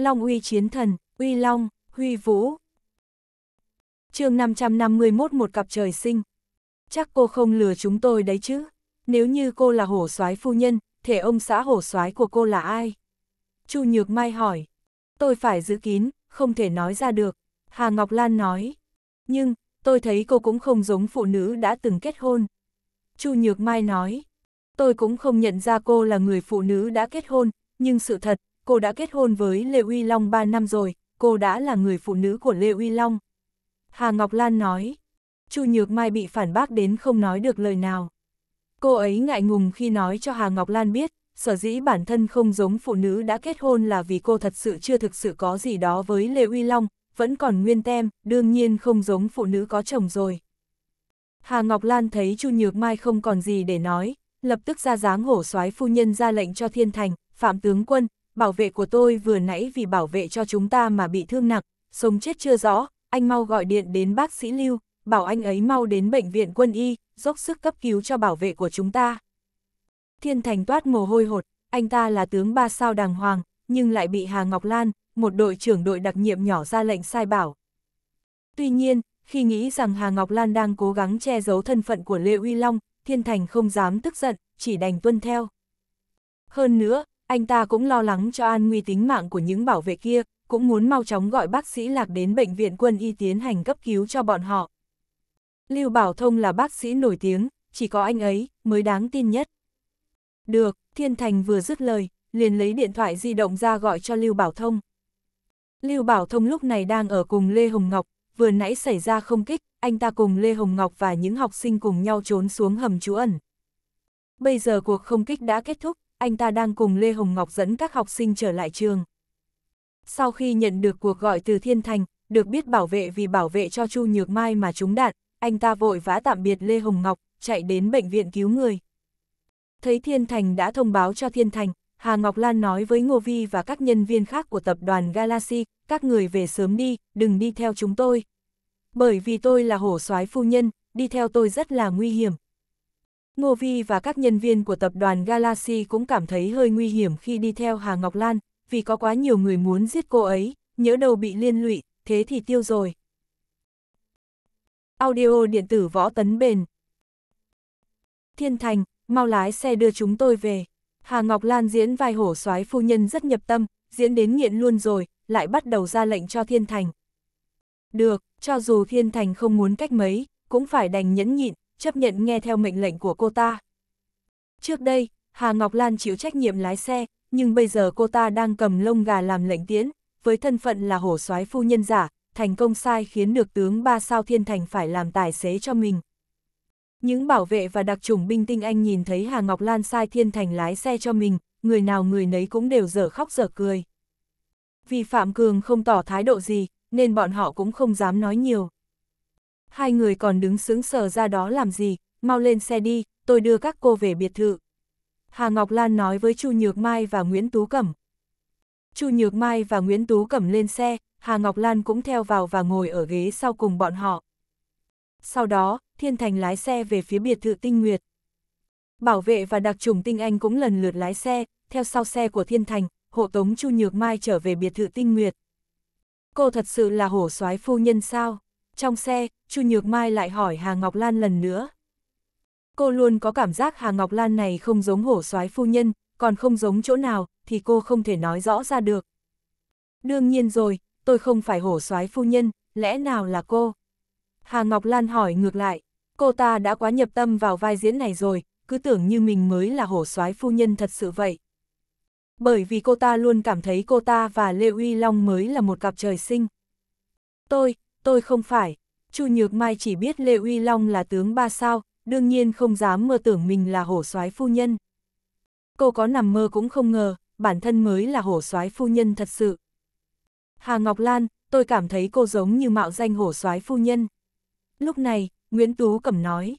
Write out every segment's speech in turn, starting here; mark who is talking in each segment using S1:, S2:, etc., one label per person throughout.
S1: Long uy chiến thần, uy long, huy vũ. chương 551 một cặp trời sinh. Chắc cô không lừa chúng tôi đấy chứ. Nếu như cô là hổ soái phu nhân, thể ông xã hổ soái của cô là ai? Chu Nhược Mai hỏi. Tôi phải giữ kín, không thể nói ra được. Hà Ngọc Lan nói. Nhưng, tôi thấy cô cũng không giống phụ nữ đã từng kết hôn. Chu Nhược Mai nói. Tôi cũng không nhận ra cô là người phụ nữ đã kết hôn, nhưng sự thật, cô đã kết hôn với Lê Uy Long 3 năm rồi, cô đã là người phụ nữ của Lê Uy Long. Hà Ngọc Lan nói. Chu Nhược Mai bị phản bác đến không nói được lời nào. Cô ấy ngại ngùng khi nói cho Hà Ngọc Lan biết, sở dĩ bản thân không giống phụ nữ đã kết hôn là vì cô thật sự chưa thực sự có gì đó với Lê Uy Long, vẫn còn nguyên tem, đương nhiên không giống phụ nữ có chồng rồi. Hà Ngọc Lan thấy Chu Nhược Mai không còn gì để nói, lập tức ra dáng hổ soái phu nhân ra lệnh cho Thiên Thành, Phạm tướng quân, bảo vệ của tôi vừa nãy vì bảo vệ cho chúng ta mà bị thương nặng, sống chết chưa rõ, anh mau gọi điện đến bác sĩ Lưu, bảo anh ấy mau đến bệnh viện quân y, dốc sức cấp cứu cho bảo vệ của chúng ta. Thiên Thành toát mồ hôi hột, anh ta là tướng ba sao đàng hoàng, nhưng lại bị Hà Ngọc Lan, một đội trưởng đội đặc nhiệm nhỏ ra lệnh sai bảo. Tuy nhiên, khi nghĩ rằng Hà Ngọc Lan đang cố gắng che giấu thân phận của Lê Uy Long, Thiên Thành không dám tức giận, chỉ đành tuân theo. Hơn nữa, anh ta cũng lo lắng cho an nguy tính mạng của những bảo vệ kia, cũng muốn mau chóng gọi bác sĩ Lạc đến bệnh viện quân y tiến hành cấp cứu cho bọn họ. Lưu Bảo Thông là bác sĩ nổi tiếng, chỉ có anh ấy mới đáng tin nhất. Được, Thiên Thành vừa dứt lời, liền lấy điện thoại di động ra gọi cho Lưu Bảo Thông. Lưu Bảo Thông lúc này đang ở cùng Lê Hồng Ngọc, vừa nãy xảy ra không kích, anh ta cùng Lê Hồng Ngọc và những học sinh cùng nhau trốn xuống hầm trú ẩn. Bây giờ cuộc không kích đã kết thúc, anh ta đang cùng Lê Hồng Ngọc dẫn các học sinh trở lại trường. Sau khi nhận được cuộc gọi từ Thiên Thành, được biết bảo vệ vì bảo vệ cho Chu Nhược Mai mà trúng đạn, anh ta vội vã tạm biệt Lê Hồng Ngọc, chạy đến bệnh viện cứu người. Thấy Thiên Thành đã thông báo cho Thiên Thành, Hà Ngọc Lan nói với Ngô Vi và các nhân viên khác của tập đoàn Galaxy, các người về sớm đi, đừng đi theo chúng tôi. Bởi vì tôi là hổ soái phu nhân, đi theo tôi rất là nguy hiểm. Ngô Vi và các nhân viên của tập đoàn Galaxy cũng cảm thấy hơi nguy hiểm khi đi theo Hà Ngọc Lan, vì có quá nhiều người muốn giết cô ấy, nhớ đầu bị liên lụy, thế thì tiêu rồi. Audio điện tử võ tấn bền. Thiên Thành, mau lái xe đưa chúng tôi về. Hà Ngọc Lan diễn vai hổ soái phu nhân rất nhập tâm, diễn đến nghiện luôn rồi, lại bắt đầu ra lệnh cho Thiên Thành. Được, cho dù Thiên Thành không muốn cách mấy, cũng phải đành nhẫn nhịn, chấp nhận nghe theo mệnh lệnh của cô ta. Trước đây, Hà Ngọc Lan chịu trách nhiệm lái xe, nhưng bây giờ cô ta đang cầm lông gà làm lệnh tiễn, với thân phận là hổ soái phu nhân giả, thành công sai khiến được tướng ba sao thiên thành phải làm tài xế cho mình. Những bảo vệ và đặc chủng binh tinh anh nhìn thấy Hà Ngọc Lan sai thiên thành lái xe cho mình, người nào người nấy cũng đều dở khóc dở cười. Vì Phạm Cường không tỏ thái độ gì, nên bọn họ cũng không dám nói nhiều. Hai người còn đứng sững sờ ra đó làm gì, mau lên xe đi, tôi đưa các cô về biệt thự. Hà Ngọc Lan nói với Chu Nhược Mai và Nguyễn Tú Cẩm. Chu Nhược Mai và Nguyễn Tú Cẩm lên xe, Hà Ngọc Lan cũng theo vào và ngồi ở ghế sau cùng bọn họ. Sau đó, Thiên Thành lái xe về phía biệt thự Tinh Nguyệt. Bảo vệ và đặc trùng Tinh Anh cũng lần lượt lái xe, theo sau xe của Thiên Thành, hộ tống Chu Nhược Mai trở về biệt thự Tinh Nguyệt. Cô thật sự là hổ soái phu nhân sao? Trong xe, Chu Nhược Mai lại hỏi Hà Ngọc Lan lần nữa. Cô luôn có cảm giác Hà Ngọc Lan này không giống hổ soái phu nhân, còn không giống chỗ nào, thì cô không thể nói rõ ra được. Đương nhiên rồi, tôi không phải hổ soái phu nhân, lẽ nào là cô? Hà Ngọc Lan hỏi ngược lại, cô ta đã quá nhập tâm vào vai diễn này rồi, cứ tưởng như mình mới là hổ soái phu nhân thật sự vậy. Bởi vì cô ta luôn cảm thấy cô ta và Lê Uy Long mới là một cặp trời sinh. Tôi, tôi không phải, Chu Nhược Mai chỉ biết Lê Uy Long là tướng ba sao, đương nhiên không dám mơ tưởng mình là hổ soái phu nhân. Cô có nằm mơ cũng không ngờ, bản thân mới là hổ soái phu nhân thật sự. Hà Ngọc Lan, tôi cảm thấy cô giống như mạo danh hổ soái phu nhân. Lúc này, Nguyễn Tú Cẩm nói.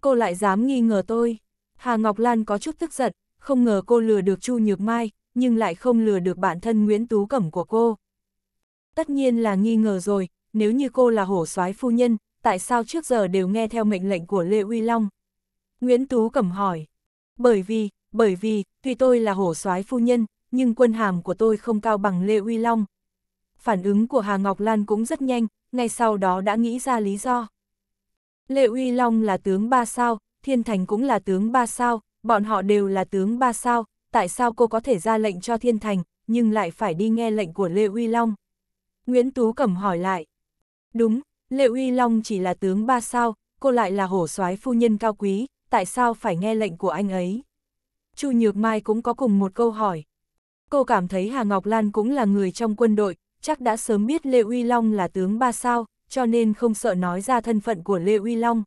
S1: Cô lại dám nghi ngờ tôi. Hà Ngọc Lan có chút tức giận, không ngờ cô lừa được Chu Nhược Mai, nhưng lại không lừa được bản thân Nguyễn Tú Cẩm của cô. Tất nhiên là nghi ngờ rồi, nếu như cô là hổ soái phu nhân, tại sao trước giờ đều nghe theo mệnh lệnh của Lê Uy Long? Nguyễn Tú Cẩm hỏi. Bởi vì, bởi vì, tuy tôi là hổ soái phu nhân, nhưng quân hàm của tôi không cao bằng Lê Uy Long. Phản ứng của Hà Ngọc Lan cũng rất nhanh, ngay sau đó đã nghĩ ra lý do. Lê Uy Long là tướng ba sao, Thiên Thành cũng là tướng ba sao, bọn họ đều là tướng ba sao, tại sao cô có thể ra lệnh cho Thiên Thành, nhưng lại phải đi nghe lệnh của Lê Uy Long? Nguyễn Tú Cẩm hỏi lại. Đúng, Lê Uy Long chỉ là tướng ba sao, cô lại là hổ soái phu nhân cao quý, tại sao phải nghe lệnh của anh ấy? Chu Nhược Mai cũng có cùng một câu hỏi. Cô cảm thấy Hà Ngọc Lan cũng là người trong quân đội, chắc đã sớm biết Lê Uy Long là tướng ba sao, cho nên không sợ nói ra thân phận của Lê Uy Long.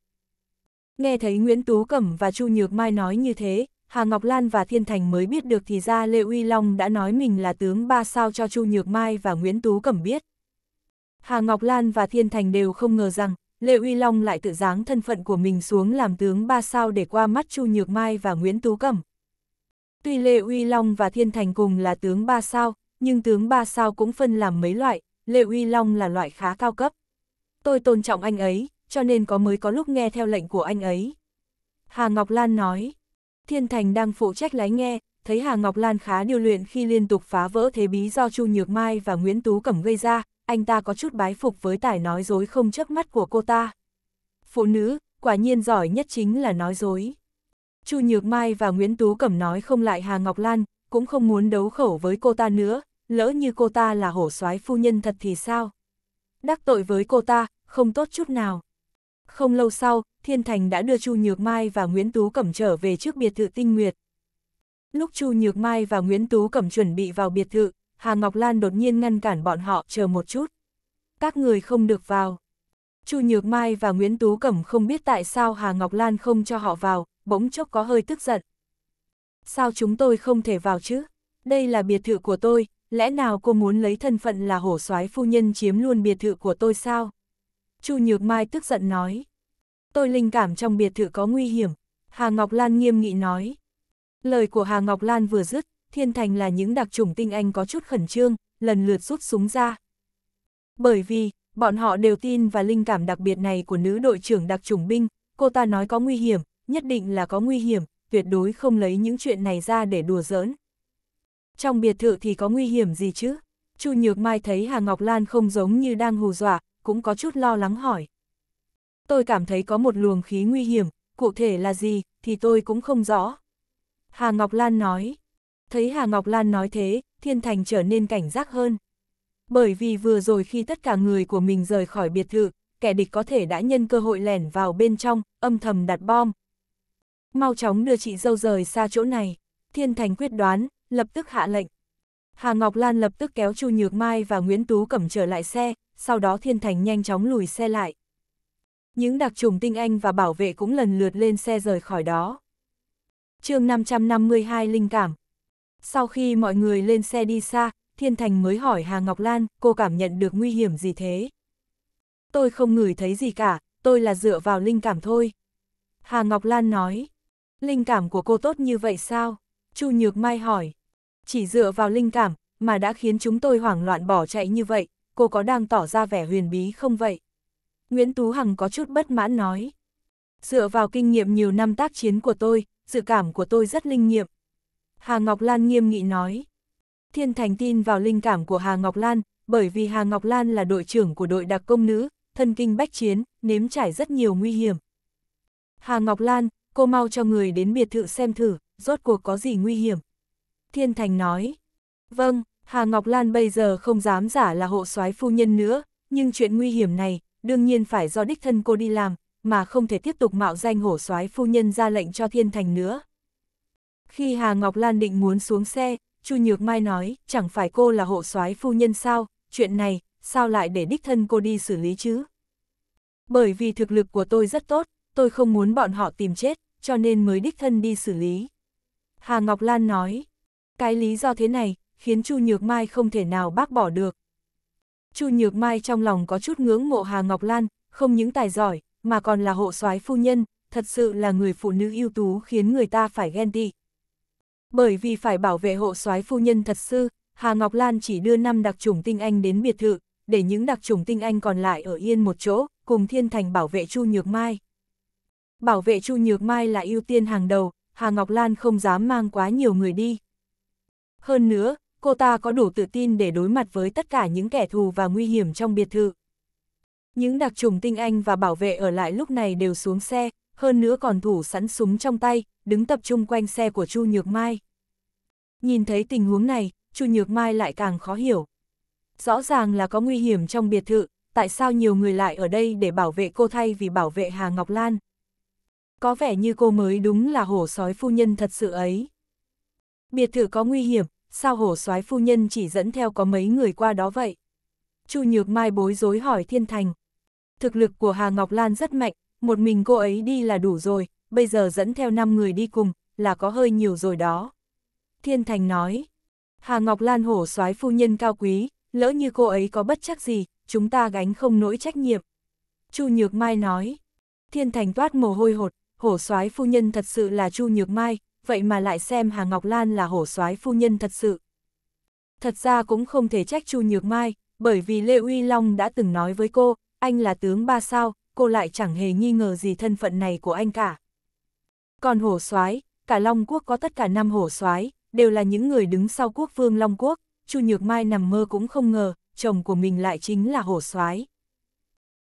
S1: Nghe thấy Nguyễn Tú Cẩm và Chu Nhược Mai nói như thế, Hà Ngọc Lan và Thiên Thành mới biết được thì ra Lê Uy Long đã nói mình là tướng ba sao cho Chu Nhược Mai và Nguyễn Tú Cẩm biết. Hà Ngọc Lan và Thiên Thành đều không ngờ rằng, Lê Uy Long lại tự giáng thân phận của mình xuống làm tướng ba sao để qua mắt Chu Nhược Mai và Nguyễn Tú Cẩm. Tuy Lê Uy Long và Thiên Thành cùng là tướng ba sao, nhưng tướng ba sao cũng phân làm mấy loại, Lê Uy Long là loại khá cao cấp. Tôi tôn trọng anh ấy, cho nên có mới có lúc nghe theo lệnh của anh ấy. Hà Ngọc Lan nói, Thiên Thành đang phụ trách lái nghe, thấy Hà Ngọc Lan khá điều luyện khi liên tục phá vỡ thế bí do Chu Nhược Mai và Nguyễn Tú Cẩm gây ra, anh ta có chút bái phục với tài nói dối không chớp mắt của cô ta. Phụ nữ, quả nhiên giỏi nhất chính là nói dối. Chu Nhược Mai và Nguyễn Tú Cẩm nói không lại Hà Ngọc Lan, cũng không muốn đấu khẩu với cô ta nữa, lỡ như cô ta là hổ soái phu nhân thật thì sao? Đắc tội với cô ta, không tốt chút nào. Không lâu sau, Thiên Thành đã đưa Chu Nhược Mai và Nguyễn Tú Cẩm trở về trước biệt thự Tinh Nguyệt. Lúc Chu Nhược Mai và Nguyễn Tú Cẩm chuẩn bị vào biệt thự, Hà Ngọc Lan đột nhiên ngăn cản bọn họ chờ một chút. Các người không được vào. Chu Nhược Mai và Nguyễn Tú Cẩm không biết tại sao Hà Ngọc Lan không cho họ vào, bỗng chốc có hơi tức giận. Sao chúng tôi không thể vào chứ? Đây là biệt thự của tôi, lẽ nào cô muốn lấy thân phận là hổ soái phu nhân chiếm luôn biệt thự của tôi sao? Chu Nhược Mai tức giận nói. Tôi linh cảm trong biệt thự có nguy hiểm, Hà Ngọc Lan nghiêm nghị nói. Lời của Hà Ngọc Lan vừa dứt, Thiên Thành là những đặc chủng tinh anh có chút khẩn trương, lần lượt rút súng ra. Bởi vì, bọn họ đều tin và linh cảm đặc biệt này của nữ đội trưởng đặc chủng binh, cô ta nói có nguy hiểm, nhất định là có nguy hiểm, tuyệt đối không lấy những chuyện này ra để đùa giỡn. Trong biệt thự thì có nguy hiểm gì chứ? Chu Nhược Mai thấy Hà Ngọc Lan không giống như đang hù dọa, cũng có chút lo lắng hỏi. Tôi cảm thấy có một luồng khí nguy hiểm, cụ thể là gì, thì tôi cũng không rõ. Hà Ngọc Lan nói. Thấy Hà Ngọc Lan nói thế, Thiên Thành trở nên cảnh giác hơn. Bởi vì vừa rồi khi tất cả người của mình rời khỏi biệt thự, kẻ địch có thể đã nhân cơ hội lẻn vào bên trong, âm thầm đặt bom. Mau chóng đưa chị dâu rời xa chỗ này. Thiên Thành quyết đoán, lập tức hạ lệnh. Hà Ngọc Lan lập tức kéo Chu Nhược Mai và Nguyễn Tú Cẩm trở lại xe, sau đó Thiên Thành nhanh chóng lùi xe lại. Những đặc trùng tinh anh và bảo vệ cũng lần lượt lên xe rời khỏi đó. chương 552 Linh Cảm sau khi mọi người lên xe đi xa, Thiên Thành mới hỏi Hà Ngọc Lan, cô cảm nhận được nguy hiểm gì thế? Tôi không ngửi thấy gì cả, tôi là dựa vào linh cảm thôi. Hà Ngọc Lan nói, linh cảm của cô tốt như vậy sao? Chu Nhược Mai hỏi, chỉ dựa vào linh cảm, mà đã khiến chúng tôi hoảng loạn bỏ chạy như vậy, cô có đang tỏ ra vẻ huyền bí không vậy? Nguyễn Tú Hằng có chút bất mãn nói. Dựa vào kinh nghiệm nhiều năm tác chiến của tôi, dự cảm của tôi rất linh nghiệm. Hà Ngọc Lan nghiêm nghị nói. Thiên Thành tin vào linh cảm của Hà Ngọc Lan, bởi vì Hà Ngọc Lan là đội trưởng của đội đặc công nữ, thân kinh bách chiến, nếm trải rất nhiều nguy hiểm. Hà Ngọc Lan, cô mau cho người đến biệt thự xem thử, rốt cuộc có gì nguy hiểm. Thiên Thành nói. Vâng, Hà Ngọc Lan bây giờ không dám giả là hộ soái phu nhân nữa, nhưng chuyện nguy hiểm này, đương nhiên phải do đích thân cô đi làm, mà không thể tiếp tục mạo danh hổ soái phu nhân ra lệnh cho Thiên Thành nữa. Khi Hà Ngọc Lan định muốn xuống xe, Chu Nhược Mai nói, chẳng phải cô là hộ soái phu nhân sao, chuyện này, sao lại để đích thân cô đi xử lý chứ? Bởi vì thực lực của tôi rất tốt, tôi không muốn bọn họ tìm chết, cho nên mới đích thân đi xử lý. Hà Ngọc Lan nói, cái lý do thế này, khiến Chu Nhược Mai không thể nào bác bỏ được. Chu Nhược Mai trong lòng có chút ngưỡng mộ Hà Ngọc Lan, không những tài giỏi, mà còn là hộ soái phu nhân, thật sự là người phụ nữ ưu tú khiến người ta phải ghen tị. Bởi vì phải bảo vệ hộ soái phu nhân thật sư, Hà Ngọc Lan chỉ đưa 5 đặc chủng tinh anh đến biệt thự, để những đặc chủng tinh anh còn lại ở yên một chỗ, cùng Thiên Thành bảo vệ Chu Nhược Mai. Bảo vệ Chu Nhược Mai là ưu tiên hàng đầu, Hà Ngọc Lan không dám mang quá nhiều người đi. Hơn nữa, cô ta có đủ tự tin để đối mặt với tất cả những kẻ thù và nguy hiểm trong biệt thự. Những đặc trùng tinh anh và bảo vệ ở lại lúc này đều xuống xe, hơn nữa còn thủ sẵn súng trong tay, đứng tập trung quanh xe của Chu Nhược Mai. Nhìn thấy tình huống này, Chu Nhược Mai lại càng khó hiểu. Rõ ràng là có nguy hiểm trong biệt thự, tại sao nhiều người lại ở đây để bảo vệ cô thay vì bảo vệ Hà Ngọc Lan? Có vẻ như cô mới đúng là hổ sói phu nhân thật sự ấy. Biệt thự có nguy hiểm, sao hổ soái phu nhân chỉ dẫn theo có mấy người qua đó vậy? Chu Nhược Mai bối rối hỏi Thiên Thành. Thực lực của Hà Ngọc Lan rất mạnh, một mình cô ấy đi là đủ rồi, bây giờ dẫn theo 5 người đi cùng, là có hơi nhiều rồi đó. Thiên Thành nói, Hà Ngọc Lan hổ soái phu nhân cao quý, lỡ như cô ấy có bất chắc gì, chúng ta gánh không nỗi trách nhiệm. Chu Nhược Mai nói, Thiên Thành toát mồ hôi hột, hổ soái phu nhân thật sự là Chu Nhược Mai, vậy mà lại xem Hà Ngọc Lan là hổ soái phu nhân thật sự. Thật ra cũng không thể trách Chu Nhược Mai, bởi vì Lê Uy Long đã từng nói với cô, anh là tướng ba sao, cô lại chẳng hề nghi ngờ gì thân phận này của anh cả. Còn hổ soái, cả Long Quốc có tất cả năm hổ soái, đều là những người đứng sau quốc vương Long Quốc, Chu Nhược Mai nằm mơ cũng không ngờ, chồng của mình lại chính là hổ soái.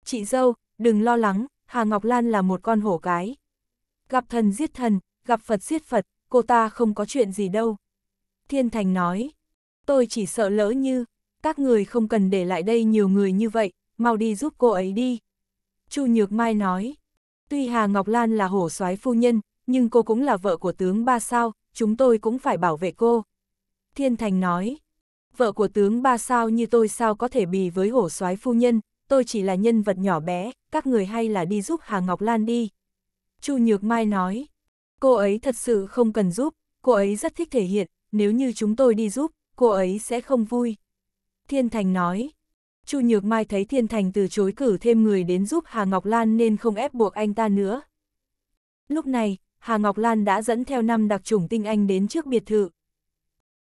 S1: Chị dâu, đừng lo lắng, Hà Ngọc Lan là một con hổ cái. Gặp thần giết thần, gặp Phật giết Phật, cô ta không có chuyện gì đâu. Thiên Thành nói, tôi chỉ sợ lỡ như, các người không cần để lại đây nhiều người như vậy, mau đi giúp cô ấy đi. Chu Nhược Mai nói, tuy Hà Ngọc Lan là hổ soái phu nhân, nhưng cô cũng là vợ của tướng ba sao, chúng tôi cũng phải bảo vệ cô. Thiên Thành nói, vợ của tướng ba sao như tôi sao có thể bì với hổ soái phu nhân, tôi chỉ là nhân vật nhỏ bé, các người hay là đi giúp Hà Ngọc Lan đi. Chu Nhược Mai nói, cô ấy thật sự không cần giúp, cô ấy rất thích thể hiện, nếu như chúng tôi đi giúp, cô ấy sẽ không vui. Thiên Thành nói, Chu Nhược Mai thấy Thiên Thành từ chối cử thêm người đến giúp Hà Ngọc Lan nên không ép buộc anh ta nữa. Lúc này, Hà Ngọc Lan đã dẫn theo năm đặc chủng tinh anh đến trước biệt thự.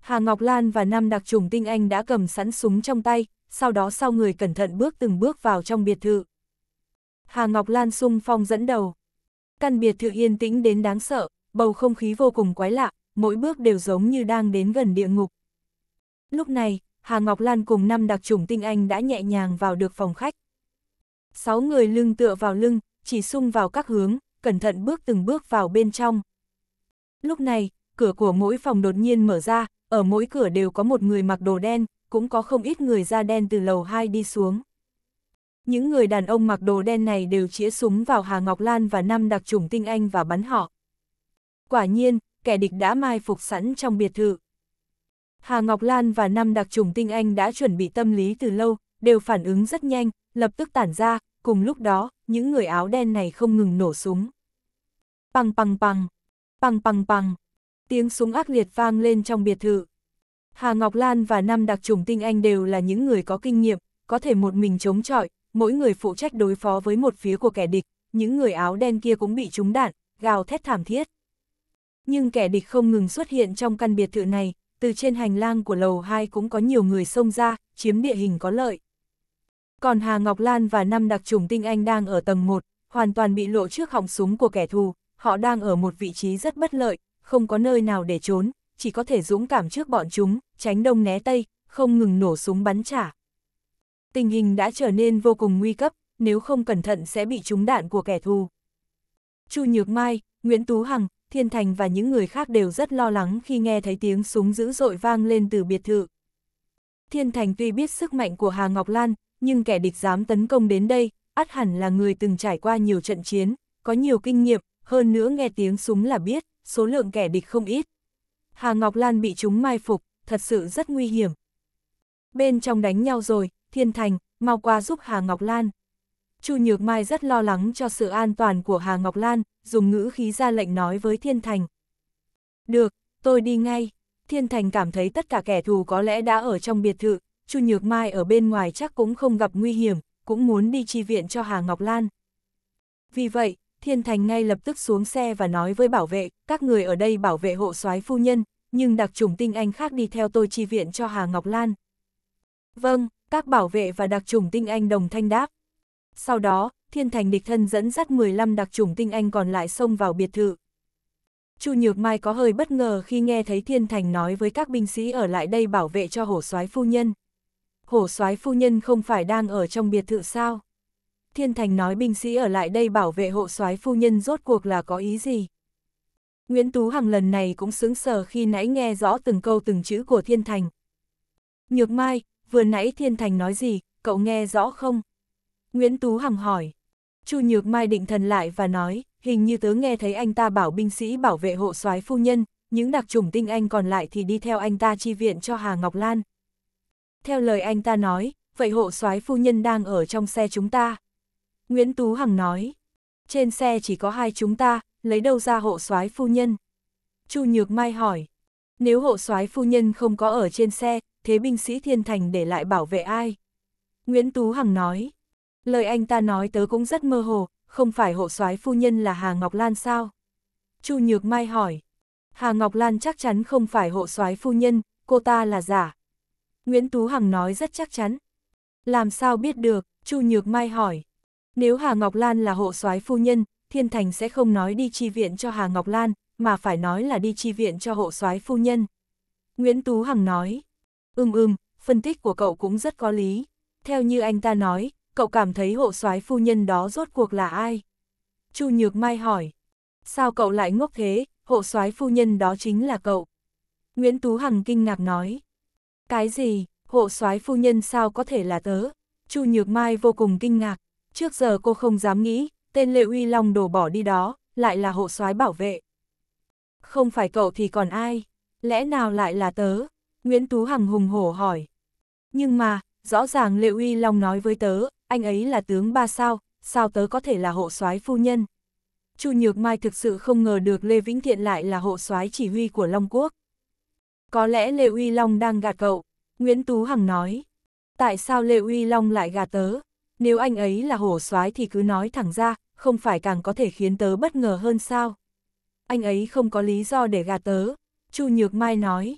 S1: Hà Ngọc Lan và năm đặc chủng tinh anh đã cầm sẵn súng trong tay, sau đó sau người cẩn thận bước từng bước vào trong biệt thự. Hà Ngọc Lan sung phong dẫn đầu. Căn biệt thự yên tĩnh đến đáng sợ, bầu không khí vô cùng quái lạ, mỗi bước đều giống như đang đến gần địa ngục. Lúc này, Hà Ngọc Lan cùng năm đặc chủng tinh anh đã nhẹ nhàng vào được phòng khách. Sáu người lưng tựa vào lưng, chỉ sung vào các hướng, cẩn thận bước từng bước vào bên trong. Lúc này, cửa của mỗi phòng đột nhiên mở ra, ở mỗi cửa đều có một người mặc đồ đen, cũng có không ít người da đen từ lầu 2 đi xuống. Những người đàn ông mặc đồ đen này đều chĩa súng vào Hà Ngọc Lan và năm đặc chủng tinh anh và bắn họ. Quả nhiên, kẻ địch đã mai phục sẵn trong biệt thự. Hà Ngọc Lan và năm đặc chủng tinh anh đã chuẩn bị tâm lý từ lâu, đều phản ứng rất nhanh, lập tức tản ra, cùng lúc đó, những người áo đen này không ngừng nổ súng. Păng păng păng, păng păng păng, tiếng súng ác liệt vang lên trong biệt thự. Hà Ngọc Lan và năm đặc trùng tinh anh đều là những người có kinh nghiệm, có thể một mình chống chọi, mỗi người phụ trách đối phó với một phía của kẻ địch, những người áo đen kia cũng bị trúng đạn, gào thét thảm thiết. Nhưng kẻ địch không ngừng xuất hiện trong căn biệt thự này, từ trên hành lang của lầu 2 cũng có nhiều người xông ra, chiếm địa hình có lợi. Còn Hà Ngọc Lan và năm đặc trùng tinh anh đang ở tầng 1, hoàn toàn bị lộ trước họng súng của kẻ thù, họ đang ở một vị trí rất bất lợi, không có nơi nào để trốn, chỉ có thể dũng cảm trước bọn chúng, tránh đông né tây, không ngừng nổ súng bắn trả. Tình hình đã trở nên vô cùng nguy cấp, nếu không cẩn thận sẽ bị trúng đạn của kẻ thù. Chu Nhược Mai, Nguyễn Tú Hằng, Thiên Thành và những người khác đều rất lo lắng khi nghe thấy tiếng súng dữ dội vang lên từ biệt thự. Thiên Thành tuy biết sức mạnh của Hà Ngọc Lan, nhưng kẻ địch dám tấn công đến đây, ắt hẳn là người từng trải qua nhiều trận chiến, có nhiều kinh nghiệm, hơn nữa nghe tiếng súng là biết, số lượng kẻ địch không ít. Hà Ngọc Lan bị chúng mai phục, thật sự rất nguy hiểm. Bên trong đánh nhau rồi, Thiên Thành, mau qua giúp Hà Ngọc Lan. Chu Nhược Mai rất lo lắng cho sự an toàn của Hà Ngọc Lan, dùng ngữ khí ra lệnh nói với Thiên Thành. Được, tôi đi ngay. Thiên Thành cảm thấy tất cả kẻ thù có lẽ đã ở trong biệt thự, Chu Nhược Mai ở bên ngoài chắc cũng không gặp nguy hiểm, cũng muốn đi chi viện cho Hà Ngọc Lan. Vì vậy, Thiên Thành ngay lập tức xuống xe và nói với bảo vệ, các người ở đây bảo vệ hộ soái phu nhân, nhưng đặc trùng tinh anh khác đi theo tôi chi viện cho Hà Ngọc Lan. Vâng, các bảo vệ và đặc trùng tinh anh đồng thanh đáp. Sau đó, Thiên Thành địch thân dẫn dắt 15 đặc trùng tinh anh còn lại xông vào biệt thự. Chu Nhược Mai có hơi bất ngờ khi nghe thấy Thiên Thành nói với các binh sĩ ở lại đây bảo vệ cho hổ soái phu nhân. Hổ soái phu nhân không phải đang ở trong biệt thự sao? Thiên Thành nói binh sĩ ở lại đây bảo vệ hộ soái phu nhân rốt cuộc là có ý gì? Nguyễn Tú Hằng lần này cũng sướng sờ khi nãy nghe rõ từng câu từng chữ của Thiên Thành. Nhược Mai, vừa nãy Thiên Thành nói gì, cậu nghe rõ không? Nguyễn Tú Hằng hỏi. Chu Nhược Mai định thần lại và nói, hình như tớ nghe thấy anh ta bảo binh sĩ bảo vệ hộ soái phu nhân, những đặc chủng tinh anh còn lại thì đi theo anh ta chi viện cho Hà Ngọc Lan. Theo lời anh ta nói, vậy hộ soái phu nhân đang ở trong xe chúng ta. Nguyễn Tú Hằng nói, trên xe chỉ có hai chúng ta, lấy đâu ra hộ soái phu nhân? Chu Nhược Mai hỏi, nếu hộ soái phu nhân không có ở trên xe, thế binh sĩ thiên thành để lại bảo vệ ai? Nguyễn Tú Hằng nói, lời anh ta nói tớ cũng rất mơ hồ, không phải hộ soái phu nhân là Hà Ngọc Lan sao? Chu Nhược Mai hỏi, Hà Ngọc Lan chắc chắn không phải hộ soái phu nhân, cô ta là giả. Nguyễn Tú Hằng nói rất chắc chắn. Làm sao biết được, Chu Nhược Mai hỏi. Nếu Hà Ngọc Lan là hộ soái phu nhân, Thiên Thành sẽ không nói đi chi viện cho Hà Ngọc Lan, mà phải nói là đi chi viện cho hộ soái phu nhân. Nguyễn Tú Hằng nói, ưm ưm, phân tích của cậu cũng rất có lý. Theo như anh ta nói, cậu cảm thấy hộ soái phu nhân đó rốt cuộc là ai? Chu Nhược Mai hỏi, sao cậu lại ngốc thế, hộ soái phu nhân đó chính là cậu. Nguyễn Tú Hằng kinh ngạc nói, cái gì, hộ soái phu nhân sao có thể là tớ? Chu Nhược Mai vô cùng kinh ngạc, trước giờ cô không dám nghĩ, tên Lệ Uy Long đổ bỏ đi đó, lại là hộ soái bảo vệ. Không phải cậu thì còn ai? Lẽ nào lại là tớ? Nguyễn Tú Hằng hùng hổ hỏi. Nhưng mà, rõ ràng Lệ Uy Long nói với tớ, anh ấy là tướng ba sao, sao tớ có thể là hộ soái phu nhân? Chu Nhược Mai thực sự không ngờ được Lê Vĩnh Thiện lại là hộ soái chỉ huy của Long Quốc. Có lẽ Lê Uy Long đang gạt cậu, Nguyễn Tú Hằng nói. Tại sao Lê Uy Long lại gạt tớ? Nếu anh ấy là hổ soái thì cứ nói thẳng ra, không phải càng có thể khiến tớ bất ngờ hơn sao? Anh ấy không có lý do để gạt tớ, Chu Nhược Mai nói.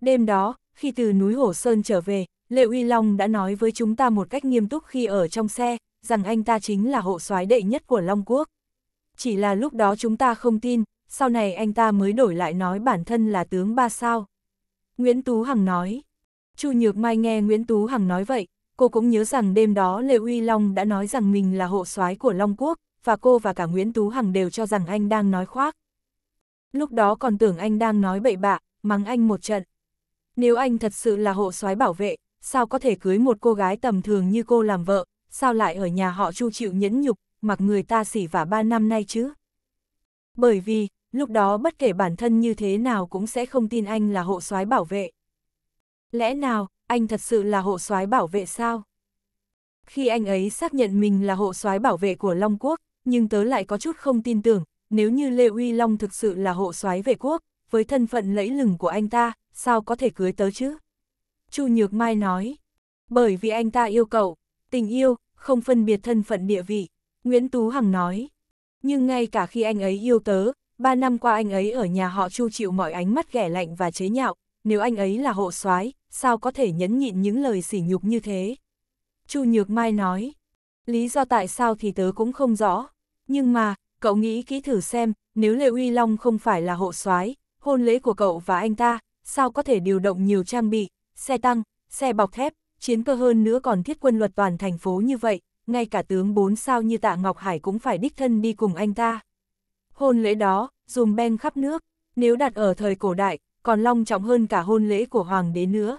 S1: Đêm đó, khi từ núi Hổ Sơn trở về, lê Uy Long đã nói với chúng ta một cách nghiêm túc khi ở trong xe, rằng anh ta chính là hộ soái đệ nhất của Long Quốc. Chỉ là lúc đó chúng ta không tin, sau này anh ta mới đổi lại nói bản thân là tướng ba sao. Nguyễn Tú Hằng nói. Chu Nhược Mai nghe Nguyễn Tú Hằng nói vậy, cô cũng nhớ rằng đêm đó Lê Uy Long đã nói rằng mình là hộ soái của Long Quốc, và cô và cả Nguyễn Tú Hằng đều cho rằng anh đang nói khoác. Lúc đó còn tưởng anh đang nói bậy bạ, mắng anh một trận. Nếu anh thật sự là hộ soái bảo vệ, sao có thể cưới một cô gái tầm thường như cô làm vợ, sao lại ở nhà họ Chu chịu nhẫn nhục, mặc người ta xỉ vả ba năm nay chứ? Bởi vì, lúc đó bất kể bản thân như thế nào cũng sẽ không tin anh là hộ soái bảo vệ. Lẽ nào, anh thật sự là hộ soái bảo vệ sao? Khi anh ấy xác nhận mình là hộ soái bảo vệ của Long Quốc, nhưng tớ lại có chút không tin tưởng, nếu như Lê Uy Long thực sự là hộ soái vệ quốc, với thân phận lẫy lừng của anh ta, sao có thể cưới tớ chứ? Chu Nhược Mai nói, bởi vì anh ta yêu cậu, tình yêu, không phân biệt thân phận địa vị, Nguyễn Tú Hằng nói. Nhưng ngay cả khi anh ấy yêu tớ, ba năm qua anh ấy ở nhà họ Chu chịu mọi ánh mắt ghẻ lạnh và chế nhạo, nếu anh ấy là hộ soái, sao có thể nhẫn nhịn những lời sỉ nhục như thế? Chu Nhược Mai nói, lý do tại sao thì tớ cũng không rõ, nhưng mà, cậu nghĩ kỹ thử xem, nếu Lê Uy Long không phải là hộ soái, hôn lễ của cậu và anh ta, sao có thể điều động nhiều trang bị, xe tăng, xe bọc thép, chiến cơ hơn nữa còn thiết quân luật toàn thành phố như vậy, ngay cả tướng bốn sao như Tạ Ngọc Hải cũng phải đích thân đi cùng anh ta. Hôn lễ đó, dùm ben khắp nước, nếu đặt ở thời cổ đại, còn long trọng hơn cả hôn lễ của hoàng đế nữa.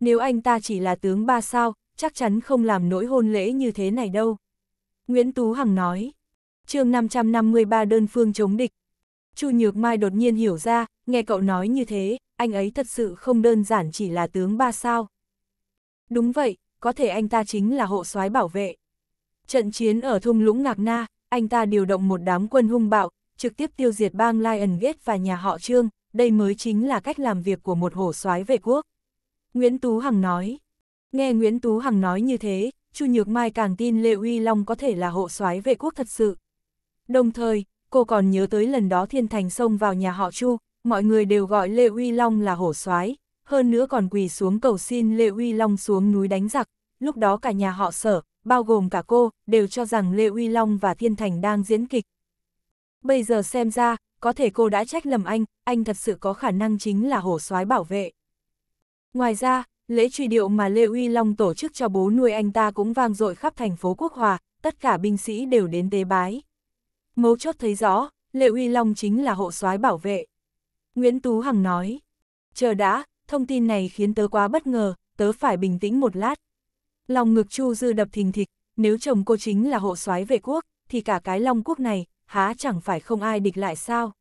S1: Nếu anh ta chỉ là tướng ba sao, chắc chắn không làm nỗi hôn lễ như thế này đâu. Nguyễn Tú Hằng nói, chương 553 đơn phương chống địch. Chu Nhược Mai đột nhiên hiểu ra, nghe cậu nói như thế, anh ấy thật sự không đơn giản chỉ là tướng ba sao. Đúng vậy, có thể anh ta chính là hộ soái bảo vệ. Trận chiến ở thung lũng Ngạc Na, anh ta điều động một đám quân hung bạo, trực tiếp tiêu diệt bang Lion Gate và nhà họ Trương, đây mới chính là cách làm việc của một hổ soái vệ quốc. Nguyễn Tú Hằng nói. Nghe Nguyễn Tú Hằng nói như thế, Chu Nhược Mai càng tin Lê Uy Long có thể là hộ soái vệ quốc thật sự. Đồng thời, cô còn nhớ tới lần đó Thiên Thành xông vào nhà họ Chu, mọi người đều gọi Lê Uy Long là hổ soái, hơn nữa còn quỳ xuống cầu xin Lê Uy Long xuống núi đánh giặc, lúc đó cả nhà họ sở, bao gồm cả cô, đều cho rằng Lê Uy Long và Thiên Thành đang diễn kịch. Bây giờ xem ra, có thể cô đã trách lầm anh, anh thật sự có khả năng chính là hổ soái bảo vệ. Ngoài ra, lễ truy điệu mà Lê Uy Long tổ chức cho bố nuôi anh ta cũng vang dội khắp thành phố Quốc Hòa, tất cả binh sĩ đều đến tế bái. Mấu chốt thấy rõ, Lê Uy Long chính là hộ soái bảo vệ. Nguyễn Tú Hằng nói, chờ đã, thông tin này khiến tớ quá bất ngờ, tớ phải bình tĩnh một lát. Lòng ngực Chu Dư đập thình thịch, nếu chồng cô chính là hộ soái vệ quốc, thì cả cái Long quốc này, há chẳng phải không ai địch lại sao?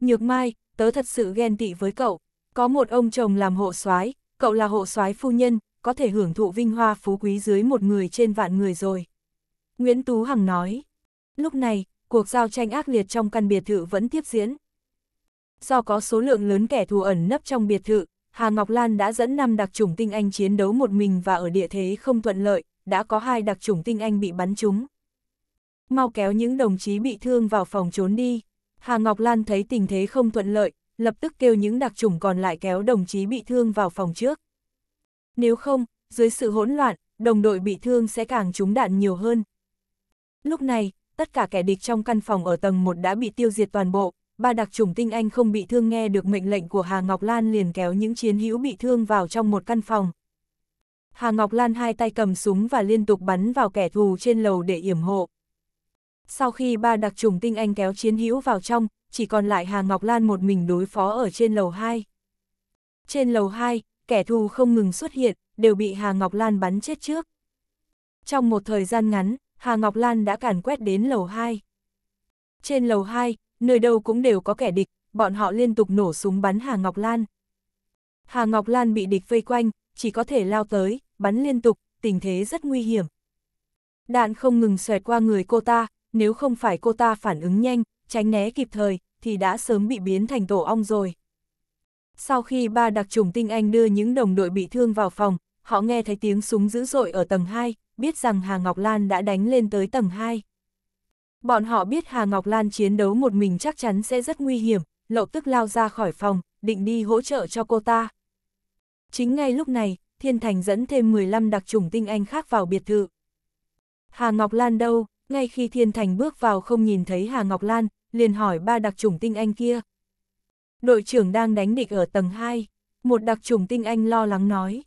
S1: Nhược Mai, tớ thật sự ghen tị với cậu, có một ông chồng làm hộ soái, cậu là hộ soái phu nhân, có thể hưởng thụ vinh hoa phú quý dưới một người trên vạn người rồi. Nguyễn Tú Hằng nói. Lúc này, cuộc giao tranh ác liệt trong căn biệt thự vẫn tiếp diễn. Do có số lượng lớn kẻ thù ẩn nấp trong biệt thự, Hà Ngọc Lan đã dẫn 5 đặc chủng tinh anh chiến đấu một mình và ở địa thế không thuận lợi, đã có hai đặc chủng tinh anh bị bắn trúng. Mau kéo những đồng chí bị thương vào phòng trốn đi. Hà Ngọc Lan thấy tình thế không thuận lợi, lập tức kêu những đặc chủng còn lại kéo đồng chí bị thương vào phòng trước. Nếu không, dưới sự hỗn loạn, đồng đội bị thương sẽ càng trúng đạn nhiều hơn. Lúc này, tất cả kẻ địch trong căn phòng ở tầng 1 đã bị tiêu diệt toàn bộ, ba đặc chủng tinh anh không bị thương nghe được mệnh lệnh của Hà Ngọc Lan liền kéo những chiến hữu bị thương vào trong một căn phòng. Hà Ngọc Lan hai tay cầm súng và liên tục bắn vào kẻ thù trên lầu để yểm hộ. Sau khi ba đặc chủng tinh anh kéo chiến hữu vào trong, chỉ còn lại Hà Ngọc Lan một mình đối phó ở trên lầu 2. Trên lầu 2, kẻ thù không ngừng xuất hiện, đều bị Hà Ngọc Lan bắn chết trước. Trong một thời gian ngắn, Hà Ngọc Lan đã càn quét đến lầu 2. Trên lầu 2, nơi đâu cũng đều có kẻ địch, bọn họ liên tục nổ súng bắn Hà Ngọc Lan. Hà Ngọc Lan bị địch vây quanh, chỉ có thể lao tới, bắn liên tục, tình thế rất nguy hiểm. Đạn không ngừng xoẹt qua người cô ta, nếu không phải cô ta phản ứng nhanh, tránh né kịp thời, thì đã sớm bị biến thành tổ ong rồi. Sau khi ba đặc trùng tinh anh đưa những đồng đội bị thương vào phòng, họ nghe thấy tiếng súng dữ dội ở tầng 2, biết rằng Hà Ngọc Lan đã đánh lên tới tầng 2. Bọn họ biết Hà Ngọc Lan chiến đấu một mình chắc chắn sẽ rất nguy hiểm, lậu tức lao ra khỏi phòng, định đi hỗ trợ cho cô ta. Chính ngay lúc này, Thiên Thành dẫn thêm 15 đặc trùng tinh anh khác vào biệt thự. Hà Ngọc Lan đâu? Ngay khi Thiên Thành bước vào không nhìn thấy Hà Ngọc Lan, liền hỏi ba đặc trùng tinh anh kia. Đội trưởng đang đánh địch ở tầng 2, một đặc trùng tinh anh lo lắng nói.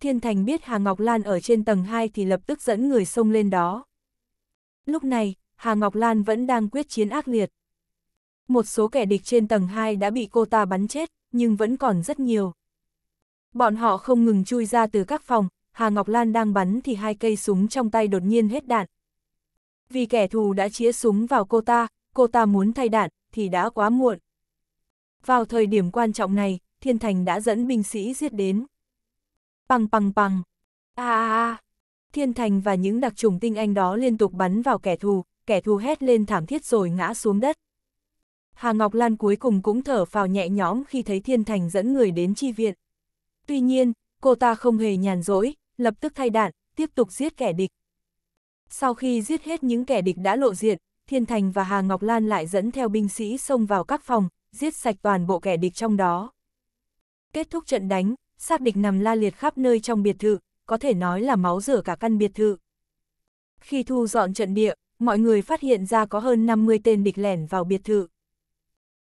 S1: Thiên Thành biết Hà Ngọc Lan ở trên tầng 2 thì lập tức dẫn người xông lên đó. Lúc này, Hà Ngọc Lan vẫn đang quyết chiến ác liệt. Một số kẻ địch trên tầng 2 đã bị cô ta bắn chết, nhưng vẫn còn rất nhiều. Bọn họ không ngừng chui ra từ các phòng, Hà Ngọc Lan đang bắn thì hai cây súng trong tay đột nhiên hết đạn. Vì kẻ thù đã chĩa súng vào cô ta, cô ta muốn thay đạn, thì đã quá muộn. Vào thời điểm quan trọng này, Thiên Thành đã dẫn binh sĩ giết đến. Păng păng păng. A a a. Thiên Thành và những đặc trùng tinh anh đó liên tục bắn vào kẻ thù, kẻ thù hét lên thảm thiết rồi ngã xuống đất. Hà Ngọc Lan cuối cùng cũng thở phào nhẹ nhõm khi thấy Thiên Thành dẫn người đến chi viện. Tuy nhiên, cô ta không hề nhàn rỗi, lập tức thay đạn, tiếp tục giết kẻ địch. Sau khi giết hết những kẻ địch đã lộ diện, Thiên Thành và Hà Ngọc Lan lại dẫn theo binh sĩ xông vào các phòng, giết sạch toàn bộ kẻ địch trong đó. Kết thúc trận đánh, xác địch nằm la liệt khắp nơi trong biệt thự, có thể nói là máu rửa cả căn biệt thự. Khi thu dọn trận địa, mọi người phát hiện ra có hơn 50 tên địch lẻn vào biệt thự.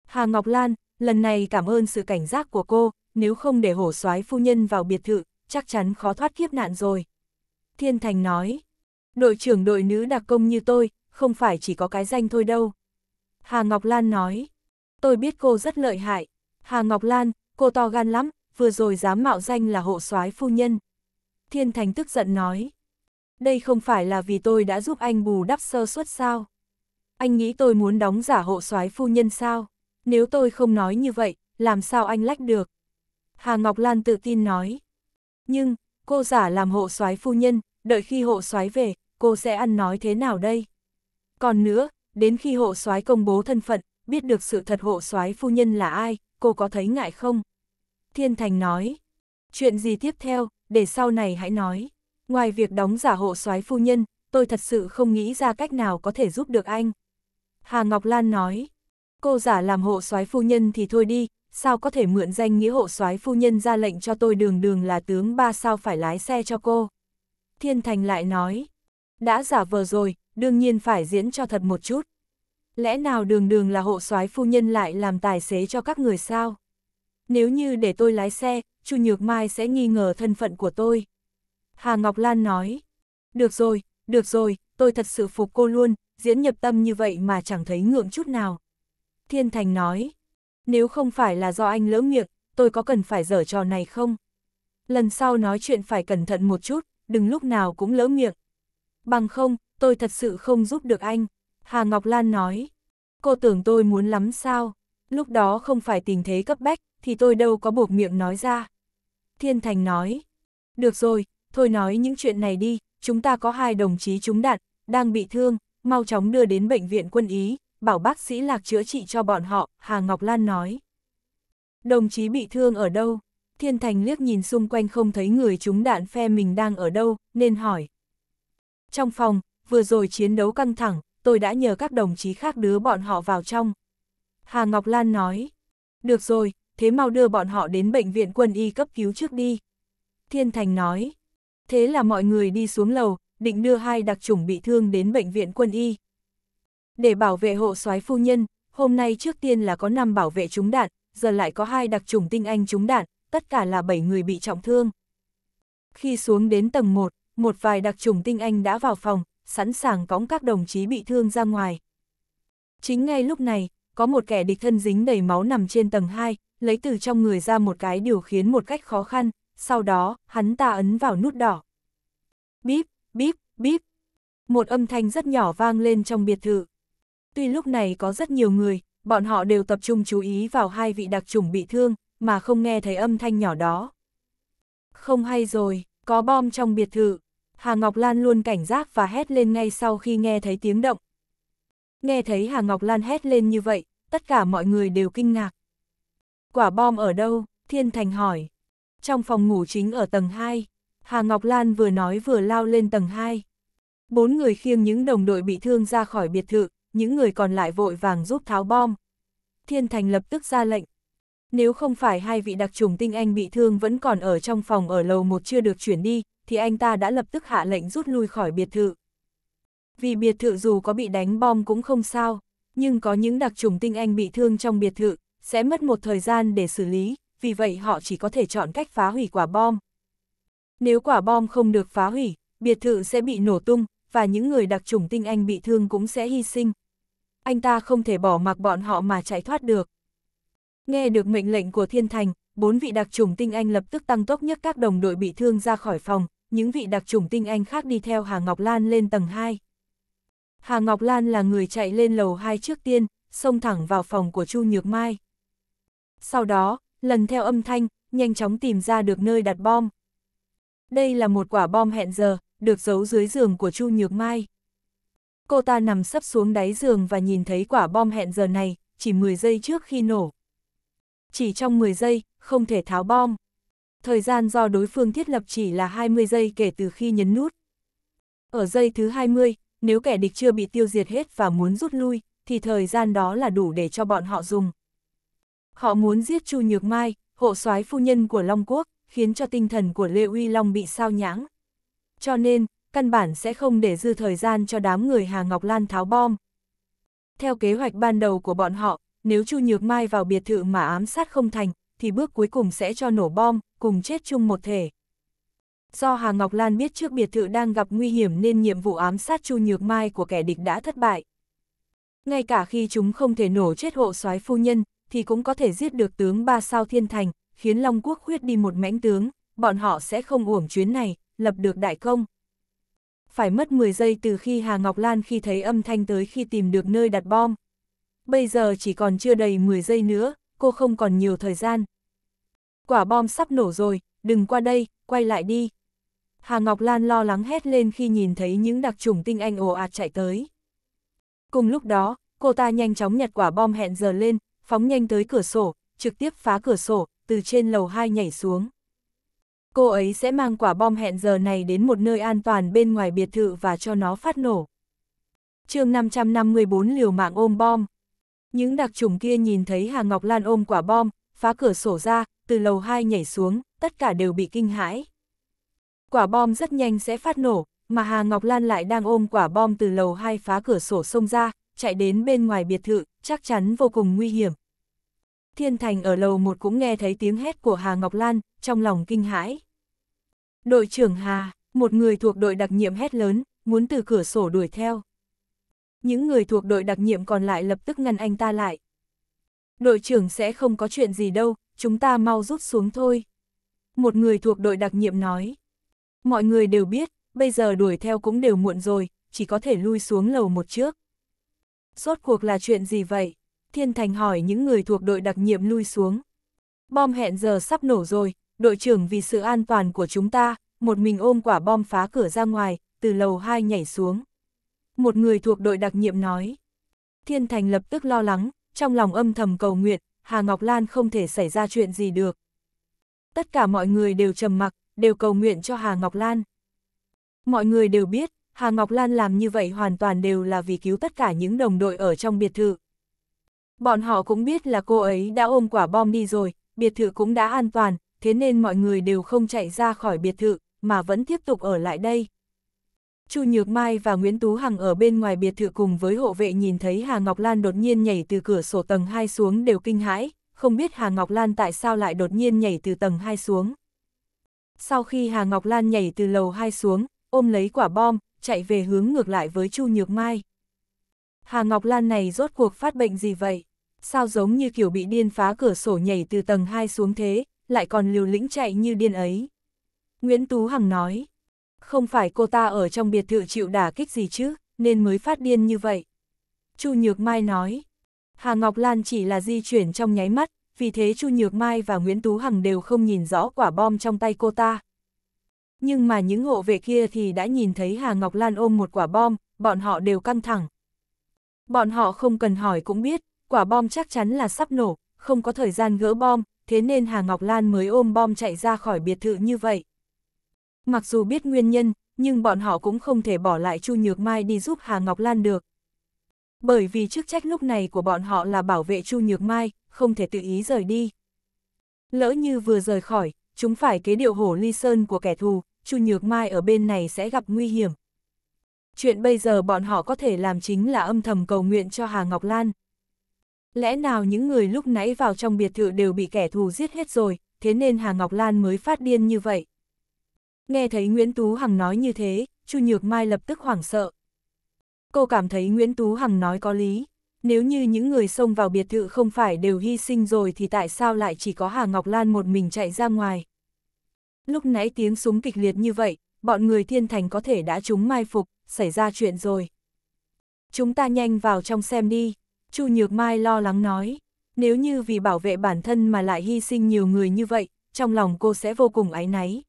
S1: Hà Ngọc Lan, lần này cảm ơn sự cảnh giác của cô, nếu không để hổ soái phu nhân vào biệt thự, chắc chắn khó thoát kiếp nạn rồi. Thiên Thành nói, đội trưởng đội nữ đặc công như tôi, không phải chỉ có cái danh thôi đâu. Hà Ngọc Lan nói, tôi biết cô rất lợi hại. Hà Ngọc Lan, cô to gan lắm, vừa rồi dám mạo danh là hộ soái phu nhân. Thiên Thành tức giận nói, đây không phải là vì tôi đã giúp anh bù đắp sơ suất sao? Anh nghĩ tôi muốn đóng giả hộ soái phu nhân sao? Nếu tôi không nói như vậy, làm sao anh lách được? Hà Ngọc Lan tự tin nói. Nhưng, cô giả làm hộ soái phu nhân, đợi khi hộ soái về, cô sẽ ăn nói thế nào đây? Còn nữa, đến khi hộ soái công bố thân phận, biết được sự thật hộ soái phu nhân là ai, cô có thấy ngại không? Thiên Thành nói. Chuyện gì tiếp theo, để sau này hãy nói. Ngoài việc đóng giả hộ soái phu nhân, tôi thật sự không nghĩ ra cách nào có thể giúp được anh. Hà Ngọc Lan nói. Cô giả làm hộ soái phu nhân thì thôi đi, sao có thể mượn danh nghĩa hộ soái phu nhân ra lệnh cho tôi đường đường là tướng ba sao phải lái xe cho cô. Thiên Thành lại nói, đã giả vờ rồi, đương nhiên phải diễn cho thật một chút. Lẽ nào đường đường là hộ soái phu nhân lại làm tài xế cho các người sao? Nếu như để tôi lái xe, Chu Nhược Mai sẽ nghi ngờ thân phận của tôi. Hà Ngọc Lan nói, được rồi, được rồi, tôi thật sự phục cô luôn, diễn nhập tâm như vậy mà chẳng thấy ngượng chút nào. Thiên Thành nói, nếu không phải là do anh lỡ miệng, tôi có cần phải dở trò này không? Lần sau nói chuyện phải cẩn thận một chút, đừng lúc nào cũng lỡ miệng. Bằng không, tôi thật sự không giúp được anh. Hà Ngọc Lan nói, cô tưởng tôi muốn lắm sao? Lúc đó không phải tình thế cấp bách, thì tôi đâu có buộc miệng nói ra. Thiên Thành nói, được rồi, thôi nói những chuyện này đi, chúng ta có hai đồng chí trúng đạn, đang bị thương, mau chóng đưa đến bệnh viện quân ý, bảo bác sĩ lạc chữa trị cho bọn họ, Hà Ngọc Lan nói. Đồng chí bị thương ở đâu? Thiên Thành liếc nhìn xung quanh không thấy người trúng đạn phe mình đang ở đâu, nên hỏi. Trong phòng, vừa rồi chiến đấu căng thẳng, tôi đã nhờ các đồng chí khác đưa bọn họ vào trong. Hà Ngọc Lan nói. Được rồi, thế mau đưa bọn họ đến bệnh viện quân y cấp cứu trước đi. Thiên Thành nói. Thế là mọi người đi xuống lầu, định đưa hai đặc chủng bị thương đến bệnh viện quân y. Để bảo vệ hộ soái phu nhân, hôm nay trước tiên là có 5 bảo vệ trúng đạn, giờ lại có hai đặc chủng tinh anh trúng đạn, tất cả là 7 người bị trọng thương. Khi xuống đến tầng 1, một vài đặc chủng tinh anh đã vào phòng, sẵn sàng cõng các đồng chí bị thương ra ngoài. Chính ngay lúc này, có một kẻ địch thân dính đầy máu nằm trên tầng 2, lấy từ trong người ra một cái điều khiến một cách khó khăn, sau đó, hắn ta ấn vào nút đỏ. Bíp, bíp, bíp. Một âm thanh rất nhỏ vang lên trong biệt thự. Tuy lúc này có rất nhiều người, bọn họ đều tập trung chú ý vào hai vị đặc chủng bị thương, mà không nghe thấy âm thanh nhỏ đó. Không hay rồi, có bom trong biệt thự. Hà Ngọc Lan luôn cảnh giác và hét lên ngay sau khi nghe thấy tiếng động. Nghe thấy Hà Ngọc Lan hét lên như vậy, tất cả mọi người đều kinh ngạc. Quả bom ở đâu? Thiên Thành hỏi. Trong phòng ngủ chính ở tầng 2, Hà Ngọc Lan vừa nói vừa lao lên tầng 2. Bốn người khiêng những đồng đội bị thương ra khỏi biệt thự, những người còn lại vội vàng giúp tháo bom. Thiên Thành lập tức ra lệnh. Nếu không phải hai vị đặc trùng tinh anh bị thương vẫn còn ở trong phòng ở lầu một chưa được chuyển đi, thì anh ta đã lập tức hạ lệnh rút lui khỏi biệt thự. Vì biệt thự dù có bị đánh bom cũng không sao, nhưng có những đặc trùng tinh anh bị thương trong biệt thự, sẽ mất một thời gian để xử lý, vì vậy họ chỉ có thể chọn cách phá hủy quả bom. Nếu quả bom không được phá hủy, biệt thự sẽ bị nổ tung, và những người đặc trùng tinh anh bị thương cũng sẽ hy sinh. Anh ta không thể bỏ mặc bọn họ mà chạy thoát được. Nghe được mệnh lệnh của Thiên Thành, bốn vị đặc trùng tinh anh lập tức tăng tốc nhấc các đồng đội bị thương ra khỏi phòng, những vị đặc trùng tinh anh khác đi theo Hà Ngọc Lan lên tầng 2. Hà Ngọc Lan là người chạy lên lầu 2 trước tiên, xông thẳng vào phòng của Chu Nhược Mai. Sau đó, lần theo âm thanh, nhanh chóng tìm ra được nơi đặt bom. Đây là một quả bom hẹn giờ, được giấu dưới giường của Chu Nhược Mai. Cô ta nằm sấp xuống đáy giường và nhìn thấy quả bom hẹn giờ này, chỉ 10 giây trước khi nổ. Chỉ trong 10 giây, không thể tháo bom. Thời gian do đối phương thiết lập chỉ là 20 giây kể từ khi nhấn nút. Ở giây thứ 20, nếu kẻ địch chưa bị tiêu diệt hết và muốn rút lui, thì thời gian đó là đủ để cho bọn họ dùng. Họ muốn giết Chu Nhược Mai, hộ soái phu nhân của Long Quốc, khiến cho tinh thần của Lê Uy Long bị sao nhãng. Cho nên, căn bản sẽ không để dư thời gian cho đám người Hà Ngọc Lan tháo bom. Theo kế hoạch ban đầu của bọn họ, nếu Chu Nhược Mai vào biệt thự mà ám sát không thành, thì bước cuối cùng sẽ cho nổ bom, cùng chết chung một thể. Do Hà Ngọc Lan biết trước biệt thự đang gặp nguy hiểm nên nhiệm vụ ám sát Chu Nhược Mai của kẻ địch đã thất bại. Ngay cả khi chúng không thể nổ chết hộ soái phu nhân, thì cũng có thể giết được tướng ba sao thiên thành, khiến Long Quốc khuyết đi một mãnh tướng, bọn họ sẽ không uổng chuyến này, lập được đại công. Phải mất 10 giây từ khi Hà Ngọc Lan khi thấy âm thanh tới khi tìm được nơi đặt bom. Bây giờ chỉ còn chưa đầy 10 giây nữa, cô không còn nhiều thời gian. Quả bom sắp nổ rồi, đừng qua đây, quay lại đi. Hà Ngọc Lan lo lắng hét lên khi nhìn thấy những đặc trùng tinh anh ồ ạt chạy tới. Cùng lúc đó, cô ta nhanh chóng nhặt quả bom hẹn giờ lên, phóng nhanh tới cửa sổ, trực tiếp phá cửa sổ, từ trên lầu 2 nhảy xuống. Cô ấy sẽ mang quả bom hẹn giờ này đến một nơi an toàn bên ngoài biệt thự và cho nó phát nổ. chương 554 liều mạng ôm bom. Những đặc trùng kia nhìn thấy Hà Ngọc Lan ôm quả bom, phá cửa sổ ra, từ lầu 2 nhảy xuống, tất cả đều bị kinh hãi. Quả bom rất nhanh sẽ phát nổ, mà Hà Ngọc Lan lại đang ôm quả bom từ lầu 2 phá cửa sổ xông ra, chạy đến bên ngoài biệt thự, chắc chắn vô cùng nguy hiểm. Thiên Thành ở lầu một cũng nghe thấy tiếng hét của Hà Ngọc Lan, trong lòng kinh hãi. Đội trưởng Hà, một người thuộc đội đặc nhiệm hét lớn, muốn từ cửa sổ đuổi theo. Những người thuộc đội đặc nhiệm còn lại lập tức ngăn anh ta lại. Đội trưởng sẽ không có chuyện gì đâu, chúng ta mau rút xuống thôi. Một người thuộc đội đặc nhiệm nói. Mọi người đều biết, bây giờ đuổi theo cũng đều muộn rồi, chỉ có thể lui xuống lầu một trước. Rốt cuộc là chuyện gì vậy? Thiên Thành hỏi những người thuộc đội đặc nhiệm lui xuống. Bom hẹn giờ sắp nổ rồi, đội trưởng vì sự an toàn của chúng ta, một mình ôm quả bom phá cửa ra ngoài, từ lầu 2 nhảy xuống. Một người thuộc đội đặc nhiệm nói. Thiên Thành lập tức lo lắng, trong lòng âm thầm cầu nguyện, Hà Ngọc Lan không thể xảy ra chuyện gì được. Tất cả mọi người đều trầm mặc, đều cầu nguyện cho Hà Ngọc Lan. Mọi người đều biết, Hà Ngọc Lan làm như vậy hoàn toàn đều là vì cứu tất cả những đồng đội ở trong biệt thự. Bọn họ cũng biết là cô ấy đã ôm quả bom đi rồi, biệt thự cũng đã an toàn, thế nên mọi người đều không chạy ra khỏi biệt thự, mà vẫn tiếp tục ở lại đây. Chu Nhược Mai và Nguyễn Tú Hằng ở bên ngoài biệt thự cùng với hộ vệ nhìn thấy Hà Ngọc Lan đột nhiên nhảy từ cửa sổ tầng 2 xuống đều kinh hãi, không biết Hà Ngọc Lan tại sao lại đột nhiên nhảy từ tầng 2 xuống. Sau khi Hà Ngọc Lan nhảy từ lầu 2 xuống, ôm lấy quả bom, chạy về hướng ngược lại với Chu Nhược Mai. Hà Ngọc Lan này rốt cuộc phát bệnh gì vậy? Sao giống như kiểu bị điên phá cửa sổ nhảy từ tầng 2 xuống thế, lại còn liều lĩnh chạy như điên ấy? Nguyễn Tú Hằng nói, không phải cô ta ở trong biệt thự chịu đả kích gì chứ, nên mới phát điên như vậy. Chu Nhược Mai nói, Hà Ngọc Lan chỉ là di chuyển trong nháy mắt, vì thế Chu Nhược Mai và Nguyễn Tú Hằng đều không nhìn rõ quả bom trong tay cô ta. Nhưng mà những hộ vệ kia thì đã nhìn thấy Hà Ngọc Lan ôm một quả bom, bọn họ đều căng thẳng. Bọn họ không cần hỏi cũng biết, quả bom chắc chắn là sắp nổ, không có thời gian gỡ bom, thế nên Hà Ngọc Lan mới ôm bom chạy ra khỏi biệt thự như vậy. Mặc dù biết nguyên nhân, nhưng bọn họ cũng không thể bỏ lại Chu Nhược Mai đi giúp Hà Ngọc Lan được. Bởi vì chức trách lúc này của bọn họ là bảo vệ Chu Nhược Mai, không thể tự ý rời đi. Lỡ như vừa rời khỏi, chúng phải kế điệu hổ ly sơn của kẻ thù, Chu Nhược Mai ở bên này sẽ gặp nguy hiểm. Chuyện bây giờ bọn họ có thể làm chính là âm thầm cầu nguyện cho Hà Ngọc Lan. Lẽ nào những người lúc nãy vào trong biệt thự đều bị kẻ thù giết hết rồi, thế nên Hà Ngọc Lan mới phát điên như vậy. Nghe thấy Nguyễn Tú Hằng nói như thế, Chu Nhược Mai lập tức hoảng sợ. Cô cảm thấy Nguyễn Tú Hằng nói có lý. Nếu như những người xông vào biệt thự không phải đều hy sinh rồi thì tại sao lại chỉ có Hà Ngọc Lan một mình chạy ra ngoài? Lúc nãy tiếng súng kịch liệt như vậy, bọn người thiên thành có thể đã trúng mai phục, xảy ra chuyện rồi. Chúng ta nhanh vào trong xem đi, Chu Nhược Mai lo lắng nói. Nếu như vì bảo vệ bản thân mà lại hy sinh nhiều người như vậy, trong lòng cô sẽ vô cùng áy náy.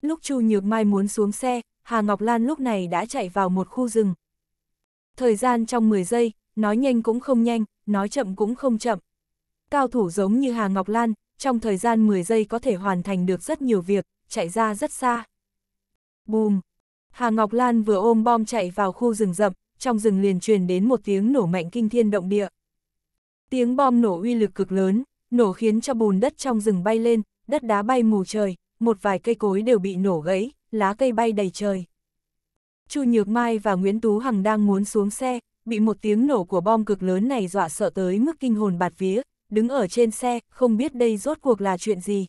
S1: Lúc Chu Nhược Mai muốn xuống xe, Hà Ngọc Lan lúc này đã chạy vào một khu rừng. Thời gian trong 10 giây, nói nhanh cũng không nhanh, nói chậm cũng không chậm. Cao thủ giống như Hà Ngọc Lan, trong thời gian 10 giây có thể hoàn thành được rất nhiều việc, chạy ra rất xa. Bùm! Hà Ngọc Lan vừa ôm bom chạy vào khu rừng rậm, trong rừng liền truyền đến một tiếng nổ mạnh kinh thiên động địa. Tiếng bom nổ uy lực cực lớn, nổ khiến cho bùn đất trong rừng bay lên, đất đá bay mù trời, một vài cây cối đều bị nổ gãy, lá cây bay đầy trời. Chu Nhược Mai và Nguyễn Tú Hằng đang muốn xuống xe, bị một tiếng nổ của bom cực lớn này dọa sợ tới mức kinh hồn bạt vía, đứng ở trên xe, không biết đây rốt cuộc là chuyện gì.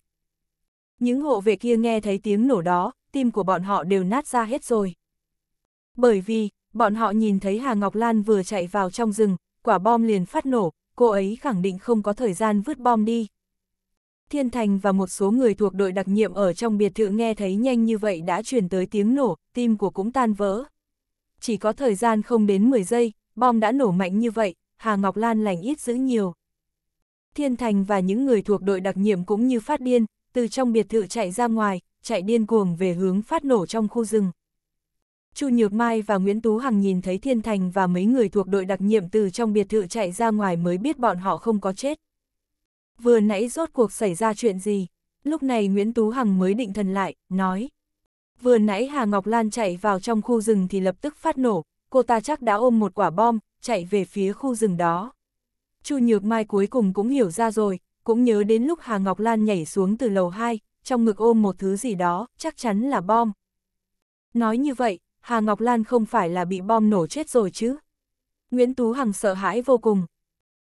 S1: Những hộ vệ kia nghe thấy tiếng nổ đó, tim của bọn họ đều nát ra hết rồi. Bởi vì, bọn họ nhìn thấy Hà Ngọc Lan vừa chạy vào trong rừng, quả bom liền phát nổ, cô ấy khẳng định không có thời gian vứt bom đi. Thiên Thành và một số người thuộc đội đặc nhiệm ở trong biệt thự nghe thấy nhanh như vậy đã truyền tới tiếng nổ, tim của cũng tan vỡ. Chỉ có thời gian không đến 10 giây, bom đã nổ mạnh như vậy, Hà Ngọc Lan lành ít giữ nhiều. Thiên Thành và những người thuộc đội đặc nhiệm cũng như phát điên, từ trong biệt thự chạy ra ngoài, chạy điên cuồng về hướng phát nổ trong khu rừng. Chu Nhược Mai và Nguyễn Tú Hằng nhìn thấy Thiên Thành và mấy người thuộc đội đặc nhiệm từ trong biệt thự chạy ra ngoài mới biết bọn họ không có chết. Vừa nãy rốt cuộc xảy ra chuyện gì? Lúc này Nguyễn Tú Hằng mới định thần lại, nói. Vừa nãy Hà Ngọc Lan chạy vào trong khu rừng thì lập tức phát nổ, cô ta chắc đã ôm một quả bom, chạy về phía khu rừng đó. Chu Nhược Mai cuối cùng cũng hiểu ra rồi, cũng nhớ đến lúc Hà Ngọc Lan nhảy xuống từ lầu 2, trong ngực ôm một thứ gì đó, chắc chắn là bom. Nói như vậy, Hà Ngọc Lan không phải là bị bom nổ chết rồi chứ? Nguyễn Tú Hằng sợ hãi vô cùng.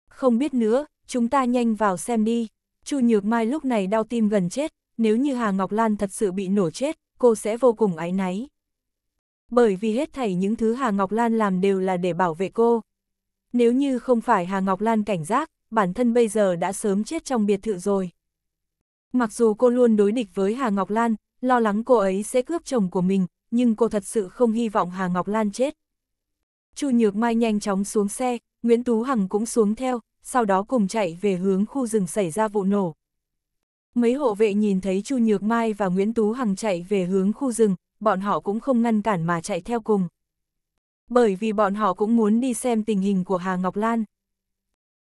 S1: Không biết nữa, chúng ta nhanh vào xem đi. Chu Nhược Mai lúc này đau tim gần chết, nếu như Hà Ngọc Lan thật sự bị nổ chết, cô sẽ vô cùng áy náy. Bởi vì hết thảy những thứ Hà Ngọc Lan làm đều là để bảo vệ cô. Nếu như không phải Hà Ngọc Lan cảnh giác, bản thân bây giờ đã sớm chết trong biệt thự rồi. Mặc dù cô luôn đối địch với Hà Ngọc Lan, lo lắng cô ấy sẽ cướp chồng của mình, nhưng cô thật sự không hy vọng Hà Ngọc Lan chết. Chu Nhược Mai nhanh chóng xuống xe, Nguyễn Tú Hằng cũng xuống theo, sau đó cùng chạy về hướng khu rừng xảy ra vụ nổ. Mấy hộ vệ nhìn thấy Chu Nhược Mai và Nguyễn Tú Hằng chạy về hướng khu rừng, bọn họ cũng không ngăn cản mà chạy theo cùng. Bởi vì bọn họ cũng muốn đi xem tình hình của Hà Ngọc Lan.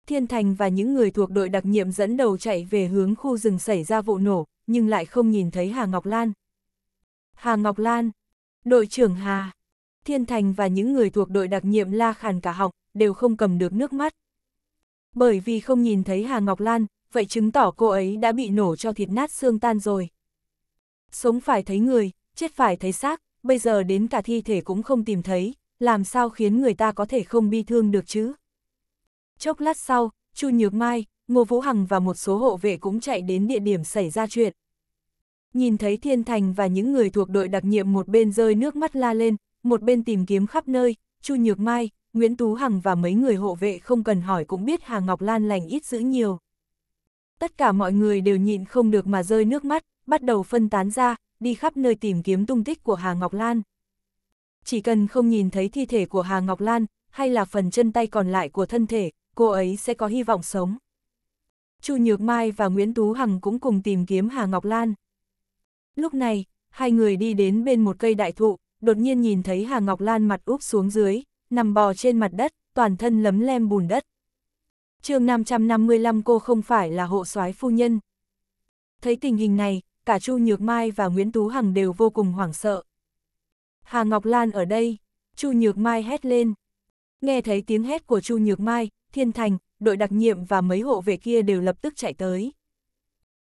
S1: Thiên Thành và những người thuộc đội đặc nhiệm dẫn đầu chạy về hướng khu rừng xảy ra vụ nổ, nhưng lại không nhìn thấy Hà Ngọc Lan. Hà Ngọc Lan, đội trưởng Hà, Thiên Thành và những người thuộc đội đặc nhiệm la khàn cả học, đều không cầm được nước mắt. Bởi vì không nhìn thấy Hà Ngọc Lan, vậy chứng tỏ cô ấy đã bị nổ cho thịt nát xương tan rồi. Sống phải thấy người, chết phải thấy xác, bây giờ đến cả thi thể cũng không tìm thấy, làm sao khiến người ta có thể không bi thương được chứ? Chốc lát sau, Chu Nhược Mai, Ngô Vũ Hằng và một số hộ vệ cũng chạy đến địa điểm xảy ra chuyện. Nhìn thấy Thiên Thành và những người thuộc đội đặc nhiệm một bên rơi nước mắt la lên, một bên tìm kiếm khắp nơi, Chu Nhược Mai, Nguyễn Tú Hằng và mấy người hộ vệ không cần hỏi cũng biết Hà Ngọc Lan lành ít giữ nhiều. Tất cả mọi người đều nhịn không được mà rơi nước mắt, bắt đầu phân tán ra, đi khắp nơi tìm kiếm tung tích của Hà Ngọc Lan. Chỉ cần không nhìn thấy thi thể của Hà Ngọc Lan, hay là phần chân tay còn lại của thân thể, cô ấy sẽ có hy vọng sống. Chu Nhược Mai và Nguyễn Tú Hằng cũng cùng tìm kiếm Hà Ngọc Lan. Lúc này, hai người đi đến bên một cây đại thụ, đột nhiên nhìn thấy Hà Ngọc Lan mặt úp xuống dưới, nằm bò trên mặt đất, toàn thân lấm lem bùn đất. chương 555 cô không phải là hộ soái phu nhân. Thấy tình hình này, cả Chu Nhược Mai và Nguyễn Tú Hằng đều vô cùng hoảng sợ. Hà Ngọc Lan ở đây, Chu Nhược Mai hét lên. Nghe thấy tiếng hét của Chu Nhược Mai, Thiên Thành, đội đặc nhiệm và mấy hộ vệ kia đều lập tức chạy tới.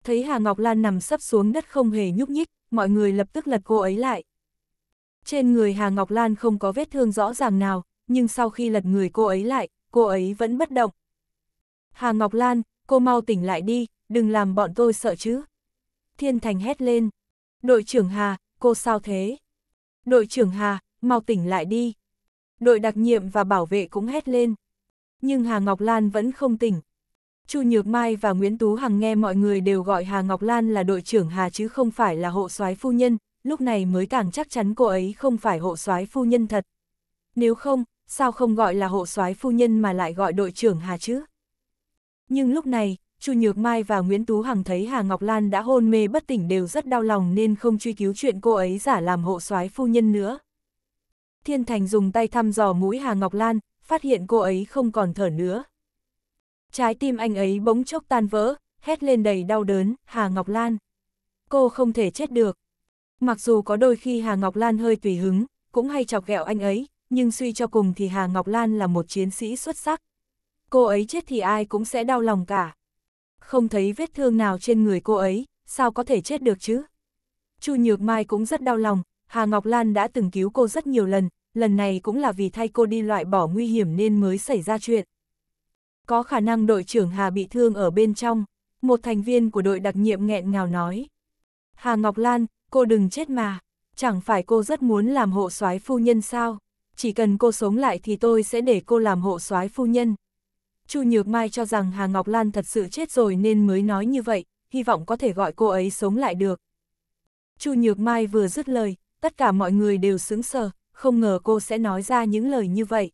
S1: Thấy Hà Ngọc Lan nằm sấp xuống đất không hề nhúc nhích, mọi người lập tức lật cô ấy lại. Trên người Hà Ngọc Lan không có vết thương rõ ràng nào, nhưng sau khi lật người cô ấy lại, cô ấy vẫn bất động. Hà Ngọc Lan, cô mau tỉnh lại đi, đừng làm bọn tôi sợ chứ. Thiên Thành hét lên. Đội trưởng Hà, cô sao thế? Đội trưởng Hà, mau tỉnh lại đi. Đội đặc nhiệm và bảo vệ cũng hét lên. Nhưng Hà Ngọc Lan vẫn không tỉnh. Chu Nhược Mai và Nguyễn Tú Hằng nghe mọi người đều gọi Hà Ngọc Lan là đội trưởng Hà chứ không phải là hộ soái phu nhân, lúc này mới càng chắc chắn cô ấy không phải hộ soái phu nhân thật. Nếu không, sao không gọi là hộ soái phu nhân mà lại gọi đội trưởng Hà chứ? Nhưng lúc này, Chu Nhược Mai và Nguyễn Tú Hằng thấy Hà Ngọc Lan đã hôn mê bất tỉnh đều rất đau lòng nên không truy cứu chuyện cô ấy giả làm hộ soái phu nhân nữa. Thiên Thành dùng tay thăm dò mũi Hà Ngọc Lan, phát hiện cô ấy không còn thở nữa. Trái tim anh ấy bỗng chốc tan vỡ, hét lên đầy đau đớn, Hà Ngọc Lan. Cô không thể chết được. Mặc dù có đôi khi Hà Ngọc Lan hơi tùy hứng, cũng hay chọc ghẹo anh ấy, nhưng suy cho cùng thì Hà Ngọc Lan là một chiến sĩ xuất sắc. Cô ấy chết thì ai cũng sẽ đau lòng cả. Không thấy vết thương nào trên người cô ấy, sao có thể chết được chứ? Chu Nhược Mai cũng rất đau lòng, Hà Ngọc Lan đã từng cứu cô rất nhiều lần, lần này cũng là vì thay cô đi loại bỏ nguy hiểm nên mới xảy ra chuyện. Có khả năng đội trưởng Hà bị thương ở bên trong, một thành viên của đội đặc nhiệm nghẹn ngào nói. Hà Ngọc Lan, cô đừng chết mà, chẳng phải cô rất muốn làm hộ soái phu nhân sao? Chỉ cần cô sống lại thì tôi sẽ để cô làm hộ soái phu nhân. Chu Nhược Mai cho rằng Hà Ngọc Lan thật sự chết rồi nên mới nói như vậy, hy vọng có thể gọi cô ấy sống lại được. Chu Nhược Mai vừa dứt lời, tất cả mọi người đều sững sờ, không ngờ cô sẽ nói ra những lời như vậy.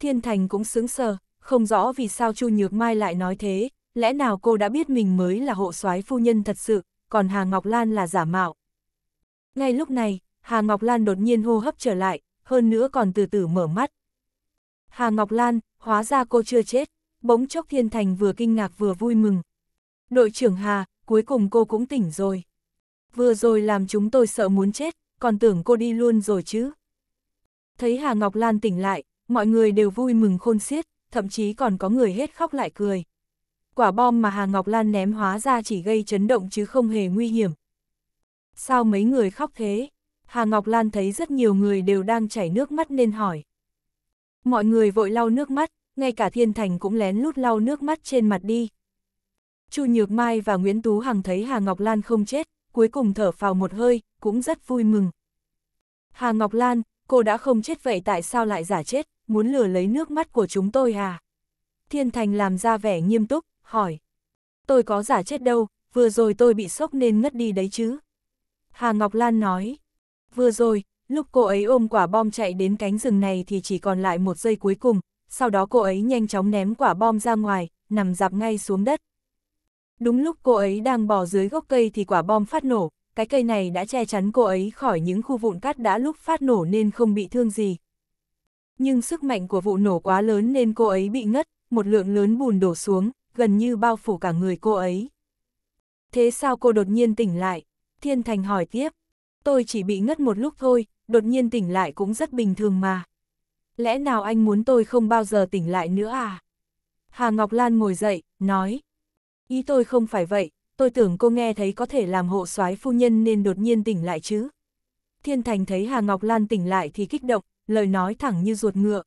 S1: Thiên Thành cũng sững sờ, không rõ vì sao Chu Nhược Mai lại nói thế, lẽ nào cô đã biết mình mới là hộ soái phu nhân thật sự, còn Hà Ngọc Lan là giả mạo. Ngay lúc này, Hà Ngọc Lan đột nhiên hô hấp trở lại, hơn nữa còn từ từ mở mắt. Hà Ngọc Lan, hóa ra cô chưa chết, bỗng chốc Thiên Thành vừa kinh ngạc vừa vui mừng. Đội trưởng Hà, cuối cùng cô cũng tỉnh rồi. Vừa rồi làm chúng tôi sợ muốn chết, còn tưởng cô đi luôn rồi chứ. Thấy Hà Ngọc Lan tỉnh lại, mọi người đều vui mừng khôn xiết, thậm chí còn có người hết khóc lại cười. Quả bom mà Hà Ngọc Lan ném hóa ra chỉ gây chấn động chứ không hề nguy hiểm. Sao mấy người khóc thế? Hà Ngọc Lan thấy rất nhiều người đều đang chảy nước mắt nên hỏi. Mọi người vội lau nước mắt, ngay cả Thiên Thành cũng lén lút lau nước mắt trên mặt đi. Chu Nhược Mai và Nguyễn Tú Hằng thấy Hà Ngọc Lan không chết, cuối cùng thở phào một hơi, cũng rất vui mừng. Hà Ngọc Lan, cô đã không chết vậy tại sao lại giả chết, muốn lừa lấy nước mắt của chúng tôi à? Thiên Thành làm ra vẻ nghiêm túc, hỏi. Tôi có giả chết đâu, vừa rồi tôi bị sốc nên ngất đi đấy chứ. Hà Ngọc Lan nói. Vừa rồi, lúc cô ấy ôm quả bom chạy đến cánh rừng này thì chỉ còn lại một giây cuối cùng, sau đó cô ấy nhanh chóng ném quả bom ra ngoài, nằm dạp ngay xuống đất. Đúng lúc cô ấy đang bò dưới gốc cây thì quả bom phát nổ, cái cây này đã che chắn cô ấy khỏi những khu vụn cát đã lúc phát nổ nên không bị thương gì. Nhưng sức mạnh của vụ nổ quá lớn nên cô ấy bị ngất, một lượng lớn bùn đổ xuống, gần như bao phủ cả người cô ấy. Thế sao cô đột nhiên tỉnh lại? Thiên Thành hỏi tiếp. Tôi chỉ bị ngất một lúc thôi, đột nhiên tỉnh lại cũng rất bình thường mà. Lẽ nào anh muốn tôi không bao giờ tỉnh lại nữa à? Hà Ngọc Lan ngồi dậy, nói. Ý tôi không phải vậy, tôi tưởng cô nghe thấy có thể làm hộ soái phu nhân nên đột nhiên tỉnh lại chứ. Thiên Thành thấy Hà Ngọc Lan tỉnh lại thì kích động, lời nói thẳng như ruột ngựa.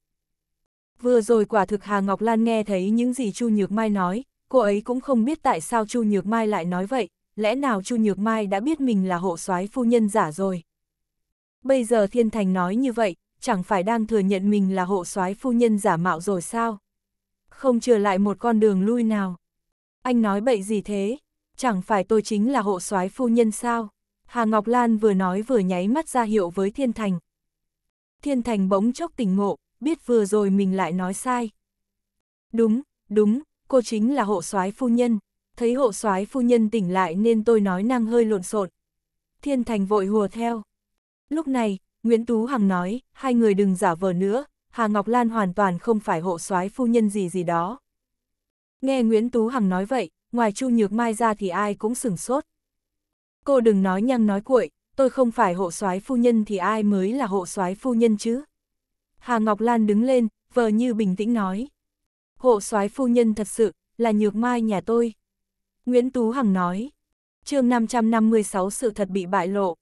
S1: Vừa rồi quả thực Hà Ngọc Lan nghe thấy những gì Chu Nhược Mai nói, cô ấy cũng không biết tại sao Chu Nhược Mai lại nói vậy, lẽ nào Chu Nhược Mai đã biết mình là hộ soái phu nhân giả rồi. Bây giờ Thiên Thành nói như vậy, chẳng phải đang thừa nhận mình là hộ soái phu nhân giả mạo rồi sao? Không trở lại một con đường lui nào. Anh nói bậy gì thế? Chẳng phải tôi chính là hộ soái phu nhân sao? Hà Ngọc Lan vừa nói vừa nháy mắt ra hiệu với Thiên Thành. Thiên Thành bỗng chốc tỉnh ngộ, biết vừa rồi mình lại nói sai. Đúng, đúng, cô chính là hộ soái phu nhân, thấy hộ soái phu nhân tỉnh lại nên tôi nói năng hơi lộn xộn. Thiên Thành vội hùa theo. Lúc này, Nguyễn Tú Hằng nói, hai người đừng giả vờ nữa, Hà Ngọc Lan hoàn toàn không phải hộ soái phu nhân gì gì đó. Nghe Nguyễn Tú Hằng nói vậy, ngoài Chu Nhược Mai ra thì ai cũng sửng sốt. Cô đừng nói nhăng nói cuội, tôi không phải hộ soái phu nhân thì ai mới là hộ soái phu nhân chứ? Hà Ngọc Lan đứng lên, vờ như bình tĩnh nói. Hộ soái phu nhân thật sự, là Nhược Mai nhà tôi. Nguyễn Tú Hằng nói. chương 556 sự thật bị bại lộ.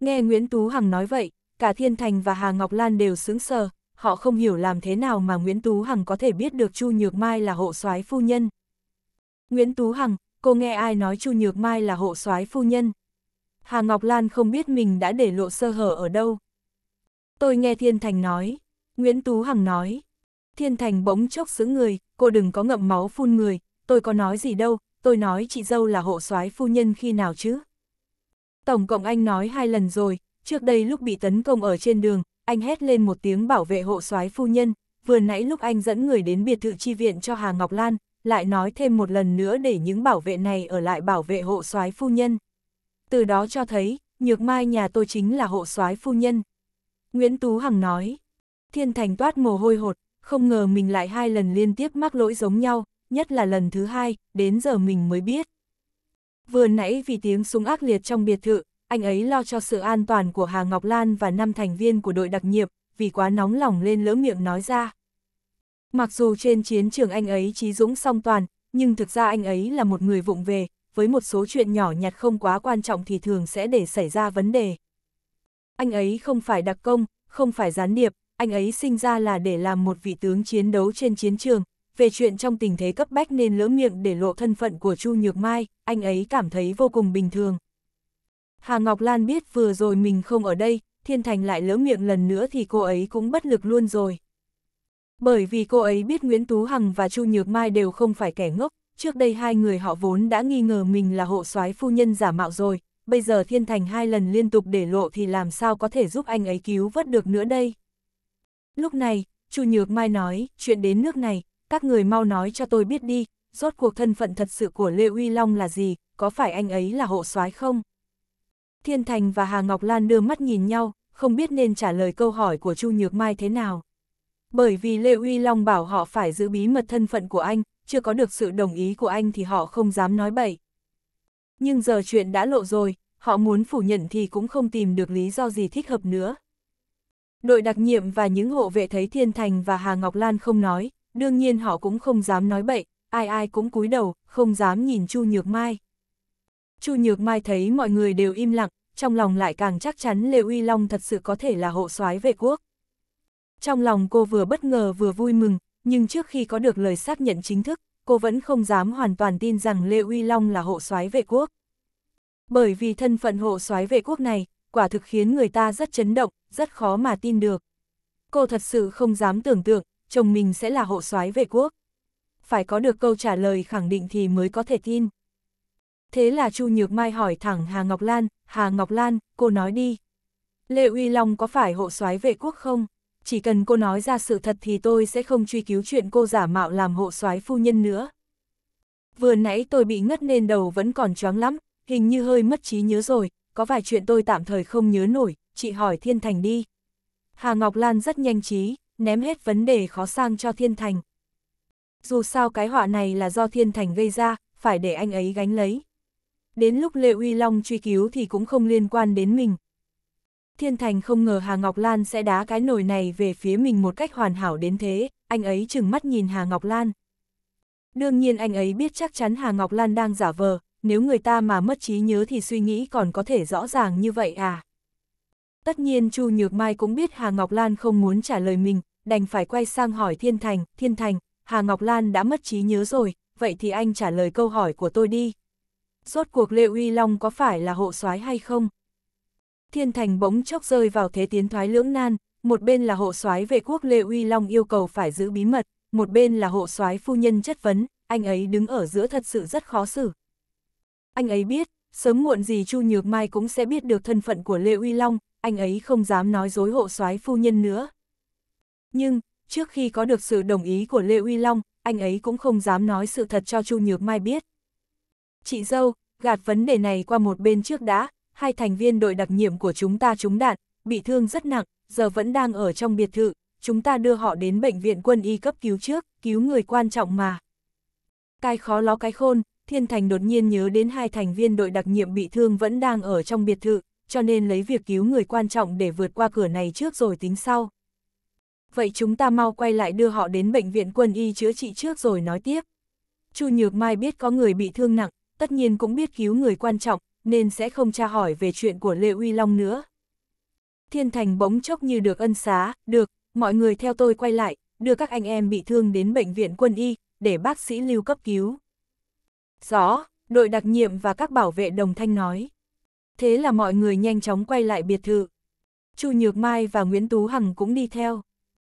S1: Nghe Nguyễn Tú Hằng nói vậy, cả Thiên Thành và Hà Ngọc Lan đều sướng sờ, họ không hiểu làm thế nào mà Nguyễn Tú Hằng có thể biết được Chu Nhược Mai là hộ soái phu nhân. Nguyễn Tú Hằng, cô nghe ai nói Chu Nhược Mai là hộ soái phu nhân? Hà Ngọc Lan không biết mình đã để lộ sơ hở ở đâu. Tôi nghe Thiên Thành nói. Nguyễn Tú Hằng nói. Thiên Thành bỗng chốc sướng người, cô đừng có ngậm máu phun người, tôi có nói gì đâu, tôi nói chị dâu là hộ soái phu nhân khi nào chứ? Tổng cộng anh nói hai lần rồi, trước đây lúc bị tấn công ở trên đường, anh hét lên một tiếng bảo vệ hộ soái phu nhân, vừa nãy lúc anh dẫn người đến biệt thự chi viện cho Hà Ngọc Lan, lại nói thêm một lần nữa để những bảo vệ này ở lại bảo vệ hộ soái phu nhân. Từ đó cho thấy, nhược mai nhà tôi chính là hộ soái phu nhân. Nguyễn Tú Hằng nói, Thiên Thành toát mồ hôi hột, không ngờ mình lại hai lần liên tiếp mắc lỗi giống nhau, nhất là lần thứ hai, đến giờ mình mới biết. Vừa nãy vì tiếng súng ác liệt trong biệt thự, anh ấy lo cho sự an toàn của Hà Ngọc Lan và năm thành viên của đội đặc nhiệm, vì quá nóng lòng lên lỡ miệng nói ra. Mặc dù trên chiến trường anh ấy trí dũng song toàn, nhưng thực ra anh ấy là một người vụng về, với một số chuyện nhỏ nhặt không quá quan trọng thì thường sẽ để xảy ra vấn đề. Anh ấy không phải đặc công, không phải gián điệp, anh ấy sinh ra là để làm một vị tướng chiến đấu trên chiến trường, về chuyện trong tình thế cấp bách nên lỡ miệng để lộ thân phận của Chu Nhược Mai, anh ấy cảm thấy vô cùng bình thường. Hà Ngọc Lan biết vừa rồi mình không ở đây, Thiên Thành lại lỡ miệng lần nữa thì cô ấy cũng bất lực luôn rồi. Bởi vì cô ấy biết Nguyễn Tú Hằng và Chu Nhược Mai đều không phải kẻ ngốc, trước đây hai người họ vốn đã nghi ngờ mình là hộ soái phu nhân giả mạo rồi, bây giờ Thiên Thành hai lần liên tục để lộ thì làm sao có thể giúp anh ấy cứu vớt được nữa đây. Lúc này, Chu Nhược Mai nói, chuyện đến nước này, các người mau nói cho tôi biết đi, rốt cuộc thân phận thật sự của Lê Uy Long là gì, có phải anh ấy là hộ soái không? Thiên Thành và Hà Ngọc Lan đưa mắt nhìn nhau, không biết nên trả lời câu hỏi của Chu Nhược Mai thế nào. Bởi vì Lê Uy Long bảo họ phải giữ bí mật thân phận của anh, chưa có được sự đồng ý của anh thì họ không dám nói bậy. Nhưng giờ chuyện đã lộ rồi, họ muốn phủ nhận thì cũng không tìm được lý do gì thích hợp nữa. Đội đặc nhiệm và những hộ vệ thấy Thiên Thành và Hà Ngọc Lan không nói, đương nhiên họ cũng không dám nói bậy, ai ai cũng cúi đầu, không dám nhìn Chu Nhược Mai. Chu Nhược Mai thấy mọi người đều im lặng, trong lòng lại càng chắc chắn Lê Uy Long thật sự có thể là hộ soái vệ quốc. Trong lòng cô vừa bất ngờ vừa vui mừng, nhưng trước khi có được lời xác nhận chính thức, cô vẫn không dám hoàn toàn tin rằng Lê Uy Long là hộ soái vệ quốc. Bởi vì thân phận hộ soái vệ quốc này, quả thực khiến người ta rất chấn động, rất khó mà tin được. Cô thật sự không dám tưởng tượng, chồng mình sẽ là hộ soái vệ quốc. Phải có được câu trả lời khẳng định thì mới có thể tin. Thế là Chu Nhược Mai hỏi thẳng Hà Ngọc Lan, Hà Ngọc Lan, cô nói đi. Lê Uy Long có phải hộ soái vệ quốc không? Chỉ cần cô nói ra sự thật thì tôi sẽ không truy cứu chuyện cô giả mạo làm hộ soái phu nhân nữa. Vừa nãy tôi bị ngất nên đầu vẫn còn choáng lắm, hình như hơi mất trí nhớ rồi, có vài chuyện tôi tạm thời không nhớ nổi, chị hỏi Thiên Thành đi. Hà Ngọc Lan rất nhanh trí, ném hết vấn đề khó sang cho Thiên Thành. Dù sao cái họa này là do Thiên Thành gây ra, phải để anh ấy gánh lấy. Đến lúc Lê Uy Long truy cứu thì cũng không liên quan đến mình. Thiên Thành không ngờ Hà Ngọc Lan sẽ đá cái nồi này về phía mình một cách hoàn hảo đến thế, anh ấy chừng mắt nhìn Hà Ngọc Lan. Đương nhiên anh ấy biết chắc chắn Hà Ngọc Lan đang giả vờ, nếu người ta mà mất trí nhớ thì suy nghĩ còn có thể rõ ràng như vậy à. Tất nhiên Chu Nhược Mai cũng biết Hà Ngọc Lan không muốn trả lời mình, đành phải quay sang hỏi Thiên Thành, Thiên Thành, Hà Ngọc Lan đã mất trí nhớ rồi, vậy thì anh trả lời câu hỏi của tôi đi. Rốt cuộc Lê Uy Long có phải là hộ soái hay không? Thiên Thành bỗng chốc rơi vào thế tiến thoái lưỡng nan, một bên là hộ soái vệ quốc Lê Uy Long yêu cầu phải giữ bí mật, một bên là hộ soái phu nhân chất vấn, anh ấy đứng ở giữa thật sự rất khó xử. Anh ấy biết, sớm muộn gì Chu Nhược Mai cũng sẽ biết được thân phận của Lê Uy Long, anh ấy không dám nói dối hộ soái phu nhân nữa. Nhưng, trước khi có được sự đồng ý của Lê Uy Long, anh ấy cũng không dám nói sự thật cho Chu Nhược Mai biết. Chị dâu, gạt vấn đề này qua một bên trước đã, hai thành viên đội đặc nhiệm của chúng ta trúng đạn, bị thương rất nặng, giờ vẫn đang ở trong biệt thự, chúng ta đưa họ đến bệnh viện quân y cấp cứu trước, cứu người quan trọng mà. Cái khó ló cái khôn, Thiên Thành đột nhiên nhớ đến hai thành viên đội đặc nhiệm bị thương vẫn đang ở trong biệt thự, cho nên lấy việc cứu người quan trọng để vượt qua cửa này trước rồi tính sau. Vậy chúng ta mau quay lại đưa họ đến bệnh viện quân y chữa trị trước rồi nói tiếp. Chu Nhược Mai biết có người bị thương nặng, tất nhiên cũng biết cứu người quan trọng, nên sẽ không tra hỏi về chuyện của Lê Uy Long nữa. Thiên Thành bỗng chốc như được ân xá, được, mọi người theo tôi quay lại, đưa các anh em bị thương đến bệnh viện quân y, để bác sĩ lưu cấp cứu. Rõ, đội đặc nhiệm và các bảo vệ đồng thanh nói. Thế là mọi người nhanh chóng quay lại biệt thự. Chu Nhược Mai và Nguyễn Tú Hằng cũng đi theo.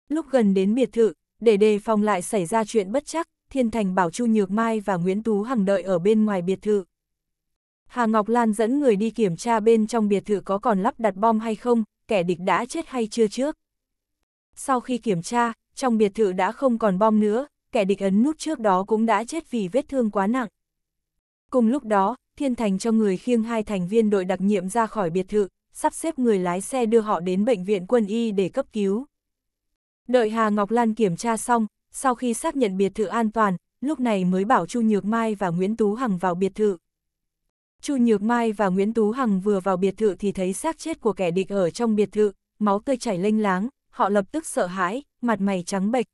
S1: Lúc gần đến biệt thự, để đề phòng lại xảy ra chuyện bất chắc, Thiên Thành bảo Chu Nhược Mai và Nguyễn Tú Hằng đợi ở bên ngoài biệt thự. Hà Ngọc Lan dẫn người đi kiểm tra bên trong biệt thự có còn lắp đặt bom hay không, kẻ địch đã chết hay chưa trước. Sau khi kiểm tra, trong biệt thự đã không còn bom nữa, kẻ địch ấn nút trước đó cũng đã chết vì vết thương quá nặng. Cùng lúc đó, Thiên Thành cho người khiêng hai thành viên đội đặc nhiệm ra khỏi biệt thự, sắp xếp người lái xe đưa họ đến bệnh viện quân y để cấp cứu. Đợi Hà Ngọc Lan kiểm tra xong, sau khi xác nhận biệt thự an toàn, lúc này mới bảo Chu Nhược Mai và Nguyễn Tú Hằng vào biệt thự. Chu Nhược Mai và Nguyễn Tú Hằng vừa vào biệt thự thì thấy xác chết của kẻ địch ở trong biệt thự, máu tươi chảy lênh láng, họ lập tức sợ hãi, mặt mày trắng bệch.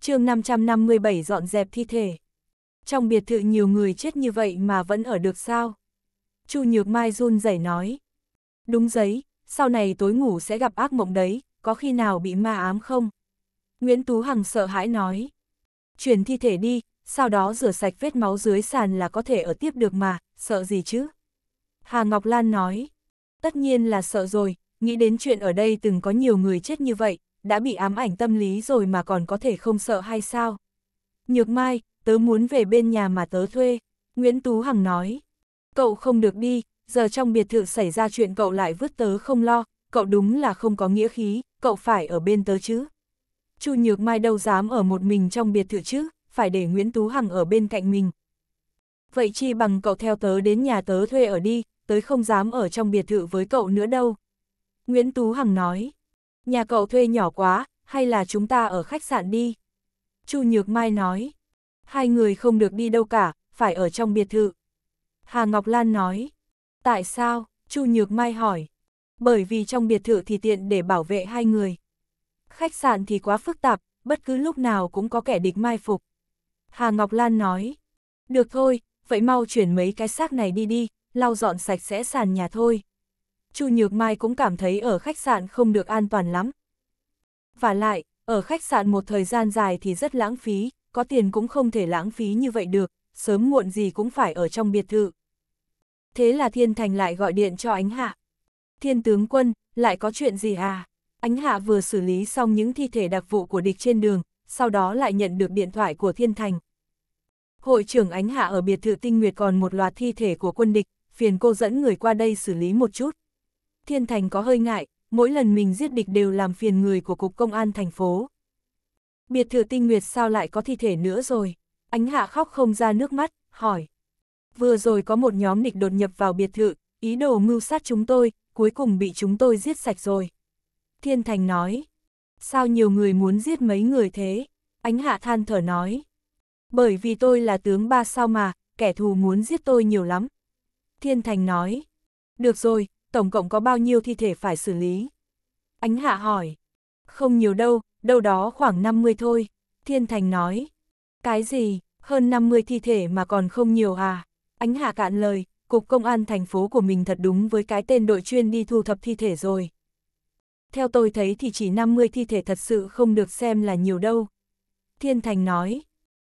S1: chương 557 dọn dẹp thi thể. Trong biệt thự nhiều người chết như vậy mà vẫn ở được sao? Chu Nhược Mai run rẩy nói. Đúng giấy, sau này tối ngủ sẽ gặp ác mộng đấy, có khi nào bị ma ám không? Nguyễn Tú Hằng sợ hãi nói. Chuyển thi thể đi, sau đó rửa sạch vết máu dưới sàn là có thể ở tiếp được mà, sợ gì chứ? Hà Ngọc Lan nói. Tất nhiên là sợ rồi, nghĩ đến chuyện ở đây từng có nhiều người chết như vậy, đã bị ám ảnh tâm lý rồi mà còn có thể không sợ hay sao? Nhược Mai, tớ muốn về bên nhà mà tớ thuê, Nguyễn Tú Hằng nói. Cậu không được đi, giờ trong biệt thự xảy ra chuyện cậu lại vứt tớ không lo, cậu đúng là không có nghĩa khí, cậu phải ở bên tớ chứ. Chu Nhược Mai đâu dám ở một mình trong biệt thự chứ, phải để Nguyễn Tú Hằng ở bên cạnh mình. Vậy chi bằng cậu theo tớ đến nhà tớ thuê ở đi, tớ không dám ở trong biệt thự với cậu nữa đâu. Nguyễn Tú Hằng nói, nhà cậu thuê nhỏ quá, hay là chúng ta ở khách sạn đi. Chu Nhược Mai nói, hai người không được đi đâu cả, phải ở trong biệt thự. Hà Ngọc Lan nói, tại sao, Chu Nhược Mai hỏi, bởi vì trong biệt thự thì tiện để bảo vệ hai người. Khách sạn thì quá phức tạp, bất cứ lúc nào cũng có kẻ địch mai phục. Hà Ngọc Lan nói, được thôi, vậy mau chuyển mấy cái xác này đi đi, lau dọn sạch sẽ sàn nhà thôi. Chu Nhược Mai cũng cảm thấy ở khách sạn không được an toàn lắm. Và lại, ở khách sạn một thời gian dài thì rất lãng phí, có tiền cũng không thể lãng phí như vậy được, sớm muộn gì cũng phải ở trong biệt thự. Thế là Thiên Thành lại gọi điện cho ánh hạ. Thiên tướng quân, lại có chuyện gì à? Ánh hạ vừa xử lý xong những thi thể đặc vụ của địch trên đường, sau đó lại nhận được điện thoại của Thiên Thành. Hội trưởng ánh hạ ở biệt thự tinh nguyệt còn một loạt thi thể của quân địch, phiền cô dẫn người qua đây xử lý một chút. Thiên Thành có hơi ngại, mỗi lần mình giết địch đều làm phiền người của Cục Công an thành phố. Biệt thự tinh nguyệt sao lại có thi thể nữa rồi? Ánh hạ khóc không ra nước mắt, hỏi. Vừa rồi có một nhóm địch đột nhập vào biệt thự, ý đồ mưu sát chúng tôi, cuối cùng bị chúng tôi giết sạch rồi. Thiên Thành nói. Sao nhiều người muốn giết mấy người thế? Ánh hạ than thở nói. Bởi vì tôi là tướng ba sao mà, kẻ thù muốn giết tôi nhiều lắm. Thiên Thành nói. Được rồi, tổng cộng có bao nhiêu thi thể phải xử lý? Ánh hạ hỏi. Không nhiều đâu, đâu đó khoảng 50 thôi. Thiên Thành nói. Cái gì, hơn 50 thi thể mà còn không nhiều à? Ánh hạ cạn lời, cục công an thành phố của mình thật đúng với cái tên đội chuyên đi thu thập thi thể rồi. Theo tôi thấy thì chỉ 50 thi thể thật sự không được xem là nhiều đâu. Thiên Thành nói.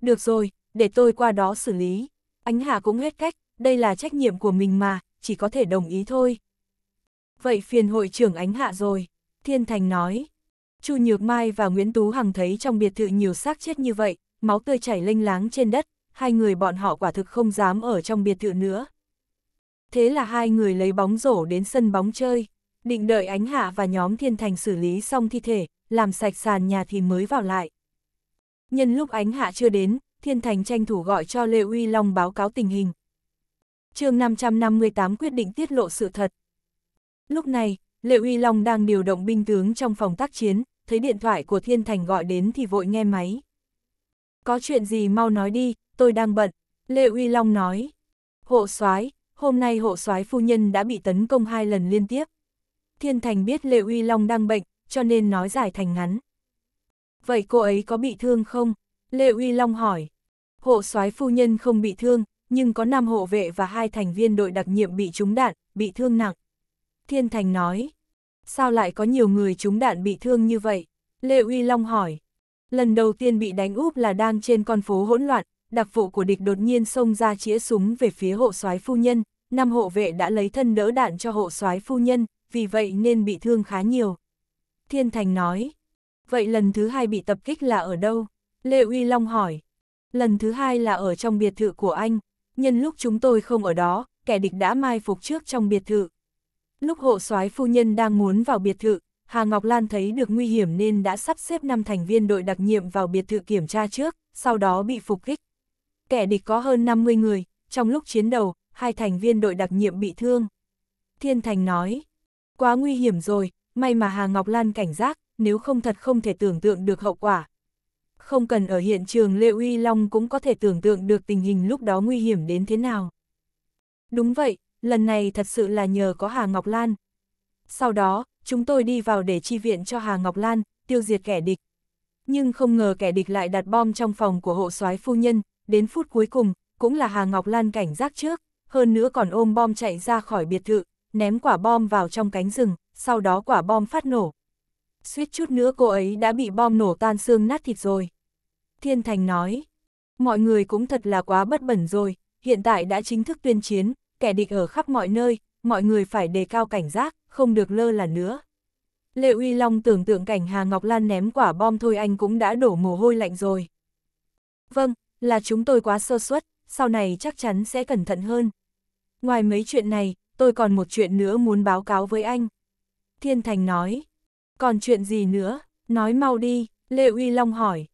S1: Được rồi, để tôi qua đó xử lý. Ánh hạ cũng hết cách, đây là trách nhiệm của mình mà, chỉ có thể đồng ý thôi. Vậy phiền hội trưởng ánh hạ rồi. Thiên Thành nói. Chu Nhược Mai và Nguyễn Tú Hằng thấy trong biệt thự nhiều xác chết như vậy, máu tươi chảy lênh láng trên đất, hai người bọn họ quả thực không dám ở trong biệt thự nữa. Thế là hai người lấy bóng rổ đến sân bóng chơi, định đợi Ánh Hạ và nhóm Thiên Thành xử lý xong thi thể, làm sạch sàn nhà thì mới vào lại. Nhân lúc Ánh Hạ chưa đến, Thiên Thành tranh thủ gọi cho Lê Uy Long báo cáo tình hình. chương 558 quyết định tiết lộ sự thật. Lúc này, Lê Uy Long đang điều động binh tướng trong phòng tác chiến, thấy điện thoại của Thiên Thành gọi đến thì vội nghe máy. Có chuyện gì mau nói đi, tôi đang bận, Lê Uy Long nói. Hộ soái hôm nay hộ soái phu nhân đã bị tấn công hai lần liên tiếp. Thiên Thành biết Lệ Uy Long đang bệnh, cho nên nói giải thành ngắn. Vậy cô ấy có bị thương không? Lệ Uy Long hỏi. Hộ soái phu nhân không bị thương, nhưng có 5 hộ vệ và hai thành viên đội đặc nhiệm bị trúng đạn, bị thương nặng. Thiên Thành nói. Sao lại có nhiều người trúng đạn bị thương như vậy? Lệ Uy Long hỏi. Lần đầu tiên bị đánh úp là đang trên con phố hỗn loạn, đặc vụ của địch đột nhiên xông ra chĩa súng về phía hộ soái phu nhân, năm hộ vệ đã lấy thân đỡ đạn cho hộ soái phu nhân, vì vậy nên bị thương khá nhiều. Thiên Thành nói, vậy lần thứ hai bị tập kích là ở đâu? Lê Uy Long hỏi, lần thứ hai là ở trong biệt thự của anh, nhân lúc chúng tôi không ở đó, kẻ địch đã mai phục trước trong biệt thự. Lúc hộ soái phu nhân đang muốn vào biệt thự, Hà Ngọc Lan thấy được nguy hiểm nên đã sắp xếp 5 thành viên đội đặc nhiệm vào biệt thự kiểm tra trước, sau đó bị phục kích. Kẻ địch có hơn 50 người, trong lúc chiến đấu, hai thành viên đội đặc nhiệm bị thương. Thiên Thành nói, quá nguy hiểm rồi, may mà Hà Ngọc Lan cảnh giác, nếu không thật không thể tưởng tượng được hậu quả. Không cần ở hiện trường Lê Uy Long cũng có thể tưởng tượng được tình hình lúc đó nguy hiểm đến thế nào. Đúng vậy, lần này thật sự là nhờ có Hà Ngọc Lan. Sau đó, chúng tôi đi vào để chi viện cho Hà Ngọc Lan, tiêu diệt kẻ địch. Nhưng không ngờ kẻ địch lại đặt bom trong phòng của hộ soái phu nhân, đến phút cuối cùng, cũng là Hà Ngọc Lan cảnh giác trước, hơn nữa còn ôm bom chạy ra khỏi biệt thự, ném quả bom vào trong cánh rừng, sau đó quả bom phát nổ. Suýt chút nữa cô ấy đã bị bom nổ tan xương nát thịt rồi. Thiên Thành nói, mọi người cũng thật là quá bất bẩn rồi, hiện tại đã chính thức tuyên chiến, kẻ địch ở khắp mọi nơi, mọi người phải đề cao cảnh giác, không được lơ là nữa. Lệ Uy Long tưởng tượng cảnh Hà Ngọc Lan ném quả bom thôi anh cũng đã đổ mồ hôi lạnh rồi. Vâng, là chúng tôi quá sơ suất, sau này chắc chắn sẽ cẩn thận hơn. Ngoài mấy chuyện này, tôi còn một chuyện nữa muốn báo cáo với anh. Thiên Thành nói, còn chuyện gì nữa, nói mau đi, Lê Uy Long hỏi.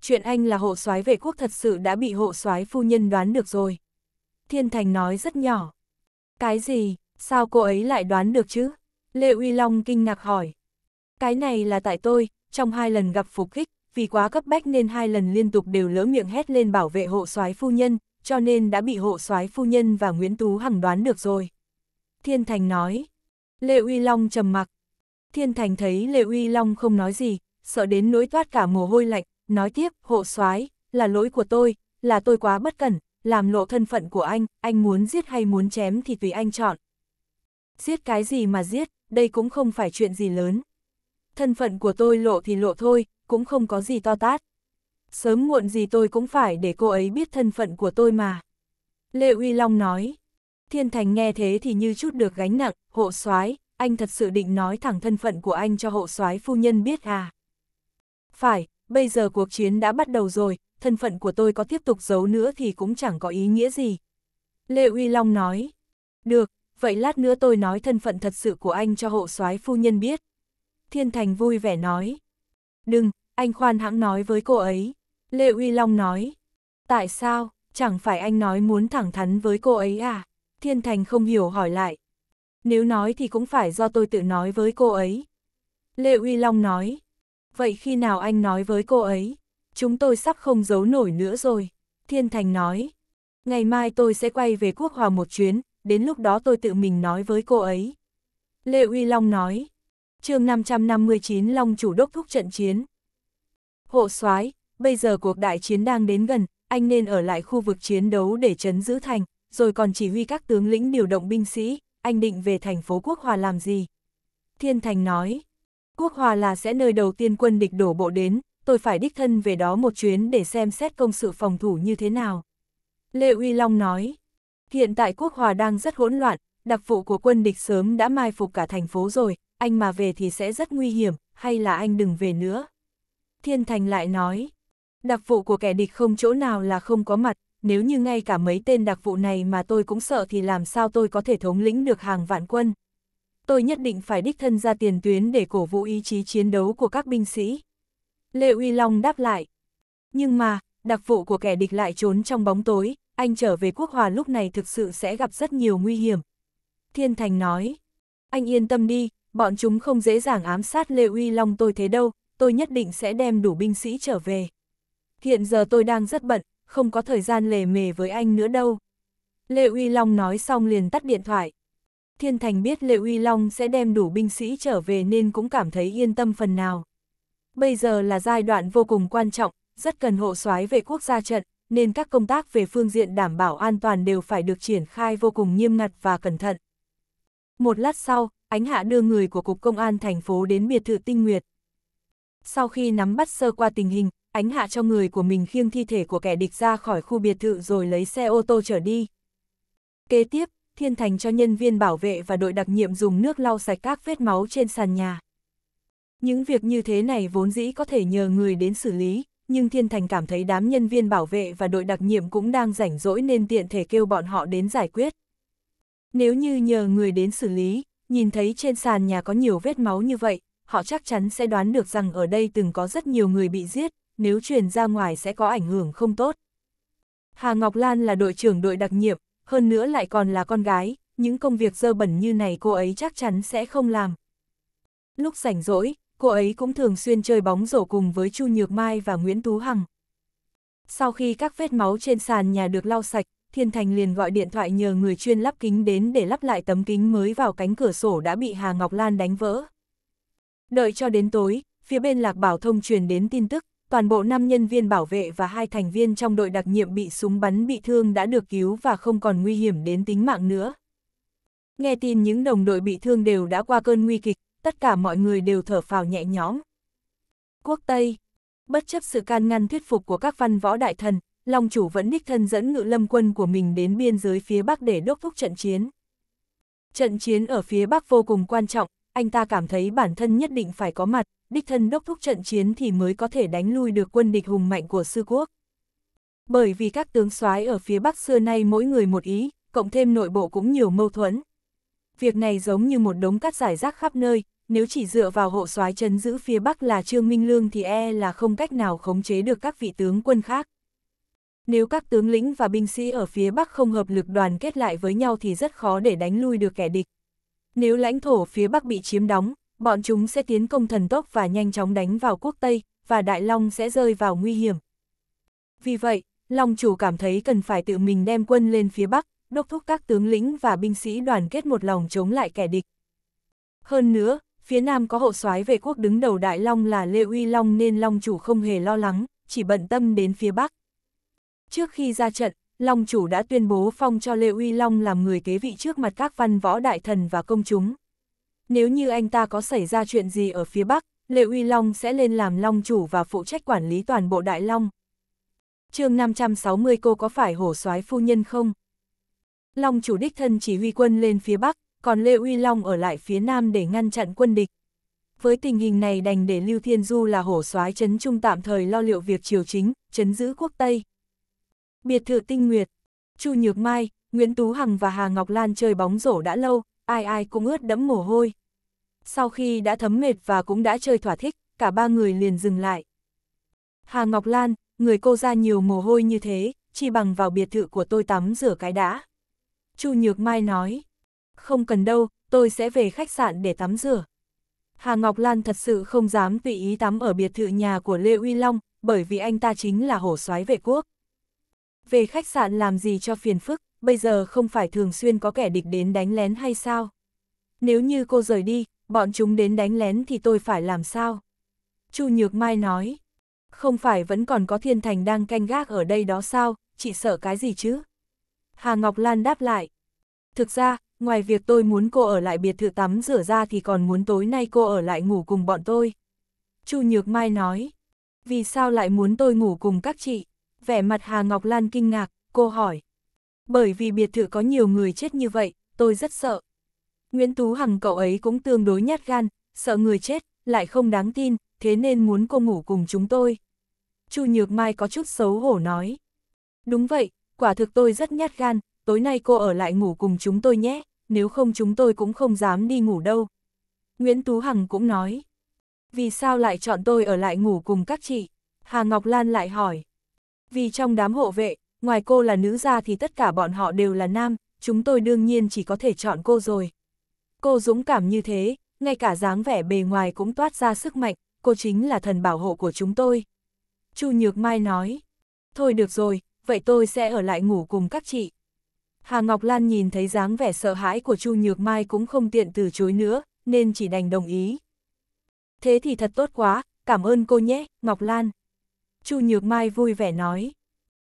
S1: Chuyện anh là hộ soái vệ quốc thật sự đã bị hộ soái phu nhân đoán được rồi. Thiên Thành nói rất nhỏ. Cái gì, sao cô ấy lại đoán được chứ? Lê Uy Long kinh ngạc hỏi. Cái này là tại tôi, trong hai lần gặp phục kích, vì quá cấp bách nên hai lần liên tục đều lỡ miệng hét lên bảo vệ hộ soái phu nhân, cho nên đã bị hộ soái phu nhân và Nguyễn Tú Hằng đoán được rồi. Thiên Thành nói. Lê Uy Long trầm mặc. Thiên Thành thấy Lê Uy Long không nói gì, sợ đến nỗi toát cả mồ hôi lạnh, nói tiếp, hộ soái là lỗi của tôi, là tôi quá bất cẩn, làm lộ thân phận của anh, anh muốn giết hay muốn chém thì tùy anh chọn. Giết cái gì mà giết, đây cũng không phải chuyện gì lớn. Thân phận của tôi lộ thì lộ thôi, cũng không có gì to tát. Sớm muộn gì tôi cũng phải để cô ấy biết thân phận của tôi mà. Lê Uy Long nói. Thiên Thành nghe thế thì như chút được gánh nặng, hộ soái anh thật sự định nói thẳng thân phận của anh cho hộ soái phu nhân biết à? Phải, bây giờ cuộc chiến đã bắt đầu rồi, thân phận của tôi có tiếp tục giấu nữa thì cũng chẳng có ý nghĩa gì. Lê Uy Long nói. Được, vậy lát nữa tôi nói thân phận thật sự của anh cho hộ soái phu nhân biết. Thiên Thành vui vẻ nói. Đừng, anh khoan hãng nói với cô ấy. Lê Uy Long nói. Tại sao, chẳng phải anh nói muốn thẳng thắn với cô ấy à? Thiên Thành không hiểu hỏi lại. Nếu nói thì cũng phải do tôi tự nói với cô ấy. Lệ Uy Long nói. Vậy khi nào anh nói với cô ấy? Chúng tôi sắp không giấu nổi nữa rồi. Thiên Thành nói. Ngày mai tôi sẽ quay về Quốc Hòa một chuyến, đến lúc đó tôi tự mình nói với cô ấy. Lệ Uy Long nói. chương 559 Long chủ đốc thúc trận chiến. Hộ soái bây giờ cuộc đại chiến đang đến gần, anh nên ở lại khu vực chiến đấu để chấn giữ thành, rồi còn chỉ huy các tướng lĩnh điều động binh sĩ, anh định về thành phố Quốc Hòa làm gì? Thiên Thành nói, Quốc Hòa là sẽ nơi đầu tiên quân địch đổ bộ đến, tôi phải đích thân về đó một chuyến để xem xét công sự phòng thủ như thế nào. Lê Uy Long nói, hiện tại Quốc Hòa đang rất hỗn loạn, đặc vụ của quân địch sớm đã mai phục cả thành phố rồi, anh mà về thì sẽ rất nguy hiểm, hay là anh đừng về nữa. Thiên Thành lại nói, đặc vụ của kẻ địch không chỗ nào là không có mặt, nếu như ngay cả mấy tên đặc vụ này mà tôi cũng sợ thì làm sao tôi có thể thống lĩnh được hàng vạn quân. Tôi nhất định phải đích thân ra tiền tuyến để cổ vũ ý chí chiến đấu của các binh sĩ. Lê Uy Long đáp lại. Nhưng mà, đặc vụ của kẻ địch lại trốn trong bóng tối, anh trở về quốc hòa lúc này thực sự sẽ gặp rất nhiều nguy hiểm. Thiên Thành nói, anh yên tâm đi, bọn chúng không dễ dàng ám sát Lê Uy Long tôi thế đâu, tôi nhất định sẽ đem đủ binh sĩ trở về. Hiện giờ tôi đang rất bận, không có thời gian lề mề với anh nữa đâu. Lê Uy Long nói xong liền tắt điện thoại. Thiên Thành biết Lê Uy Long sẽ đem đủ binh sĩ trở về nên cũng cảm thấy yên tâm phần nào. Bây giờ là giai đoạn vô cùng quan trọng, rất cần hộ soái về quốc gia trận, nên các công tác về phương diện đảm bảo an toàn đều phải được triển khai vô cùng nghiêm ngặt và cẩn thận. Một lát sau, Ánh Hạ đưa người của Cục Công an thành phố đến biệt thự Tinh Nguyệt. Sau khi nắm bắt sơ qua tình hình, Ánh Hạ cho người của mình khiêng thi thể của kẻ địch ra khỏi khu biệt thự rồi lấy xe ô tô trở đi. Kế tiếp, Thiên Thành cho nhân viên bảo vệ và đội đặc nhiệm dùng nước lau sạch các vết máu trên sàn nhà. Những việc như thế này vốn dĩ có thể nhờ người đến xử lý, nhưng Thiên Thành cảm thấy đám nhân viên bảo vệ và đội đặc nhiệm cũng đang rảnh rỗi nên tiện thể kêu bọn họ đến giải quyết. Nếu như nhờ người đến xử lý, nhìn thấy trên sàn nhà có nhiều vết máu như vậy, họ chắc chắn sẽ đoán được rằng ở đây từng có rất nhiều người bị giết, nếu truyền ra ngoài sẽ có ảnh hưởng không tốt. Hà Ngọc Lan là đội trưởng đội đặc nhiệm, hơn nữa lại còn là con gái, những công việc dơ bẩn như này cô ấy chắc chắn sẽ không làm. Lúc rảnh rỗi, cô ấy cũng thường xuyên chơi bóng rổ cùng với Chu Nhược Mai và Nguyễn Tú Hằng. Sau khi các vết máu trên sàn nhà được lau sạch, Thiên Thành liền gọi điện thoại nhờ người chuyên lắp kính đến để lắp lại tấm kính mới vào cánh cửa sổ đã bị Hà Ngọc Lan đánh vỡ. Đợi cho đến tối, phía bên Lạc Bảo Thông truyền đến tin tức, toàn bộ 5 nhân viên bảo vệ và hai thành viên trong đội đặc nhiệm bị súng bắn bị thương đã được cứu và không còn nguy hiểm đến tính mạng nữa. Nghe tin những đồng đội bị thương đều đã qua cơn nguy kịch, tất cả mọi người đều thở phào nhẹ nhõm. Quốc Tây Bất chấp sự can ngăn thuyết phục của các văn võ đại thần, Long chủ vẫn đích thân dẫn ngự lâm quân của mình đến biên giới phía Bắc để đốc thúc trận chiến. Trận chiến ở phía Bắc vô cùng quan trọng, anh ta cảm thấy bản thân nhất định phải có mặt, đích thân đốc thúc trận chiến thì mới có thể đánh lui được quân địch hùng mạnh của sư quốc. Bởi vì các tướng soái ở phía Bắc xưa nay mỗi người một ý, cộng thêm nội bộ cũng nhiều mâu thuẫn. Việc này giống như một đống cát giải rác khắp nơi, nếu chỉ dựa vào hộ soái trấn giữ phía Bắc là Trương Minh Lương thì e là không cách nào khống chế được các vị tướng quân khác. Nếu các tướng lĩnh và binh sĩ ở phía Bắc không hợp lực đoàn kết lại với nhau thì rất khó để đánh lui được kẻ địch. Nếu lãnh thổ phía Bắc bị chiếm đóng, bọn chúng sẽ tiến công thần tốc và nhanh chóng đánh vào quốc Tây, và Đại Long sẽ rơi vào nguy hiểm. Vì vậy, Long chủ cảm thấy cần phải tự mình đem quân lên phía Bắc, đốc thúc các tướng lĩnh và binh sĩ đoàn kết một lòng chống lại kẻ địch. Hơn nữa, phía Nam có hộ soái về quốc đứng đầu Đại Long là Lê Uy Long nên Long chủ không hề lo lắng, chỉ bận tâm đến phía Bắc. Trước khi ra trận, Long chủ đã tuyên bố phong cho Lê Uy Long làm người kế vị trước mặt các văn võ đại thần và công chúng. Nếu như anh ta có xảy ra chuyện gì ở phía Bắc, Lệ Uy Long sẽ lên làm Long chủ và phụ trách quản lý toàn bộ Đại Long. chương 560 cô có phải hổ soái phu nhân không? Long chủ đích thân chỉ huy quân lên phía Bắc, còn Lê Uy Long ở lại phía Nam để ngăn chặn quân địch. Với tình hình này đành để Lưu Thiên Du là hổ soái chấn trung tạm thời lo liệu việc triều chính, chấn giữ quốc Tây. Biệt thự tinh nguyệt, Chu Nhược Mai, Nguyễn Tú Hằng và Hà Ngọc Lan chơi bóng rổ đã lâu, ai ai cũng ướt đẫm mồ hôi. Sau khi đã thấm mệt và cũng đã chơi thỏa thích, cả ba người liền dừng lại. Hà Ngọc Lan, người cô ra nhiều mồ hôi như thế, chỉ bằng vào biệt thự của tôi tắm rửa cái đã. Chu Nhược Mai nói, không cần đâu, tôi sẽ về khách sạn để tắm rửa. Hà Ngọc Lan thật sự không dám tùy ý tắm ở biệt thự nhà của Lê Uy Long, bởi vì anh ta chính là hổ soái vệ quốc. Về khách sạn làm gì cho phiền phức, bây giờ không phải thường xuyên có kẻ địch đến đánh lén hay sao? Nếu như cô rời đi, bọn chúng đến đánh lén thì tôi phải làm sao? Chu Nhược Mai nói, không phải vẫn còn có thiên thành đang canh gác ở đây đó sao, chị sợ cái gì chứ? Hà Ngọc Lan đáp lại, thực ra, ngoài việc tôi muốn cô ở lại biệt thự tắm rửa ra thì còn muốn tối nay cô ở lại ngủ cùng bọn tôi. Chu Nhược Mai nói, vì sao lại muốn tôi ngủ cùng các chị? Vẻ mặt Hà Ngọc Lan kinh ngạc, cô hỏi. Bởi vì biệt thự có nhiều người chết như vậy, tôi rất sợ. Nguyễn Tú Hằng cậu ấy cũng tương đối nhát gan, sợ người chết, lại không đáng tin, thế nên muốn cô ngủ cùng chúng tôi. Chu Nhược Mai có chút xấu hổ nói. Đúng vậy, quả thực tôi rất nhát gan, tối nay cô ở lại ngủ cùng chúng tôi nhé, nếu không chúng tôi cũng không dám đi ngủ đâu. Nguyễn Tú Hằng cũng nói. Vì sao lại chọn tôi ở lại ngủ cùng các chị? Hà Ngọc Lan lại hỏi. Vì trong đám hộ vệ, ngoài cô là nữ gia thì tất cả bọn họ đều là nam, chúng tôi đương nhiên chỉ có thể chọn cô rồi. Cô dũng cảm như thế, ngay cả dáng vẻ bề ngoài cũng toát ra sức mạnh, cô chính là thần bảo hộ của chúng tôi. Chu Nhược Mai nói, thôi được rồi, vậy tôi sẽ ở lại ngủ cùng các chị. Hà Ngọc Lan nhìn thấy dáng vẻ sợ hãi của Chu Nhược Mai cũng không tiện từ chối nữa, nên chỉ đành đồng ý. Thế thì thật tốt quá, cảm ơn cô nhé, Ngọc Lan. Chu Nhược Mai vui vẻ nói.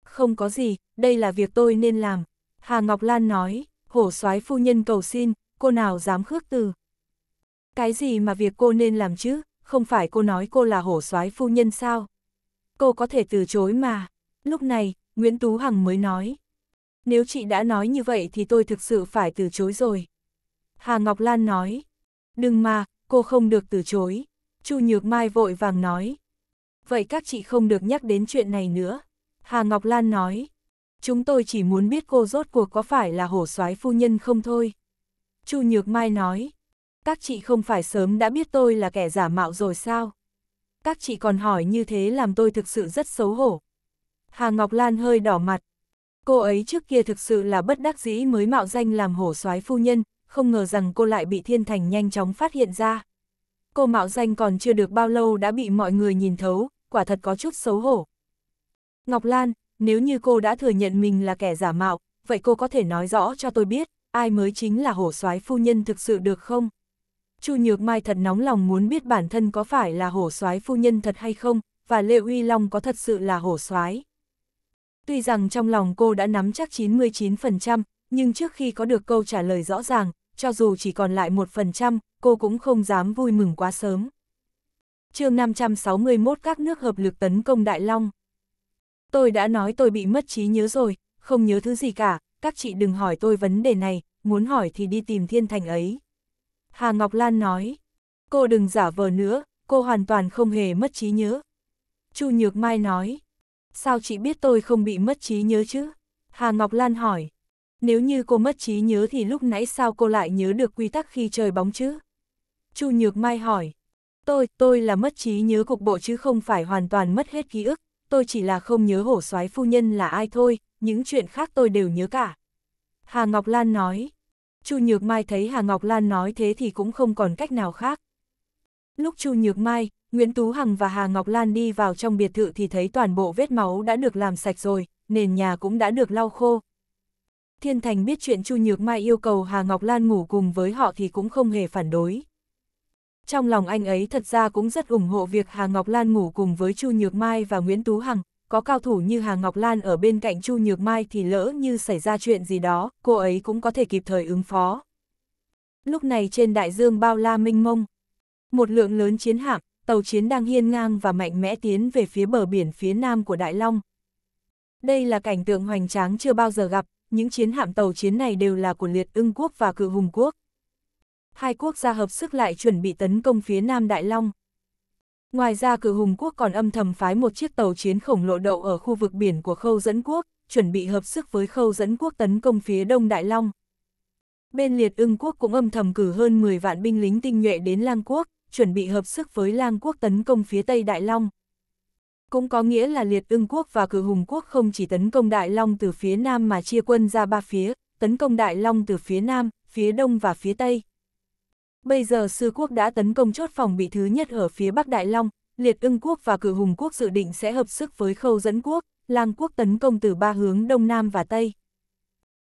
S1: Không có gì, đây là việc tôi nên làm. Hà Ngọc Lan nói, hổ soái phu nhân cầu xin, cô nào dám khước từ. Cái gì mà việc cô nên làm chứ, không phải cô nói cô là hổ soái phu nhân sao? Cô có thể từ chối mà. Lúc này, Nguyễn Tú Hằng mới nói. Nếu chị đã nói như vậy thì tôi thực sự phải từ chối rồi. Hà Ngọc Lan nói. Đừng mà, cô không được từ chối. Chu Nhược Mai vội vàng nói. Vậy các chị không được nhắc đến chuyện này nữa. Hà Ngọc Lan nói. Chúng tôi chỉ muốn biết cô rốt cuộc có phải là hổ soái phu nhân không thôi. Chu Nhược Mai nói. Các chị không phải sớm đã biết tôi là kẻ giả mạo rồi sao? Các chị còn hỏi như thế làm tôi thực sự rất xấu hổ. Hà Ngọc Lan hơi đỏ mặt. Cô ấy trước kia thực sự là bất đắc dĩ mới mạo danh làm hổ soái phu nhân, không ngờ rằng cô lại bị thiên thành nhanh chóng phát hiện ra. Cô mạo danh còn chưa được bao lâu đã bị mọi người nhìn thấu, quả thật có chút xấu hổ. Ngọc Lan, nếu như cô đã thừa nhận mình là kẻ giả mạo, vậy cô có thể nói rõ cho tôi biết, ai mới chính là hổ soái phu nhân thực sự được không? Chu Nhược Mai thật nóng lòng muốn biết bản thân có phải là hổ soái phu nhân thật hay không, và Lê Uy Long có thật sự là hổ soái. Tuy rằng trong lòng cô đã nắm chắc 99%, nhưng trước khi có được câu trả lời rõ ràng, cho dù chỉ còn lại 1%, cô cũng không dám vui mừng quá sớm. chương 561 các nước hợp lực tấn công Đại Long. Tôi đã nói tôi bị mất trí nhớ rồi, không nhớ thứ gì cả, các chị đừng hỏi tôi vấn đề này, muốn hỏi thì đi tìm thiên thành ấy. Hà Ngọc Lan nói, cô đừng giả vờ nữa, cô hoàn toàn không hề mất trí nhớ. Chu Nhược Mai nói, sao chị biết tôi không bị mất trí nhớ chứ? Hà Ngọc Lan hỏi, nếu như cô mất trí nhớ thì lúc nãy sao cô lại nhớ được quy tắc khi chơi bóng chứ? Chu Nhược Mai hỏi, tôi, tôi là mất trí nhớ cục bộ chứ không phải hoàn toàn mất hết ký ức, tôi chỉ là không nhớ hổ soái phu nhân là ai thôi, những chuyện khác tôi đều nhớ cả. Hà Ngọc Lan nói, Chu Nhược Mai thấy Hà Ngọc Lan nói thế thì cũng không còn cách nào khác. Lúc Chu Nhược Mai, Nguyễn Tú Hằng và Hà Ngọc Lan đi vào trong biệt thự thì thấy toàn bộ vết máu đã được làm sạch rồi, nền nhà cũng đã được lau khô. Thiên Thành biết chuyện Chu Nhược Mai yêu cầu Hà Ngọc Lan ngủ cùng với họ thì cũng không hề phản đối. Trong lòng anh ấy thật ra cũng rất ủng hộ việc Hà Ngọc Lan ngủ cùng với Chu Nhược Mai và Nguyễn Tú Hằng, có cao thủ như Hà Ngọc Lan ở bên cạnh Chu Nhược Mai thì lỡ như xảy ra chuyện gì đó, cô ấy cũng có thể kịp thời ứng phó. Lúc này trên đại dương bao la minh mông, một lượng lớn chiến hạm, tàu chiến đang hiên ngang và mạnh mẽ tiến về phía bờ biển phía nam của Đại Long. Đây là cảnh tượng hoành tráng chưa bao giờ gặp, những chiến hạm tàu chiến này đều là của liệt ưng quốc và cự hùng quốc. Hai quốc gia hợp sức lại chuẩn bị tấn công phía nam Đại Long. Ngoài ra cử hùng quốc còn âm thầm phái một chiếc tàu chiến khổng lồ đậu ở khu vực biển của khâu dẫn quốc, chuẩn bị hợp sức với khâu dẫn quốc tấn công phía đông Đại Long. Bên liệt ưng quốc cũng âm thầm cử hơn 10 vạn binh lính tinh nhuệ đến lang quốc, chuẩn bị hợp sức với lang quốc tấn công phía tây Đại Long. Cũng có nghĩa là liệt ưng quốc và cử hùng quốc không chỉ tấn công Đại Long từ phía nam mà chia quân ra ba phía, tấn công Đại Long từ phía nam, phía đông và phía tây. Bây giờ sư quốc đã tấn công chốt phòng bị thứ nhất ở phía bắc Đại Long, liệt ưng quốc và cử hùng quốc dự định sẽ hợp sức với khâu dẫn quốc, lang quốc tấn công từ ba hướng đông nam và tây.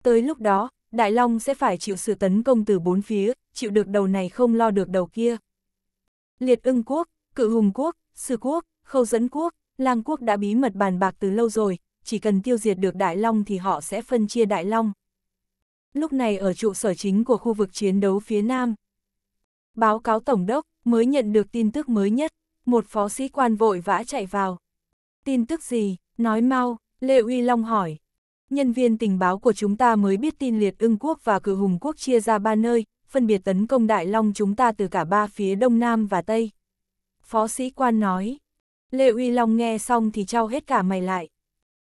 S1: Tới lúc đó, Đại Long sẽ phải chịu sự tấn công từ bốn phía, chịu được đầu này không lo được đầu kia. Liệt ưng quốc, cự hùng quốc, sư quốc, khâu dẫn quốc, lang quốc đã bí mật bàn bạc từ lâu rồi, chỉ cần tiêu diệt được Đại Long thì họ sẽ phân chia Đại Long. Lúc này ở trụ sở chính của khu vực chiến đấu phía Nam. Báo cáo Tổng đốc, mới nhận được tin tức mới nhất, một phó sĩ quan vội vã chạy vào. Tin tức gì, nói mau, Lê Uy Long hỏi. Nhân viên tình báo của chúng ta mới biết tin liệt ưng quốc và cử hùng quốc chia ra ba nơi, phân biệt tấn công Đại Long chúng ta từ cả ba phía Đông Nam và Tây. Phó sĩ quan nói. Lê Uy Long nghe xong thì trao hết cả mày lại.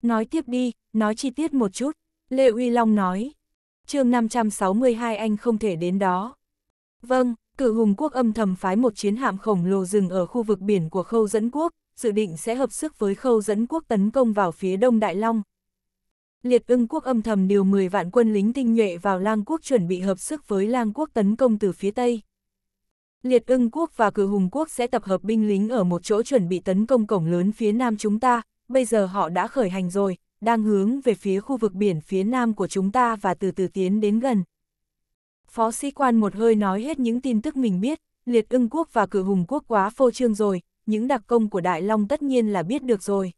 S1: Nói tiếp đi, nói chi tiết một chút. Lê Uy Long nói. chương 562 anh không thể đến đó. Vâng, cự hùng quốc âm thầm phái một chiến hạm khổng lồ dừng ở khu vực biển của khâu dẫn quốc, dự định sẽ hợp sức với khâu dẫn quốc tấn công vào phía đông Đại Long. Liệt ưng quốc âm thầm điều 10 vạn quân lính tinh nhuệ vào lang quốc chuẩn bị hợp sức với lang quốc tấn công từ phía tây. Liệt ưng quốc và cự hùng quốc sẽ tập hợp binh lính ở một chỗ chuẩn bị tấn công cổng lớn phía nam chúng ta, bây giờ họ đã khởi hành rồi, đang hướng về phía khu vực biển phía nam của chúng ta và từ từ tiến đến gần. Phó sĩ quan một hơi nói hết những tin tức mình biết, liệt ưng quốc và cử hùng quốc quá phô trương rồi, những đặc công của Đại Long tất nhiên là biết được rồi.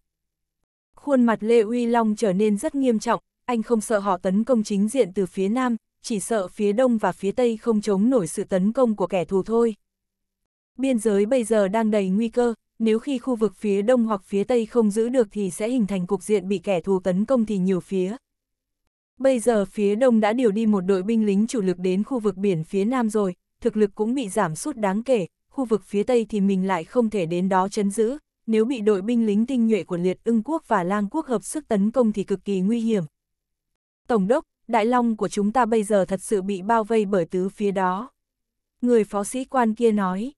S1: Khuôn mặt Lê Uy Long trở nên rất nghiêm trọng, anh không sợ họ tấn công chính diện từ phía nam, chỉ sợ phía đông và phía tây không chống nổi sự tấn công của kẻ thù thôi. Biên giới bây giờ đang đầy nguy cơ, nếu khi khu vực phía đông hoặc phía tây không giữ được thì sẽ hình thành cục diện bị kẻ thù tấn công thì nhiều phía. Bây giờ phía đông đã điều đi một đội binh lính chủ lực đến khu vực biển phía nam rồi, thực lực cũng bị giảm sút đáng kể, khu vực phía tây thì mình lại không thể đến đó chấn giữ, nếu bị đội binh lính tinh nhuệ của liệt ưng quốc và lang quốc hợp sức tấn công thì cực kỳ nguy hiểm. Tổng đốc, Đại Long của chúng ta bây giờ thật sự bị bao vây bởi tứ phía đó. Người phó sĩ quan kia nói.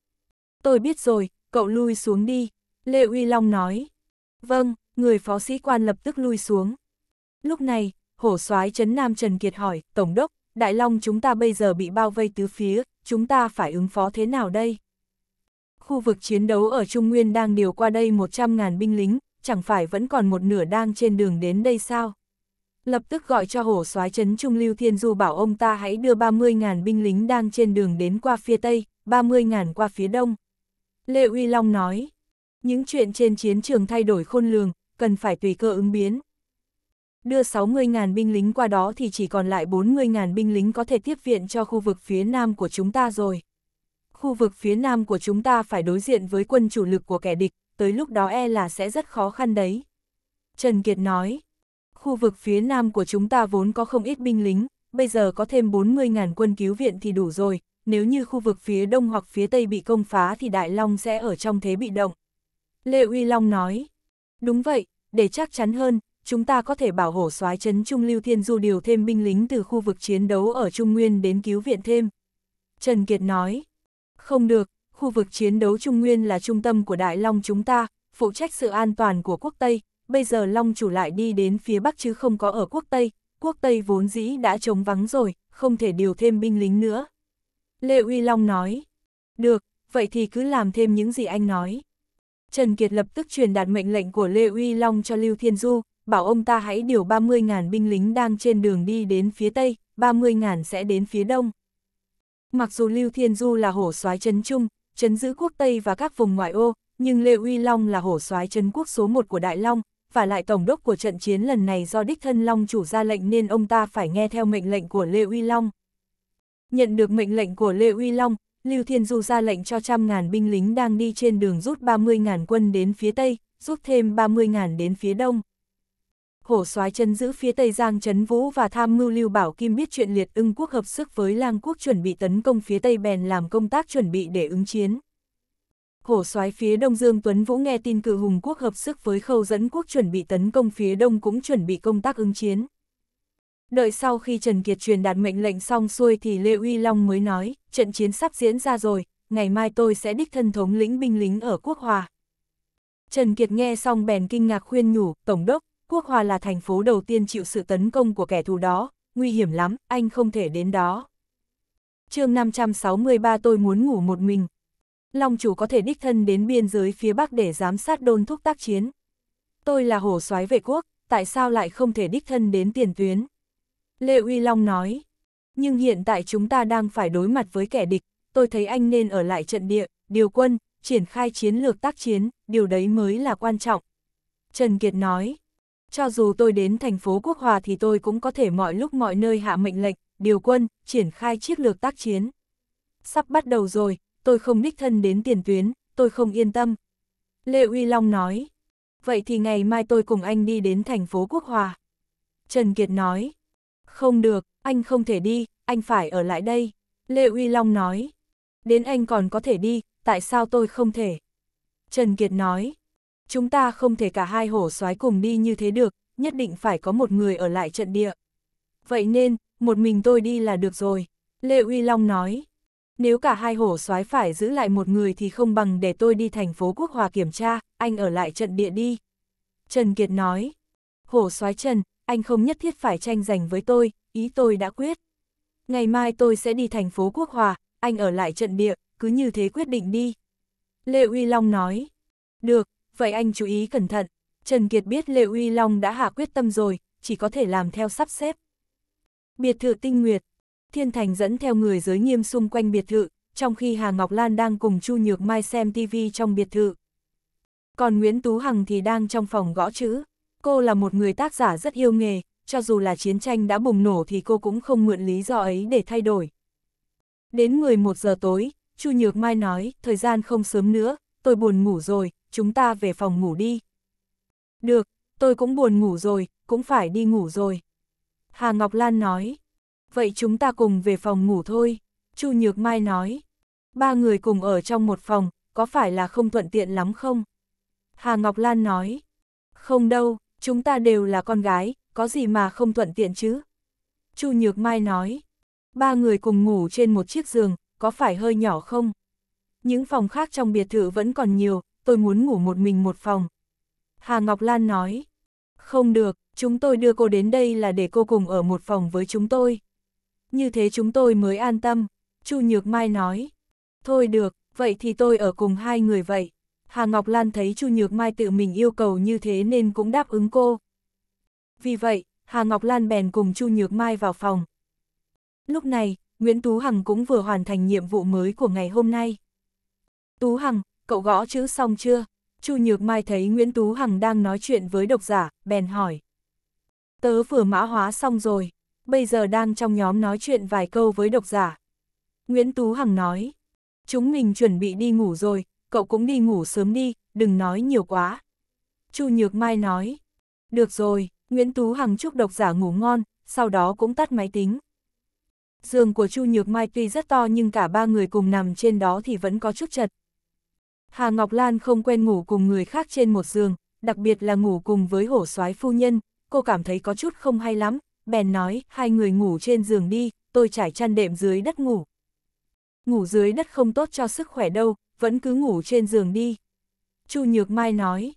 S1: Tôi biết rồi, cậu lui xuống đi. Lê Uy Long nói. Vâng, người phó sĩ quan lập tức lui xuống. Lúc này, hổ soái Trấn Nam Trần Kiệt hỏi, Tổng đốc, Đại Long chúng ta bây giờ bị bao vây tứ phía, chúng ta phải ứng phó thế nào đây? Khu vực chiến đấu ở Trung Nguyên đang điều qua đây 100.000 binh lính, chẳng phải vẫn còn một nửa đang trên đường đến đây sao? Lập tức gọi cho hổ soái trấn Trung Lưu Thiên Du bảo ông ta hãy đưa 30.000 binh lính đang trên đường đến qua phía Tây, 30.000 qua phía Đông. Lê Uy Long nói, những chuyện trên chiến trường thay đổi khôn lường, cần phải tùy cơ ứng biến. Đưa 60.000 binh lính qua đó thì chỉ còn lại 40.000 binh lính có thể tiếp viện cho khu vực phía nam của chúng ta rồi. Khu vực phía nam của chúng ta phải đối diện với quân chủ lực của kẻ địch, tới lúc đó e là sẽ rất khó khăn đấy. Trần Kiệt nói, khu vực phía nam của chúng ta vốn có không ít binh lính, bây giờ có thêm 40.000 quân cứu viện thì đủ rồi, nếu như khu vực phía đông hoặc phía tây bị công phá thì Đại Long sẽ ở trong thế bị động. Lê Uy Long nói, đúng vậy, để chắc chắn hơn, chúng ta có thể bảo hổ soái trấn Trung Lưu Thiên Du điều thêm binh lính từ khu vực chiến đấu ở Trung Nguyên đến cứu viện thêm. Trần Kiệt nói, không được, khu vực chiến đấu Trung Nguyên là trung tâm của Đại Long chúng ta, phụ trách sự an toàn của quốc Tây, bây giờ Long chủ lại đi đến phía Bắc chứ không có ở quốc Tây, quốc Tây vốn dĩ đã trống vắng rồi, không thể điều thêm binh lính nữa. Lê Uy Long nói, được, vậy thì cứ làm thêm những gì anh nói. Trần Kiệt lập tức truyền đạt mệnh lệnh của Lê Uy Long cho Lưu Thiên Du, bảo ông ta hãy điều 30.000 binh lính đang trên đường đi đến phía Tây, 30.000 sẽ đến phía Đông. Mặc dù Lưu Thiên Du là hổ soái trấn Trung, trấn giữ quốc Tây và các vùng ngoại ô, nhưng Lê Uy Long là hổ soái trấn quốc số 1 của Đại Long, và lại tổng đốc của trận chiến lần này do đích thân Long chủ ra lệnh nên ông ta phải nghe theo mệnh lệnh của Lê Uy Long. Nhận được mệnh lệnh của Lê Uy Long, Lưu Thiên Du ra lệnh cho trăm ngàn binh lính đang đi trên đường rút 30 ngàn quân đến phía Tây, rút thêm 30 ngàn đến phía Đông. Hổ soái chân giữ phía Tây Giang Trấn Vũ và tham mưu Lưu Bảo Kim biết chuyện liệt ưng quốc hợp sức với lang quốc chuẩn bị tấn công phía Tây bèn làm công tác chuẩn bị để ứng chiến. Hổ soái phía Đông Dương Tuấn Vũ nghe tin cự hùng quốc hợp sức với khâu dẫn quốc chuẩn bị tấn công phía Đông cũng chuẩn bị công tác ứng chiến. Đợi sau khi Trần Kiệt truyền đạt mệnh lệnh xong xuôi thì Lê Uy Long mới nói, trận chiến sắp diễn ra rồi, ngày mai tôi sẽ đích thân thống lĩnh binh lính ở Quốc Hòa. Trần Kiệt nghe xong bèn kinh ngạc khuyên nhủ, Tổng đốc, Quốc Hòa là thành phố đầu tiên chịu sự tấn công của kẻ thù đó, nguy hiểm lắm, anh không thể đến đó. chương 563 tôi muốn ngủ một mình. Long chủ có thể đích thân đến biên giới phía Bắc để giám sát đôn thúc tác chiến. Tôi là hổ soái vệ quốc, tại sao lại không thể đích thân đến tiền tuyến? Lê Uy Long nói, nhưng hiện tại chúng ta đang phải đối mặt với kẻ địch, tôi thấy anh nên ở lại trận địa, điều quân, triển khai chiến lược tác chiến, điều đấy mới là quan trọng. Trần Kiệt nói, cho dù tôi đến thành phố Quốc Hòa thì tôi cũng có thể mọi lúc mọi nơi hạ mệnh lệnh, điều quân, triển khai chiến lược tác chiến. Sắp bắt đầu rồi, tôi không đích thân đến tiền tuyến, tôi không yên tâm. Lê Uy Long nói, vậy thì ngày mai tôi cùng anh đi đến thành phố Quốc Hòa. Trần Kiệt nói, không được, anh không thể đi, anh phải ở lại đây. Lê Uy Long nói, đến anh còn có thể đi, tại sao tôi không thể? Trần Kiệt nói, chúng ta không thể cả hai hổ soái cùng đi như thế được, nhất định phải có một người ở lại trận địa. Vậy nên, một mình tôi đi là được rồi. Lê Uy Long nói, nếu cả hai hổ soái phải giữ lại một người thì không bằng để tôi đi thành phố Quốc Hòa kiểm tra, anh ở lại trận địa đi. Trần Kiệt nói, hổ soái Trần, anh không nhất thiết phải tranh giành với tôi, ý tôi đã quyết. Ngày mai tôi sẽ đi thành phố Quốc Hòa, anh ở lại trận địa, cứ như thế quyết định đi. Lê Uy Long nói, được, vậy anh chú ý cẩn thận. Trần Kiệt biết Lê Uy Long đã hạ quyết tâm rồi, chỉ có thể làm theo sắp xếp. Biệt thự tinh nguyệt, Thiên Thành dẫn theo người giới nghiêm xung quanh biệt thự, trong khi Hà Ngọc Lan đang cùng Chu Nhược Mai xem TV trong biệt thự. Còn Nguyễn Tú Hằng thì đang trong phòng gõ chữ. Cô là một người tác giả rất yêu nghề, cho dù là chiến tranh đã bùng nổ thì cô cũng không mượn lý do ấy để thay đổi. Đến 11 giờ tối, Chu Nhược Mai nói, thời gian không sớm nữa, tôi buồn ngủ rồi, chúng ta về phòng ngủ đi. Được, tôi cũng buồn ngủ rồi, cũng phải đi ngủ rồi. Hà Ngọc Lan nói, vậy chúng ta cùng về phòng ngủ thôi. Chu Nhược Mai nói, ba người cùng ở trong một phòng, có phải là không thuận tiện lắm không? Hà Ngọc Lan nói, không đâu, chúng ta đều là con gái, có gì mà không thuận tiện chứ? Chu Nhược Mai nói, ba người cùng ngủ trên một chiếc giường, có phải hơi nhỏ không? Những phòng khác trong biệt thự vẫn còn nhiều, tôi muốn ngủ một mình một phòng. Hà Ngọc Lan nói, không được, chúng tôi đưa cô đến đây là để cô cùng ở một phòng với chúng tôi. Như thế chúng tôi mới an tâm, Chu Nhược Mai nói. Thôi được, vậy thì tôi ở cùng hai người vậy. Hà Ngọc Lan thấy Chu Nhược Mai tự mình yêu cầu như thế nên cũng đáp ứng cô. Vì vậy, Hà Ngọc Lan bèn cùng Chu Nhược Mai vào phòng. Lúc này, Nguyễn Tú Hằng cũng vừa hoàn thành nhiệm vụ mới của ngày hôm nay. Tú Hằng, cậu gõ chữ xong chưa? Chu Nhược Mai thấy Nguyễn Tú Hằng đang nói chuyện với độc giả, bèn hỏi. Tớ vừa mã hóa xong rồi, bây giờ đang trong nhóm nói chuyện vài câu với độc giả. Nguyễn Tú Hằng nói, chúng mình chuẩn bị đi ngủ rồi, cậu cũng đi ngủ sớm đi, đừng nói nhiều quá. Chu Nhược Mai nói, được rồi, Nguyễn Tú Hằng chúc độc giả ngủ ngon, sau đó cũng tắt máy tính. Giường của Chu Nhược Mai tuy rất to nhưng cả ba người cùng nằm trên đó thì vẫn có chút chật. Hà Ngọc Lan không quen ngủ cùng người khác trên một giường, đặc biệt là ngủ cùng với hổ soái phu nhân, cô cảm thấy có chút không hay lắm, bèn nói, hai người ngủ trên giường đi, tôi trải chăn đệm dưới đất ngủ. Ngủ dưới đất không tốt cho sức khỏe đâu, vẫn cứ ngủ trên giường đi. Chu Nhược Mai nói,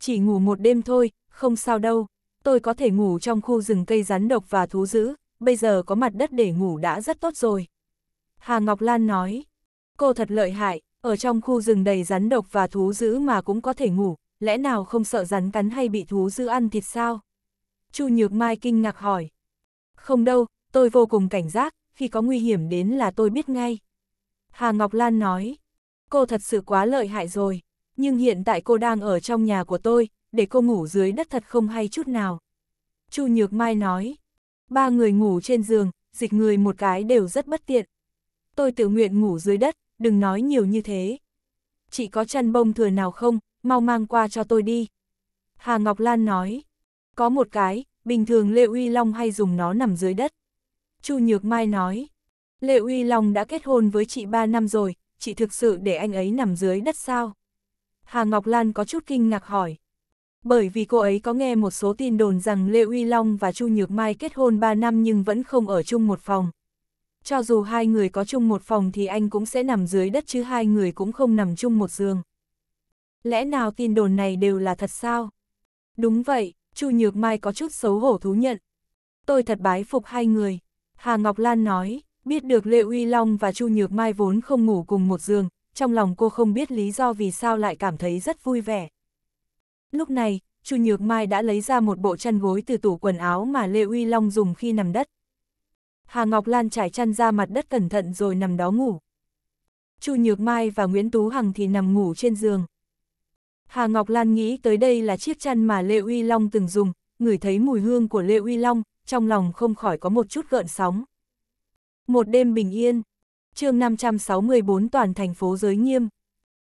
S1: chỉ ngủ một đêm thôi, không sao đâu, tôi có thể ngủ trong khu rừng cây rắn độc và thú dữ, bây giờ có mặt đất để ngủ đã rất tốt rồi. Hà Ngọc Lan nói, cô thật lợi hại, ở trong khu rừng đầy rắn độc và thú dữ mà cũng có thể ngủ, lẽ nào không sợ rắn cắn hay bị thú dữ ăn thịt sao? Chu Nhược Mai kinh ngạc hỏi. Không đâu, tôi vô cùng cảnh giác, khi có nguy hiểm đến là tôi biết ngay. Hà Ngọc Lan nói, cô thật sự quá lợi hại rồi, nhưng hiện tại cô đang ở trong nhà của tôi, để cô ngủ dưới đất thật không hay chút nào. Chu Nhược Mai nói, ba người ngủ trên giường, dịch người một cái đều rất bất tiện. Tôi tự nguyện ngủ dưới đất, đừng nói nhiều như thế. Chị có chăn bông thừa nào không, mau mang qua cho tôi đi. Hà Ngọc Lan nói, có một cái, bình thường Lê Uy Long hay dùng nó nằm dưới đất. Chu Nhược Mai nói, Lê Uy Long đã kết hôn với chị 3 năm rồi, chị thực sự để anh ấy nằm dưới đất sao? Hà Ngọc Lan có chút kinh ngạc hỏi. Bởi vì cô ấy có nghe một số tin đồn rằng Lê Uy Long và Chu Nhược Mai kết hôn 3 năm nhưng vẫn không ở chung một phòng. Cho dù hai người có chung một phòng thì anh cũng sẽ nằm dưới đất chứ hai người cũng không nằm chung một giường. Lẽ nào tin đồn này đều là thật sao? Đúng vậy, Chu Nhược Mai có chút xấu hổ thú nhận. Tôi thật bái phục hai người. Hà Ngọc Lan nói, biết được Lệ Uy Long và Chu Nhược Mai vốn không ngủ cùng một giường, trong lòng cô không biết lý do vì sao lại cảm thấy rất vui vẻ. Lúc này, Chu Nhược Mai đã lấy ra một bộ chăn gối từ tủ quần áo mà Lê Uy Long dùng khi nằm đất. Hà Ngọc Lan trải chăn ra mặt đất cẩn thận rồi nằm đó ngủ. Chu Nhược Mai và Nguyễn Tú Hằng thì nằm ngủ trên giường. Hà Ngọc Lan nghĩ tới đây là chiếc chăn mà Lê Uy Long từng dùng, ngửi thấy mùi hương của Lê Uy Long, trong lòng không khỏi có một chút gợn sóng. Một đêm bình yên, chương 564 toàn thành phố giới nghiêm.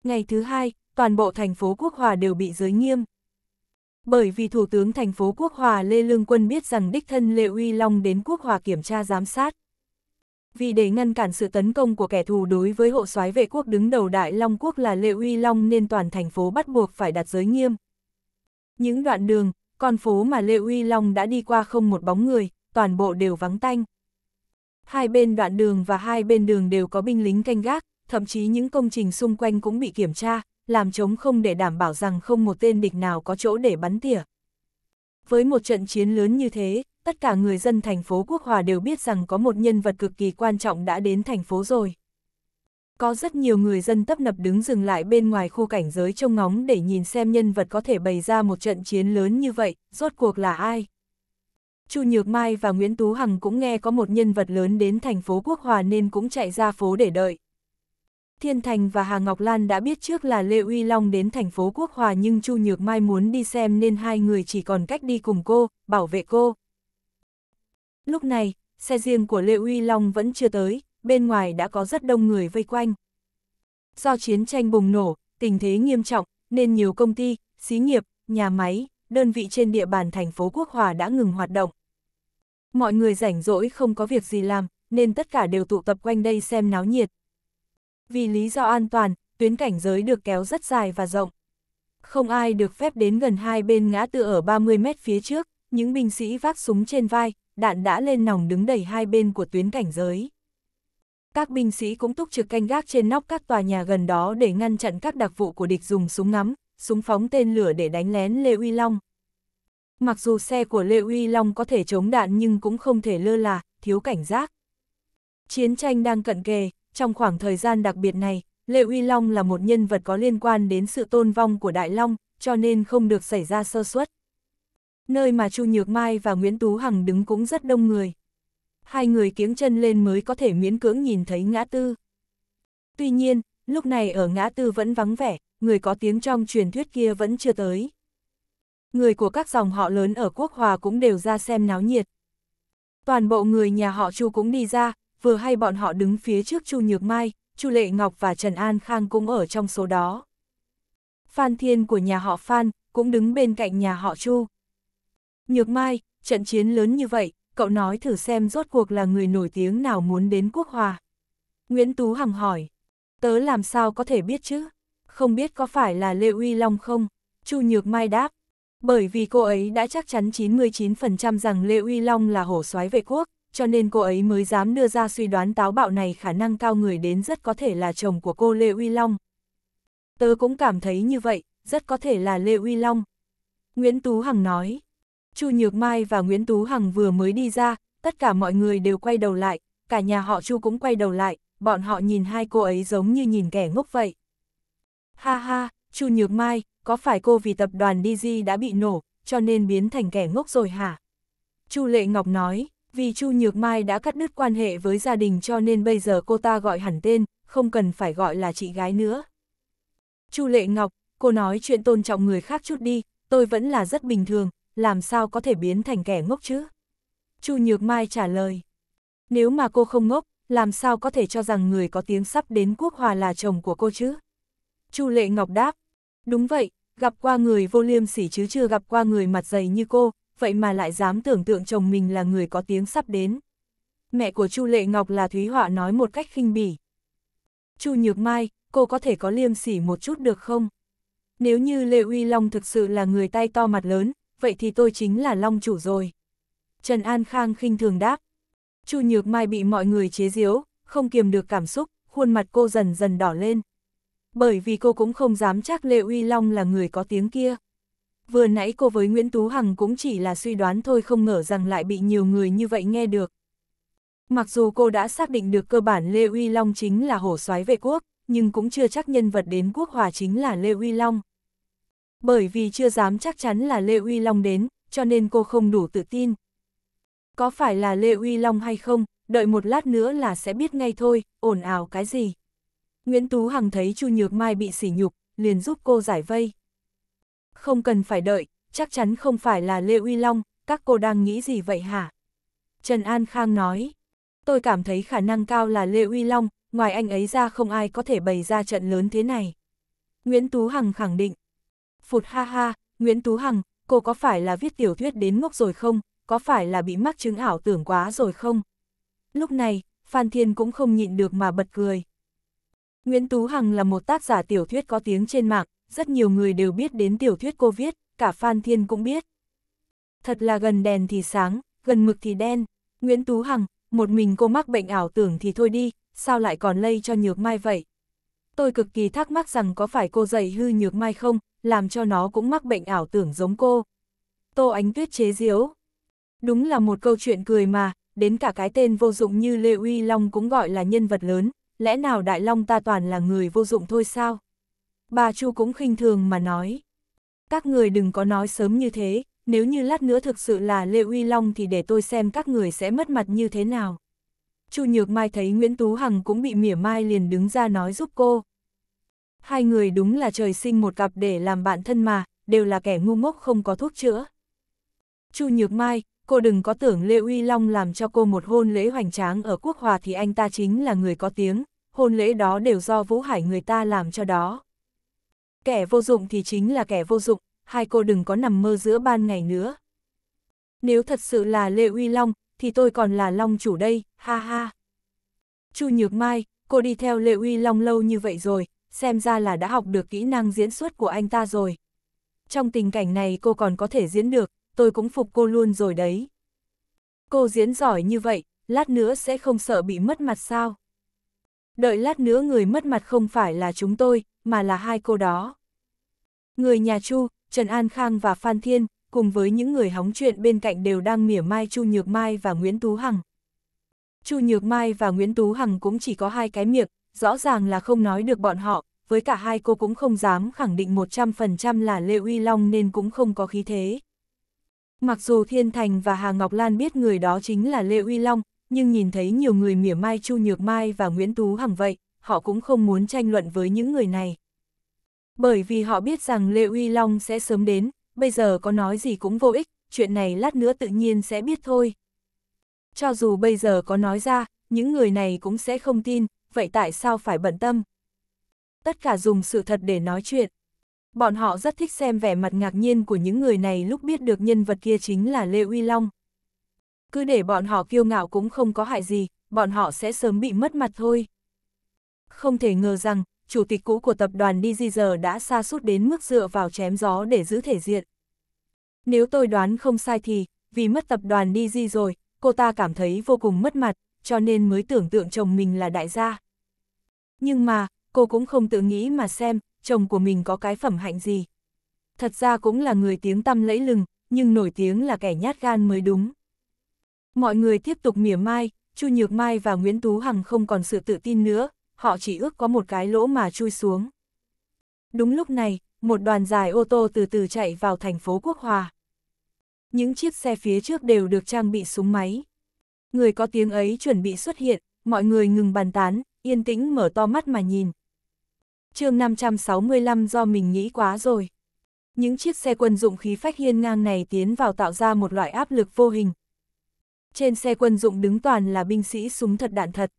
S1: Ngày thứ hai, toàn bộ thành phố Quốc Hòa đều bị giới nghiêm. Bởi vì Thủ tướng thành phố Quốc Hòa Lê Lương Quân biết rằng đích thân Lê Uy Long đến Quốc Hòa kiểm tra giám sát. Vì để ngăn cản sự tấn công của kẻ thù đối với hộ soái vệ quốc đứng đầu Đại Long Quốc là Lê Uy Long nên toàn thành phố bắt buộc phải đặt giới nghiêm. Những đoạn đường, con phố mà Lê Uy Long đã đi qua không một bóng người, toàn bộ đều vắng tanh. Hai bên đoạn đường và hai bên đường đều có binh lính canh gác, thậm chí những công trình xung quanh cũng bị kiểm tra, làm chống không để đảm bảo rằng không một tên địch nào có chỗ để bắn tỉa. Với một trận chiến lớn như thế, tất cả người dân thành phố Quốc Hòa đều biết rằng có một nhân vật cực kỳ quan trọng đã đến thành phố rồi. Có rất nhiều người dân tấp nập đứng dừng lại bên ngoài khu cảnh giới trông ngóng để nhìn xem nhân vật có thể bày ra một trận chiến lớn như vậy, rốt cuộc là ai. Chu Nhược Mai và Nguyễn Tú Hằng cũng nghe có một nhân vật lớn đến thành phố Quốc Hòa nên cũng chạy ra phố để đợi. Thiên Thành và Hà Ngọc Lan đã biết trước là Lê Uy Long đến thành phố Quốc Hòa nhưng Chu Nhược Mai muốn đi xem nên hai người chỉ còn cách đi cùng cô, bảo vệ cô. Lúc này, xe riêng của Lê Uy Long vẫn chưa tới, bên ngoài đã có rất đông người vây quanh. Do chiến tranh bùng nổ, tình thế nghiêm trọng, nên nhiều công ty, xí nghiệp, nhà máy, đơn vị trên địa bàn thành phố Quốc Hòa đã ngừng hoạt động. Mọi người rảnh rỗi không có việc gì làm, nên tất cả đều tụ tập quanh đây xem náo nhiệt. Vì lý do an toàn, tuyến cảnh giới được kéo rất dài và rộng. Không ai được phép đến gần hai bên ngã tư ở 30 mét phía trước, những binh sĩ vác súng trên vai, đạn đã lên nòng đứng đầy hai bên của tuyến cảnh giới. Các binh sĩ cũng túc trực canh gác trên nóc các tòa nhà gần đó để ngăn chặn các đặc vụ của địch dùng súng ngắm, súng phóng tên lửa để đánh lén Lê Uy Long. Mặc dù xe của Lê Uy Long có thể chống đạn nhưng cũng không thể lơ là, thiếu cảnh giác. Chiến tranh đang cận kề, trong khoảng thời gian đặc biệt này, Lê Uy Long là một nhân vật có liên quan đến sự tôn vong của Đại Long, cho nên không được xảy ra sơ suất. Nơi mà Chu Nhược Mai và Nguyễn Tú Hằng đứng cũng rất đông người. Hai người kiếng chân lên mới có thể miễn cưỡng nhìn thấy ngã tư. Tuy nhiên, lúc này ở ngã tư vẫn vắng vẻ, người có tiếng trong truyền thuyết kia vẫn chưa tới. Người của các dòng họ lớn ở Quốc Hòa cũng đều ra xem náo nhiệt. Toàn bộ người nhà họ Chu cũng đi ra, vừa hay bọn họ đứng phía trước Chu Nhược Mai, Chu Lệ Ngọc và Trần An Khang cũng ở trong số đó. Phan Thiên của nhà họ Phan cũng đứng bên cạnh nhà họ Chu. Nhược Mai, trận chiến lớn như vậy, cậu nói thử xem rốt cuộc là người nổi tiếng nào muốn đến Quốc Hòa. Nguyễn Tú Hằng hỏi, tớ làm sao có thể biết chứ? Không biết có phải là Lê Uy Long không? Chu Nhược Mai đáp, bởi vì cô ấy đã chắc chắn 99% rằng Lê Uy Long là hổ soái vệ quốc, cho nên cô ấy mới dám đưa ra suy đoán táo bạo này khả năng cao người đến rất có thể là chồng của cô Lê Uy Long. Tớ cũng cảm thấy như vậy, rất có thể là Lê Uy Long. Nguyễn Tú Hằng nói. Chu Nhược Mai và Nguyễn Tú Hằng vừa mới đi ra, tất cả mọi người đều quay đầu lại, cả nhà họ Chu cũng quay đầu lại, bọn họ nhìn hai cô ấy giống như nhìn kẻ ngốc vậy. Ha ha, Chu Nhược Mai, có phải cô vì tập đoàn DG đã bị nổ, cho nên biến thành kẻ ngốc rồi hả? Chu Lệ Ngọc nói, vì Chu Nhược Mai đã cắt đứt quan hệ với gia đình cho nên bây giờ cô ta gọi hẳn tên, không cần phải gọi là chị gái nữa. Chu Lệ Ngọc, cô nói chuyện tôn trọng người khác chút đi, tôi vẫn là rất bình thường, làm sao có thể biến thành kẻ ngốc chứ? Chu Nhược Mai trả lời. Nếu mà cô không ngốc, làm sao có thể cho rằng người có tiếng sắp đến quốc hòa là chồng của cô chứ? Chu Lệ Ngọc đáp, đúng vậy, gặp qua người vô liêm sỉ chứ chưa gặp qua người mặt dày như cô, vậy mà lại dám tưởng tượng chồng mình là người có tiếng sắp đến. Mẹ của Chu Lệ Ngọc là Thúy Họa nói một cách khinh bỉ. Chu Nhược Mai, cô có thể có liêm sỉ một chút được không? Nếu như Lê Uy Long thực sự là người tay to mặt lớn, vậy thì tôi chính là Long chủ rồi. Trần An Khang khinh thường đáp. Chu Nhược Mai bị mọi người chế giễu, không kiềm được cảm xúc, khuôn mặt cô dần dần đỏ lên. Bởi vì cô cũng không dám chắc Lê Uy Long là người có tiếng kia. Vừa nãy cô với Nguyễn Tú Hằng cũng chỉ là suy đoán thôi không ngờ rằng lại bị nhiều người như vậy nghe được. Mặc dù cô đã xác định được cơ bản Lê Uy Long chính là hổ soái vệ quốc, nhưng cũng chưa chắc nhân vật đến quốc hòa chính là Lê Uy Long. Bởi vì chưa dám chắc chắn là Lê Uy Long đến, cho nên cô không đủ tự tin. Có phải là Lê Uy Long hay không, đợi một lát nữa là sẽ biết ngay thôi, ồn ào cái gì. Nguyễn Tú Hằng thấy Chu Nhược Mai bị sỉ nhục, liền giúp cô giải vây. Không cần phải đợi, chắc chắn không phải là Lê Uy Long, các cô đang nghĩ gì vậy hả? Trần An Khang nói, tôi cảm thấy khả năng cao là Lê Uy Long, ngoài anh ấy ra không ai có thể bày ra trận lớn thế này. Nguyễn Tú Hằng khẳng định. Phụt ha ha, Nguyễn Tú Hằng, cô có phải là viết tiểu thuyết đến ngốc rồi không, có phải là bị mắc chứng ảo tưởng quá rồi không? Lúc này, Phan Thiên cũng không nhịn được mà bật cười. Nguyễn Tú Hằng là một tác giả tiểu thuyết có tiếng trên mạng, rất nhiều người đều biết đến tiểu thuyết cô viết, cả Phan Thiên cũng biết. Thật là gần đèn thì sáng, gần mực thì đen. Nguyễn Tú Hằng, một mình cô mắc bệnh ảo tưởng thì thôi đi, sao lại còn lây cho Nhược Mai vậy? Tôi cực kỳ thắc mắc rằng có phải cô dạy hư Nhược Mai không, làm cho nó cũng mắc bệnh ảo tưởng giống cô. Tô Ánh Tuyết chế diếu. Đúng là một câu chuyện cười mà, đến cả cái tên vô dụng như Lê Uy Long cũng gọi là nhân vật lớn, lẽ nào Đại Long ta toàn là người vô dụng thôi sao? Bà Chu cũng khinh thường mà nói. Các người đừng có nói sớm như thế, nếu như lát nữa thực sự là Lê Uy Long thì để tôi xem các người sẽ mất mặt như thế nào. Chu Nhược Mai thấy Nguyễn Tú Hằng cũng bị mỉa mai liền đứng ra nói giúp cô. Hai người đúng là trời sinh một cặp để làm bạn thân mà, đều là kẻ ngu ngốc không có thuốc chữa. Chu Nhược Mai, cô đừng có tưởng Lê Uy Long làm cho cô một hôn lễ hoành tráng ở Quốc Hòa thì anh ta chính là người có tiếng, hôn lễ đó đều do Vũ Hải người ta làm cho đó. Kẻ vô dụng thì chính là kẻ vô dụng, hai cô đừng có nằm mơ giữa ban ngày nữa. Nếu thật sự là Lê Uy Long, thì tôi còn là Long chủ đây, ha ha. Chu Nhược Mai, cô đi theo Lê Uy Long lâu như vậy rồi, xem ra là đã học được kỹ năng diễn xuất của anh ta rồi. Trong tình cảnh này cô còn có thể diễn được, tôi cũng phục cô luôn rồi đấy. Cô diễn giỏi như vậy, lát nữa sẽ không sợ bị mất mặt sao? Đợi lát nữa người mất mặt không phải là chúng tôi, mà là hai cô đó. Người nhà Chu, Trần An Khang và Phan Thiên, cùng với những người hóng chuyện bên cạnh đều đang mỉa mai Chu Nhược Mai và Nguyễn Tú Hằng. Chu Nhược Mai và Nguyễn Tú Hằng cũng chỉ có hai cái miệng, rõ ràng là không nói được bọn họ, với cả hai cô cũng không dám khẳng định 100% là Lê Uy Long nên cũng không có khí thế. Mặc dù Thiên Thành và Hà Ngọc Lan biết người đó chính là Lê Uy Long, nhưng nhìn thấy nhiều người mỉa mai Chu Nhược Mai và Nguyễn Tú Hằng vậy, họ cũng không muốn tranh luận với những người này. Bởi vì họ biết rằng Lê Uy Long sẽ sớm đến, bây giờ có nói gì cũng vô ích, chuyện này lát nữa tự nhiên sẽ biết thôi. Cho dù bây giờ có nói ra, những người này cũng sẽ không tin, vậy tại sao phải bận tâm? Tất cả dùng sự thật để nói chuyện. Bọn họ rất thích xem vẻ mặt ngạc nhiên của những người này lúc biết được nhân vật kia chính là Lê Uy Long. Cứ để bọn họ kiêu ngạo cũng không có hại gì, bọn họ sẽ sớm bị mất mặt thôi. Không thể ngờ rằng, chủ tịch cũ của tập đoàn Digizer đã xa sút đến mức dựa vào chém gió để giữ thể diện. Nếu tôi đoán không sai thì, vì mất tập đoàn Digi rồi, cô ta cảm thấy vô cùng mất mặt, cho nên mới tưởng tượng chồng mình là đại gia. Nhưng mà, cô cũng không tự nghĩ mà xem, chồng của mình có cái phẩm hạnh gì. Thật ra cũng là người tiếng tăm lẫy lừng, nhưng nổi tiếng là kẻ nhát gan mới đúng. Mọi người tiếp tục mỉa mai, Chu Nhược Mai và Nguyễn Tú Hằng không còn sự tự tin nữa, họ chỉ ước có một cái lỗ mà chui xuống. Đúng lúc này, một đoàn dài ô tô từ từ chạy vào thành phố Quốc Hòa. Những chiếc xe phía trước đều được trang bị súng máy. Người có tiếng ấy chuẩn bị xuất hiện, mọi người ngừng bàn tán, yên tĩnh mở to mắt mà nhìn. chương 565 do mình nghĩ quá rồi. Những chiếc xe quân dụng khí phách hiên ngang này tiến vào tạo ra một loại áp lực vô hình. Trên xe quân dụng đứng toàn là binh sĩ súng thật đạn thật.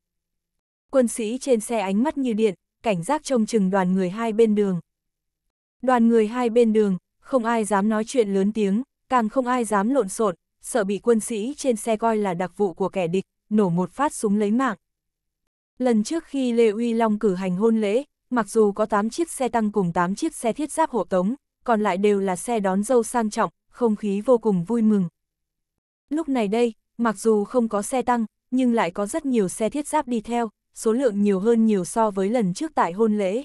S1: Quân sĩ trên xe ánh mắt như điện, cảnh giác trông chừng đoàn người hai bên đường. Đoàn người hai bên đường, không ai dám nói chuyện lớn tiếng, càng không ai dám lộn xộn, sợ bị quân sĩ trên xe coi là đặc vụ của kẻ địch, nổ một phát súng lấy mạng. Lần trước khi Lê Uy Long cử hành hôn lễ, mặc dù có 8 chiếc xe tăng cùng 8 chiếc xe thiết giáp hộ tống, còn lại đều là xe đón dâu sang trọng, không khí vô cùng vui mừng. Lúc này đây, mặc dù không có xe tăng, nhưng lại có rất nhiều xe thiết giáp đi theo, số lượng nhiều hơn nhiều so với lần trước tại hôn lễ.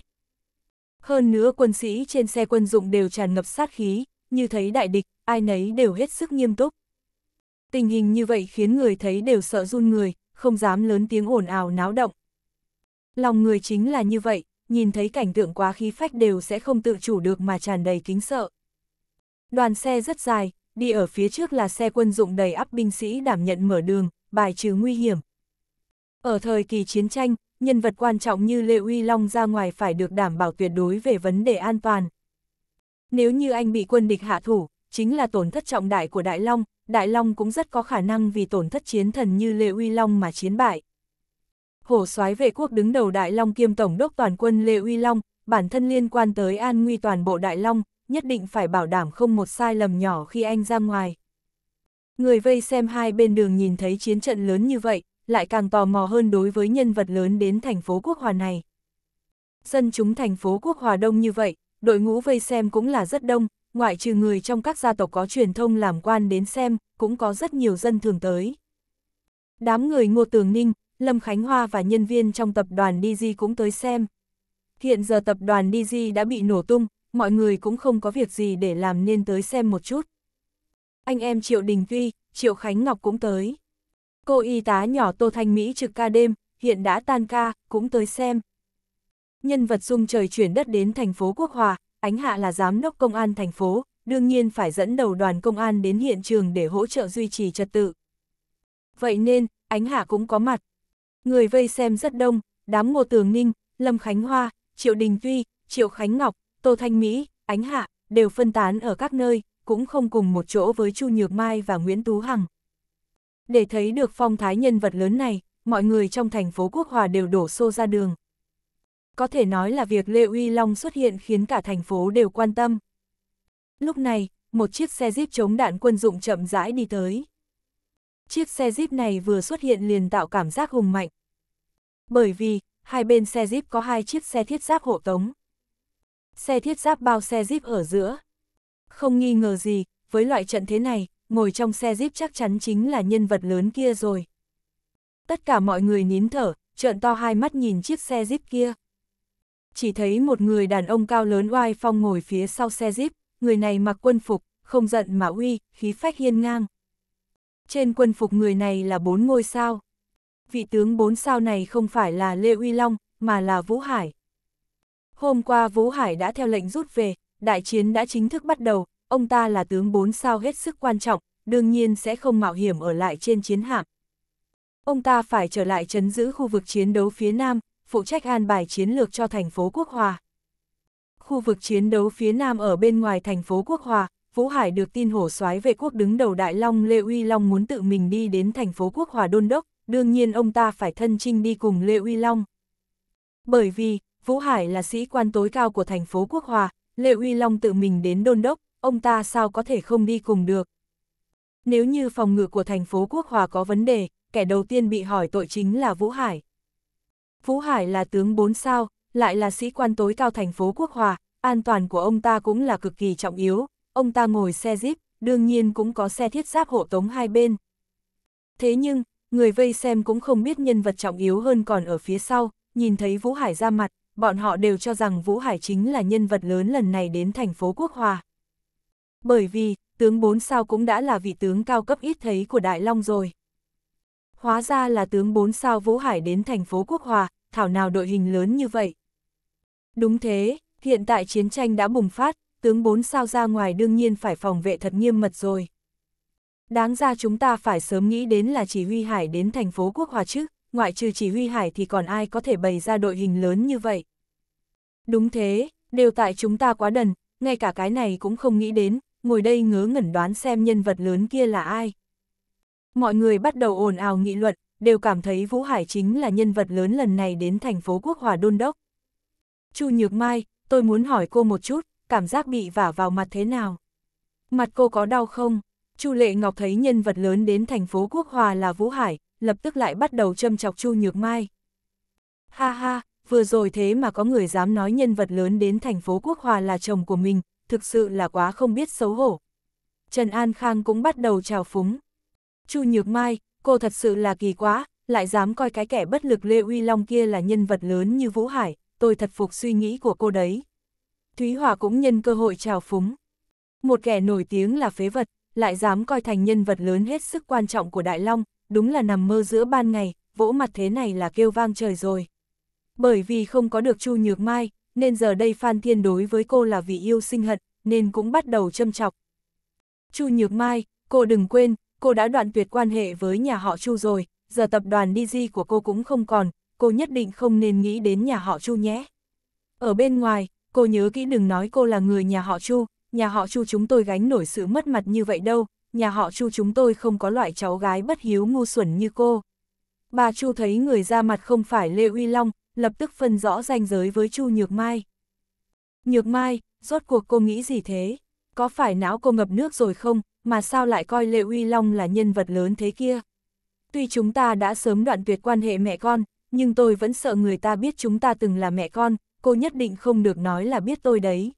S1: Hơn nữa quân sĩ trên xe quân dụng đều tràn ngập sát khí, như thấy đại địch, ai nấy đều hết sức nghiêm túc. Tình hình như vậy khiến người thấy đều sợ run người, không dám lớn tiếng ồn ào náo động. Lòng người chính là như vậy, nhìn thấy cảnh tượng quá khí phách đều sẽ không tự chủ được mà tràn đầy kính sợ. Đoàn xe rất dài, đi ở phía trước là xe quân dụng đầy ắp binh sĩ đảm nhận mở đường, bài trừ nguy hiểm. Ở thời kỳ chiến tranh, nhân vật quan trọng như Lê Uy Long ra ngoài phải được đảm bảo tuyệt đối về vấn đề an toàn. Nếu như anh bị quân địch hạ thủ, chính là tổn thất trọng đại của Đại Long, Đại Long cũng rất có khả năng vì tổn thất chiến thần như Lê Uy Long mà chiến bại. Hổ soái vệ quốc đứng đầu Đại Long kiêm tổng đốc toàn quân Lê Uy Long, bản thân liên quan tới an nguy toàn bộ Đại Long, nhất định phải bảo đảm không một sai lầm nhỏ khi anh ra ngoài. Người vây xem hai bên đường nhìn thấy chiến trận lớn như vậy, lại càng tò mò hơn đối với nhân vật lớn đến thành phố Quốc Hòa này. Dân chúng thành phố Quốc Hòa đông như vậy, đội ngũ vây xem cũng là rất đông, ngoại trừ người trong các gia tộc có truyền thông làm quan đến xem, cũng có rất nhiều dân thường tới. Đám người Ngô Tường Ninh, Lâm Khánh Hoa và nhân viên trong tập đoàn DG cũng tới xem. Hiện giờ tập đoàn DG đã bị nổ tung, mọi người cũng không có việc gì để làm nên tới xem một chút. Anh em Triệu Đình Duy, Triệu Khánh Ngọc cũng tới. Cô y tá nhỏ Tô Thanh Mỹ trực ca đêm, hiện đã tan ca, cũng tới xem. Nhân vật dung trời chuyển đất đến thành phố Quốc Hòa, Ánh Hạ là giám đốc công an thành phố, đương nhiên phải dẫn đầu đoàn công an đến hiện trường để hỗ trợ duy trì trật tự. Vậy nên, Ánh Hạ cũng có mặt. Người vây xem rất đông, đám Ngô Tường Ninh, Lâm Khánh Hoa, Triệu Đình Tuy, Triệu Khánh Ngọc, Tô Thanh Mỹ, Ánh Hạ, đều phân tán ở các nơi, cũng không cùng một chỗ với Chu Nhược Mai và Nguyễn Tú Hằng. Để thấy được phong thái nhân vật lớn này, mọi người trong thành phố Quốc Hòa đều đổ xô ra đường. Có thể nói là việc Lê Uy Long xuất hiện khiến cả thành phố đều quan tâm. Lúc này, một chiếc xe jeep chống đạn quân dụng chậm rãi đi tới. Chiếc xe jeep này vừa xuất hiện liền tạo cảm giác hùng mạnh. Bởi vì, hai bên xe jeep có hai chiếc xe thiết giáp hộ tống. Xe thiết giáp bao xe jeep ở giữa. Không nghi ngờ gì, với loại trận thế này, ngồi trong xe jeep chắc chắn chính là nhân vật lớn kia rồi. Tất cả mọi người nín thở, trợn to hai mắt nhìn chiếc xe jeep kia. Chỉ thấy một người đàn ông cao lớn oai phong ngồi phía sau xe jeep, người này mặc quân phục, không giận mà uy, khí phách hiên ngang. Trên quân phục người này là bốn ngôi sao. Vị tướng bốn sao này không phải là Lê Uy Long, mà là Vũ Hải. Hôm qua Vũ Hải đã theo lệnh rút về, đại chiến đã chính thức bắt đầu, ông ta là tướng bốn sao hết sức quan trọng, đương nhiên sẽ không mạo hiểm ở lại trên chiến hạm. Ông ta phải trở lại chấn giữ khu vực chiến đấu phía Nam, phụ trách an bài chiến lược cho thành phố Quốc Hòa. Khu vực chiến đấu phía Nam ở bên ngoài thành phố Quốc Hòa, Vũ Hải được tin hổ soái vệ quốc đứng đầu Đại Long Lê Uy Long muốn tự mình đi đến thành phố Quốc Hòa đôn đốc, đương nhiên ông ta phải thân trinh đi cùng Lê Uy Long. Bởi vì, Vũ Hải là sĩ quan tối cao của thành phố Quốc Hòa, Lê Uy Long tự mình đến đôn đốc, ông ta sao có thể không đi cùng được. Nếu như phòng ngự của thành phố Quốc Hòa có vấn đề, kẻ đầu tiên bị hỏi tội chính là Vũ Hải. Vũ Hải là tướng 4 sao, lại là sĩ quan tối cao thành phố Quốc Hòa, an toàn của ông ta cũng là cực kỳ trọng yếu, ông ta ngồi xe jeep, đương nhiên cũng có xe thiết giáp hộ tống hai bên. Thế nhưng, người vây xem cũng không biết nhân vật trọng yếu hơn còn ở phía sau, nhìn thấy Vũ Hải ra mặt, bọn họ đều cho rằng Vũ Hải chính là nhân vật lớn lần này đến thành phố Quốc Hòa. Bởi vì, tướng 4 sao cũng đã là vị tướng cao cấp ít thấy của Đại Long rồi. Hóa ra là tướng 4 sao Vũ Hải đến thành phố Quốc Hòa, thảo nào đội hình lớn như vậy. Đúng thế, hiện tại chiến tranh đã bùng phát, tướng 4 sao ra ngoài đương nhiên phải phòng vệ thật nghiêm mật rồi. Đáng ra chúng ta phải sớm nghĩ đến là chỉ huy Hải đến thành phố Quốc Hòa chứ, ngoại trừ chỉ huy Hải thì còn ai có thể bày ra đội hình lớn như vậy. Đúng thế, đều tại chúng ta quá đần, ngay cả cái này cũng không nghĩ đến, ngồi đây ngớ ngẩn đoán xem nhân vật lớn kia là ai. Mọi người bắt đầu ồn ào nghị luận, đều cảm thấy Vũ Hải chính là nhân vật lớn lần này đến thành phố Quốc Hòa đôn đốc. Chu Nhược Mai, tôi muốn hỏi cô một chút, cảm giác bị vả vào mặt thế nào? Mặt cô có đau không? Chu Lệ Ngọc thấy nhân vật lớn đến thành phố Quốc Hòa là Vũ Hải, lập tức lại bắt đầu châm chọc Chu Nhược Mai. Ha ha, vừa rồi thế mà có người dám nói nhân vật lớn đến thành phố Quốc Hòa là chồng của mình, thực sự là quá không biết xấu hổ. Trần An Khang cũng bắt đầu trào phúng. Chu Nhược Mai, cô thật sự là kỳ quá, lại dám coi cái kẻ bất lực Lê Uy Long kia là nhân vật lớn như Vũ Hải, tôi thật phục suy nghĩ của cô đấy. Thúy Hòa cũng nhân cơ hội trào phúng. Một kẻ nổi tiếng là phế vật, lại dám coi thành nhân vật lớn hết sức quan trọng của Đại Long, đúng là nằm mơ giữa ban ngày, vỗ mặt thế này là kêu vang trời rồi. Bởi vì không có được Chu Nhược Mai, nên giờ đây Phan Thiên đối với cô là vì yêu sinh hận, nên cũng bắt đầu châm chọc. Chu Nhược Mai, cô đừng quên, cô đã đoạn tuyệt quan hệ với nhà họ Chu rồi, giờ tập đoàn DG của cô cũng không còn, cô nhất định không nên nghĩ đến nhà họ Chu nhé. Ở bên ngoài, cô nhớ kỹ đừng nói cô là người nhà họ Chu, nhà họ Chu chúng tôi gánh nổi sự mất mặt như vậy đâu, nhà họ Chu chúng tôi không có loại cháu gái bất hiếu ngu xuẩn như cô. Bà Chu thấy người ra mặt không phải Lê Uy Long, lập tức phân rõ ranh giới với Chu Nhược Mai. Nhược Mai, rốt cuộc cô nghĩ gì thế? Có phải não cô ngập nước rồi không, mà sao lại coi Lê Uy Long là nhân vật lớn thế kia? Tuy chúng ta đã sớm đoạn tuyệt quan hệ mẹ con, nhưng tôi vẫn sợ người ta biết chúng ta từng là mẹ con, cô nhất định không được nói là biết tôi đấy.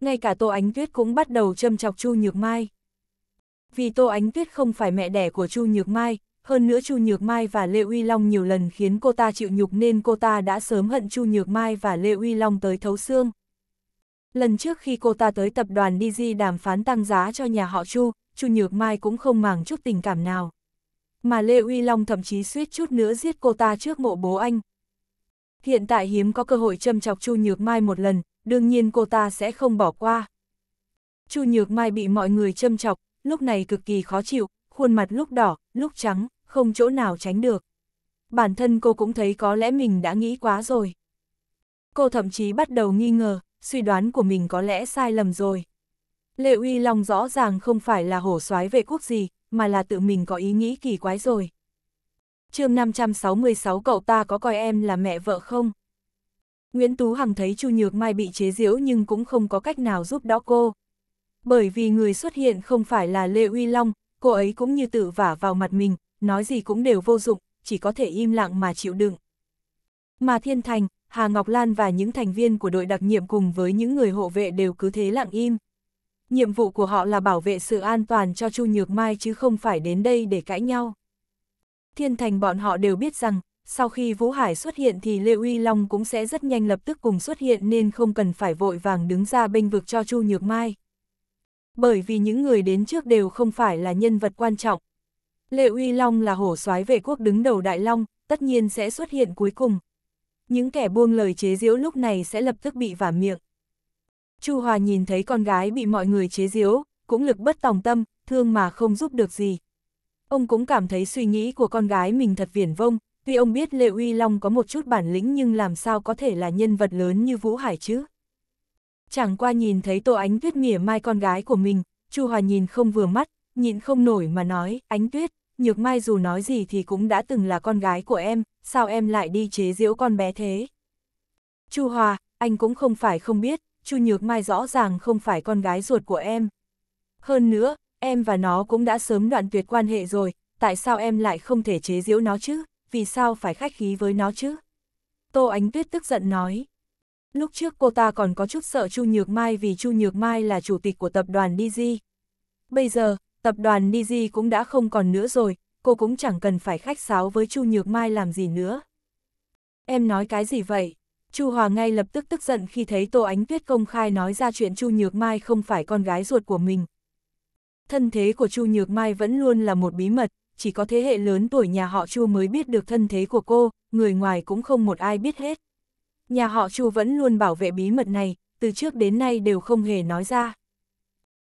S1: Ngay cả Tô Ánh Tuyết cũng bắt đầu châm chọc Chu Nhược Mai. Vì Tô Ánh Tuyết không phải mẹ đẻ của Chu Nhược Mai, hơn nữa Chu Nhược Mai và Lê Uy Long nhiều lần khiến cô ta chịu nhục nên cô ta đã sớm hận Chu Nhược Mai và Lê Uy Long tới thấu xương. Lần trước khi cô ta tới tập đoàn DG đàm phán tăng giá cho nhà họ Chu, Chu Nhược Mai cũng không màng chút tình cảm nào. Mà Lê Uy Long thậm chí suýt chút nữa giết cô ta trước mộ bố anh. Hiện tại hiếm có cơ hội châm chọc Chu Nhược Mai một lần, đương nhiên cô ta sẽ không bỏ qua. Chu Nhược Mai bị mọi người châm chọc, lúc này cực kỳ khó chịu, khuôn mặt lúc đỏ, lúc trắng, không chỗ nào tránh được. Bản thân cô cũng thấy có lẽ mình đã nghĩ quá rồi. Cô thậm chí bắt đầu nghi ngờ, suy đoán của mình có lẽ sai lầm rồi. Lệ Uy Long rõ ràng không phải là hổ soái vệ quốc gì, mà là tự mình có ý nghĩ kỳ quái rồi. chương 566 cậu ta có coi em là mẹ vợ không? Nguyễn Tú Hằng thấy Chu Nhược Mai bị chế giễu nhưng cũng không có cách nào giúp đỡ cô. Bởi vì người xuất hiện không phải là Lê Uy Long, cô ấy cũng như tự vả vào mặt mình, nói gì cũng đều vô dụng, chỉ có thể im lặng mà chịu đựng. Mà Thiên Thành, Hà Ngọc Lan và những thành viên của đội đặc nhiệm cùng với những người hộ vệ đều cứ thế lặng im. Nhiệm vụ của họ là bảo vệ sự an toàn cho Chu Nhược Mai chứ không phải đến đây để cãi nhau. Thiên Thành bọn họ đều biết rằng, sau khi Vũ Hải xuất hiện thì Lê Uy Long cũng sẽ rất nhanh lập tức cùng xuất hiện nên không cần phải vội vàng đứng ra bênh vực cho Chu Nhược Mai. Bởi vì những người đến trước đều không phải là nhân vật quan trọng. Lệ Uy Long là hổ soái vệ quốc đứng đầu Đại Long, tất nhiên sẽ xuất hiện cuối cùng. Những kẻ buông lời chế giễu lúc này sẽ lập tức bị vả miệng. Chu Hòa nhìn thấy con gái bị mọi người chế giễu, cũng lực bất tòng tâm, thương mà không giúp được gì. Ông cũng cảm thấy suy nghĩ của con gái mình thật viển vông, tuy ông biết Lệ Uy Long có một chút bản lĩnh nhưng làm sao có thể là nhân vật lớn như Vũ Hải chứ. Chẳng qua nhìn thấy Tô Ánh Tuyết mỉa mai con gái của mình, Chu Hòa nhìn không vừa mắt, nhịn không nổi mà nói, Ánh Tuyết, Nhược Mai dù nói gì thì cũng đã từng là con gái của em, sao em lại đi chế giễu con bé thế? Chu Hòa, anh cũng không phải không biết, Chu Nhược Mai rõ ràng không phải con gái ruột của em. Hơn nữa, em và nó cũng đã sớm đoạn tuyệt quan hệ rồi, tại sao em lại không thể chế giễu nó chứ, vì sao phải khách khí với nó chứ? Tô Ánh Tuyết tức giận nói. Lúc trước cô ta còn có chút sợ Chu Nhược Mai vì Chu Nhược Mai là chủ tịch của tập đoàn DG. Bây giờ, tập đoàn Niji cũng đã không còn nữa rồi, cô cũng chẳng cần phải khách sáo với Chu Nhược Mai làm gì nữa. Em nói cái gì vậy? Chu Hòa ngay lập tức tức giận khi thấy Tô Ánh Tuyết công khai nói ra chuyện Chu Nhược Mai không phải con gái ruột của mình. Thân thế của Chu Nhược Mai vẫn luôn là một bí mật, chỉ có thế hệ lớn tuổi nhà họ Chu mới biết được thân thế của cô, người ngoài cũng không một ai biết hết. Nhà họ Chu vẫn luôn bảo vệ bí mật này, từ trước đến nay đều không hề nói ra.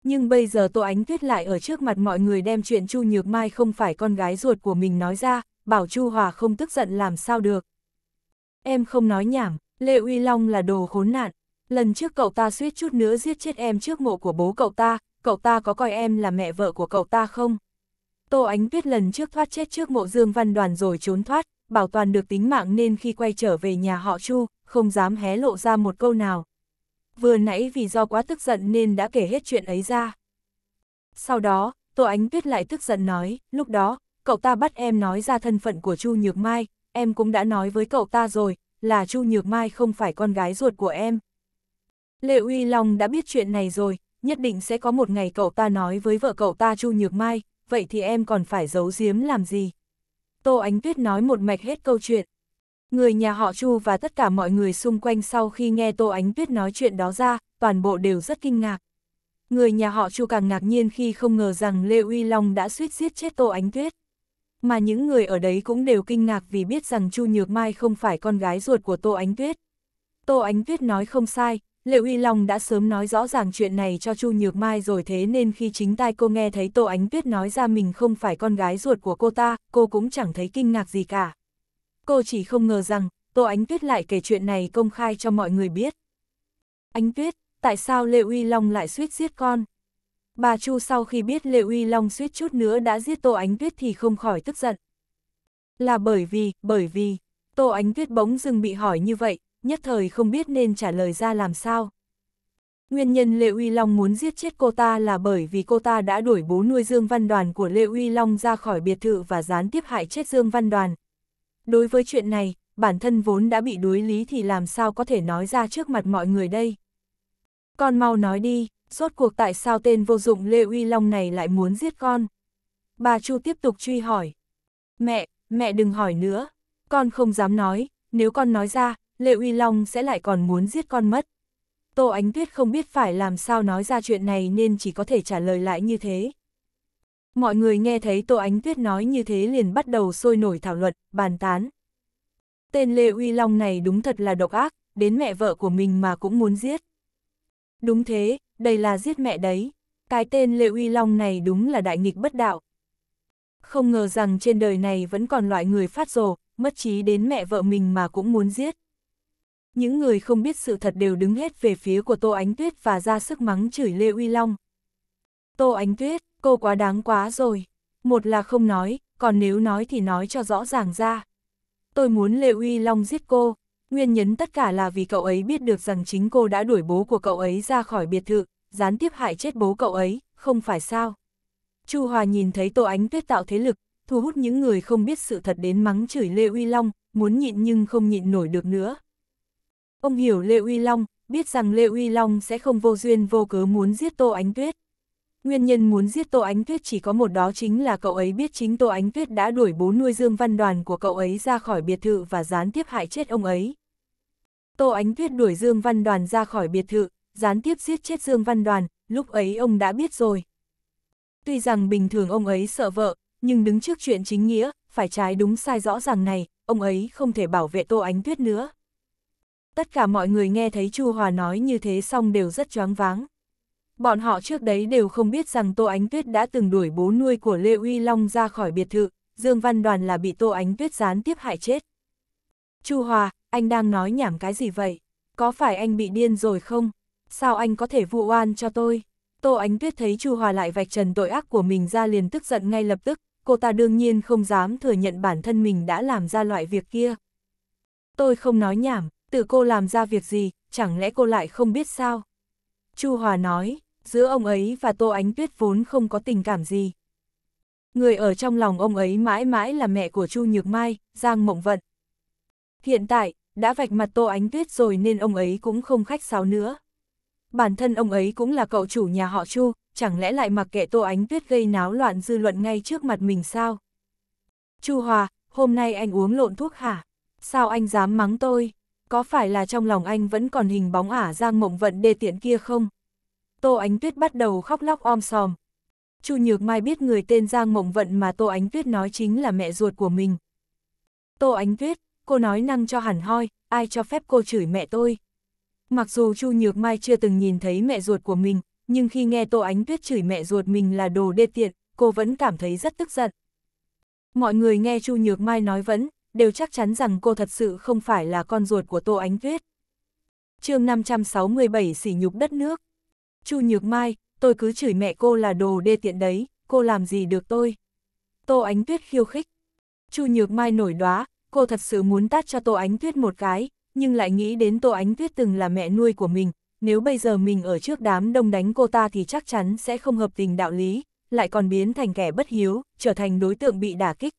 S1: Nhưng bây giờ Tô Ánh Tuyết lại ở trước mặt mọi người đem chuyện Chu Nhược Mai không phải con gái ruột của mình nói ra, bảo Chu Hòa không tức giận làm sao được. Em không nói nhảm, Lê Uy Long là đồ khốn nạn. Lần trước cậu ta suýt chút nữa giết chết em trước mộ của bố cậu ta, cậu ta có coi em là mẹ vợ của cậu ta không? Tô Ánh Tuyết lần trước thoát chết trước mộ Dương Văn Đoàn rồi trốn thoát, bảo toàn được tính mạng nên khi quay trở về nhà họ Chu, không dám hé lộ ra một câu nào. Vừa nãy vì do quá tức giận nên đã kể hết chuyện ấy ra. Sau đó, Tô Ánh Tuyết lại tức giận nói, lúc đó, cậu ta bắt em nói ra thân phận của Chu Nhược Mai, em cũng đã nói với cậu ta rồi, là Chu Nhược Mai không phải con gái ruột của em. Lệ Uy Long đã biết chuyện này rồi, nhất định sẽ có một ngày cậu ta nói với vợ cậu ta Chu Nhược Mai, vậy thì em còn phải giấu giếm làm gì? Tô Ánh Tuyết nói một mạch hết câu chuyện. Người nhà họ Chu và tất cả mọi người xung quanh sau khi nghe Tô Ánh Tuyết nói chuyện đó ra, toàn bộ đều rất kinh ngạc. Người nhà họ Chu càng ngạc nhiên khi không ngờ rằng Lê Uy Long đã suýt giết chết Tô Ánh Tuyết. Mà những người ở đấy cũng đều kinh ngạc vì biết rằng Chu Nhược Mai không phải con gái ruột của Tô Ánh Tuyết. Tô Ánh Tuyết nói không sai, Lệ Uy Long đã sớm nói rõ ràng chuyện này cho Chu Nhược Mai rồi thế nên khi chính tai cô nghe thấy Tô Ánh Tuyết nói ra mình không phải con gái ruột của cô ta, cô cũng chẳng thấy kinh ngạc gì cả. Cô chỉ không ngờ rằng, Tô Ánh Tuyết lại kể chuyện này công khai cho mọi người biết. Ánh Tuyết, tại sao lê Uy Long lại suýt giết con? Bà Chu sau khi biết lê Uy Long suýt chút nữa đã giết Tô Ánh Tuyết thì không khỏi tức giận. Là bởi vì, bởi vì, Tô Ánh Tuyết bỗng dưng bị hỏi như vậy, nhất thời không biết nên trả lời ra làm sao. Nguyên nhân Lê Uy Long muốn giết chết cô ta là bởi vì cô ta đã đuổi bố nuôi Dương Văn Đoàn của Lê Uy Long ra khỏi biệt thự và gián tiếp hại chết Dương Văn Đoàn. Đối với chuyện này, bản thân vốn đã bị đối lý thì làm sao có thể nói ra trước mặt mọi người đây. Con mau nói đi, rốt cuộc tại sao tên vô dụng Lê Uy Long này lại muốn giết con? Bà Chu tiếp tục truy hỏi. Mẹ, mẹ đừng hỏi nữa, con không dám nói, nếu con nói ra, lê Uy Long sẽ lại còn muốn giết con mất. Tô Ánh Tuyết không biết phải làm sao nói ra chuyện này nên chỉ có thể trả lời lại như thế. Mọi người nghe thấy Tô Ánh Tuyết nói như thế liền bắt đầu sôi nổi thảo luận, bàn tán. Tên Lê Uy Long này đúng thật là độc ác, đến mẹ vợ của mình mà cũng muốn giết. Đúng thế, đây là giết mẹ đấy. Cái tên Lê Uy Long này đúng là đại nghịch bất đạo. Không ngờ rằng trên đời này vẫn còn loại người phát rồ, mất trí đến mẹ vợ mình mà cũng muốn giết những người không biết sự thật đều đứng hết về phía của Tô Ánh Tuyết và ra sức mắng chửi Lê Uy Long. Tô Ánh Tuyết, cô quá đáng quá rồi. Một là không nói, còn nếu nói thì nói cho rõ ràng ra. Tôi muốn Lê Uy Long giết cô, nguyên nhân tất cả là vì cậu ấy biết được rằng chính cô đã đuổi bố của cậu ấy ra khỏi biệt thự, gián tiếp hại chết bố cậu ấy, không phải sao. Chu Hòa nhìn thấy Tô Ánh Tuyết tạo thế lực, thu hút những người không biết sự thật đến mắng chửi Lê Uy Long, muốn nhịn nhưng không nhịn nổi được nữa. Ông hiểu Lê Uy Long, biết rằng Lê Uy Long sẽ không vô duyên vô cớ muốn giết Tô Ánh Tuyết. Nguyên nhân muốn giết Tô Ánh Tuyết chỉ có một đó chính là cậu ấy biết chính Tô Ánh Tuyết đã đuổi bố nuôi Dương Văn Đoàn của cậu ấy ra khỏi biệt thự và gián tiếp hại chết ông ấy. Tô Ánh Tuyết đuổi Dương Văn Đoàn ra khỏi biệt thự, gián tiếp giết chết Dương Văn Đoàn, lúc ấy ông đã biết rồi. Tuy rằng bình thường ông ấy sợ vợ, nhưng đứng trước chuyện chính nghĩa, phải trái đúng sai rõ ràng này, ông ấy không thể bảo vệ Tô Ánh Tuyết nữa. Tất cả mọi người nghe thấy Chu Hòa nói như thế xong đều rất choáng váng. Bọn họ trước đấy đều không biết rằng Tô Ánh Tuyết đã từng đuổi bố nuôi của Lê Uy Long ra khỏi biệt thự, Dương Văn Đoàn là bị Tô Ánh Tuyết gián tiếp hại chết. Chu Hòa, anh đang nói nhảm cái gì vậy? Có phải anh bị điên rồi không? Sao anh có thể vụ oan cho tôi? Tô Ánh Tuyết thấy Chu Hòa lại vạch trần tội ác của mình ra liền tức giận ngay lập tức, cô ta đương nhiên không dám thừa nhận bản thân mình đã làm ra loại việc kia. Tôi không nói nhảm, tự cô làm ra việc gì, chẳng lẽ cô lại không biết sao? Chu Hòa nói, giữa ông ấy và Tô Ánh Tuyết vốn không có tình cảm gì. Người ở trong lòng ông ấy mãi mãi là mẹ của Chu Nhược Mai, Giang Mộng Vận. Hiện tại, đã vạch mặt Tô Ánh Tuyết rồi nên ông ấy cũng không khách sáo nữa. Bản thân ông ấy cũng là cậu chủ nhà họ Chu, chẳng lẽ lại mặc kệ Tô Ánh Tuyết gây náo loạn dư luận ngay trước mặt mình sao? Chu Hòa, hôm nay anh uống lộn thuốc hả? Sao anh dám mắng tôi? có phải là trong lòng anh vẫn còn hình bóng ả Giang Mộng Vận đê tiện kia không? Tô Ánh Tuyết bắt đầu khóc lóc om sòm. Chu Nhược Mai biết người tên Giang Mộng Vận mà Tô Ánh Tuyết nói chính là mẹ ruột của mình. Tô Ánh Tuyết, cô nói năng cho hẳn hoi, ai cho phép cô chửi mẹ tôi? Mặc dù Chu Nhược Mai chưa từng nhìn thấy mẹ ruột của mình, nhưng khi nghe Tô Ánh Tuyết chửi mẹ ruột mình là đồ đê tiện, cô vẫn cảm thấy rất tức giận. Mọi người nghe Chu Nhược Mai nói vẫn, đều chắc chắn rằng cô thật sự không phải là con ruột của Tô Ánh Tuyết. chương 567 sỉ nhục đất nước. Chu Nhược Mai, tôi cứ chửi mẹ cô là đồ đê tiện đấy, cô làm gì được tôi. Tô Ánh Tuyết khiêu khích. Chu Nhược Mai nổi đoá, cô thật sự muốn tát cho Tô Ánh Tuyết một cái, nhưng lại nghĩ đến Tô Ánh Tuyết từng là mẹ nuôi của mình, nếu bây giờ mình ở trước đám đông đánh cô ta thì chắc chắn sẽ không hợp tình đạo lý, lại còn biến thành kẻ bất hiếu, trở thành đối tượng bị đả kích.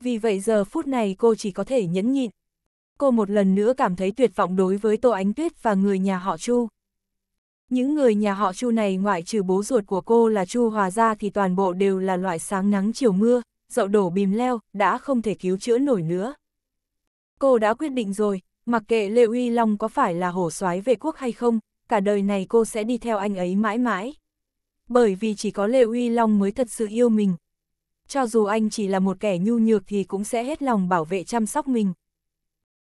S1: Vì vậy giờ phút này cô chỉ có thể nhẫn nhịn. Cô một lần nữa cảm thấy tuyệt vọng đối với Tô Ánh Tuyết và người nhà họ Chu. Những người nhà họ Chu này ngoại trừ bố ruột của cô là Chu Hòa Gia thì toàn bộ đều là loại sáng nắng chiều mưa, dậu đổ bìm leo, đã không thể cứu chữa nổi nữa. Cô đã quyết định rồi, mặc kệ Lê Uy Long có phải là hổ soái vệ quốc hay không, cả đời này cô sẽ đi theo anh ấy mãi mãi. Bởi vì chỉ có Lê Uy Long mới thật sự yêu mình. Cho dù anh chỉ là một kẻ nhu nhược thì cũng sẽ hết lòng bảo vệ chăm sóc mình.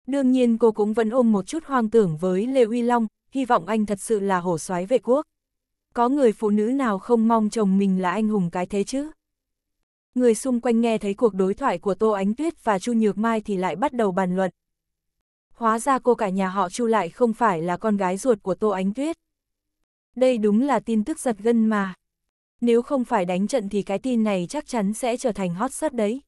S1: Đương nhiên cô cũng vẫn ôm một chút hoang tưởng với Lê Uy Long, hy vọng anh thật sự là hổ soái vệ quốc. Có người phụ nữ nào không mong chồng mình là anh hùng cái thế chứ? Người xung quanh nghe thấy cuộc đối thoại của Tô Ánh Tuyết và Chu Nhược Mai thì lại bắt đầu bàn luận. Hóa ra cô cả nhà họ Chu lại không phải là con gái ruột của Tô Ánh Tuyết. Đây đúng là tin tức giật gân mà. Nếu không phải đánh trận thì cái tin này chắc chắn sẽ trở thành hot search đấy.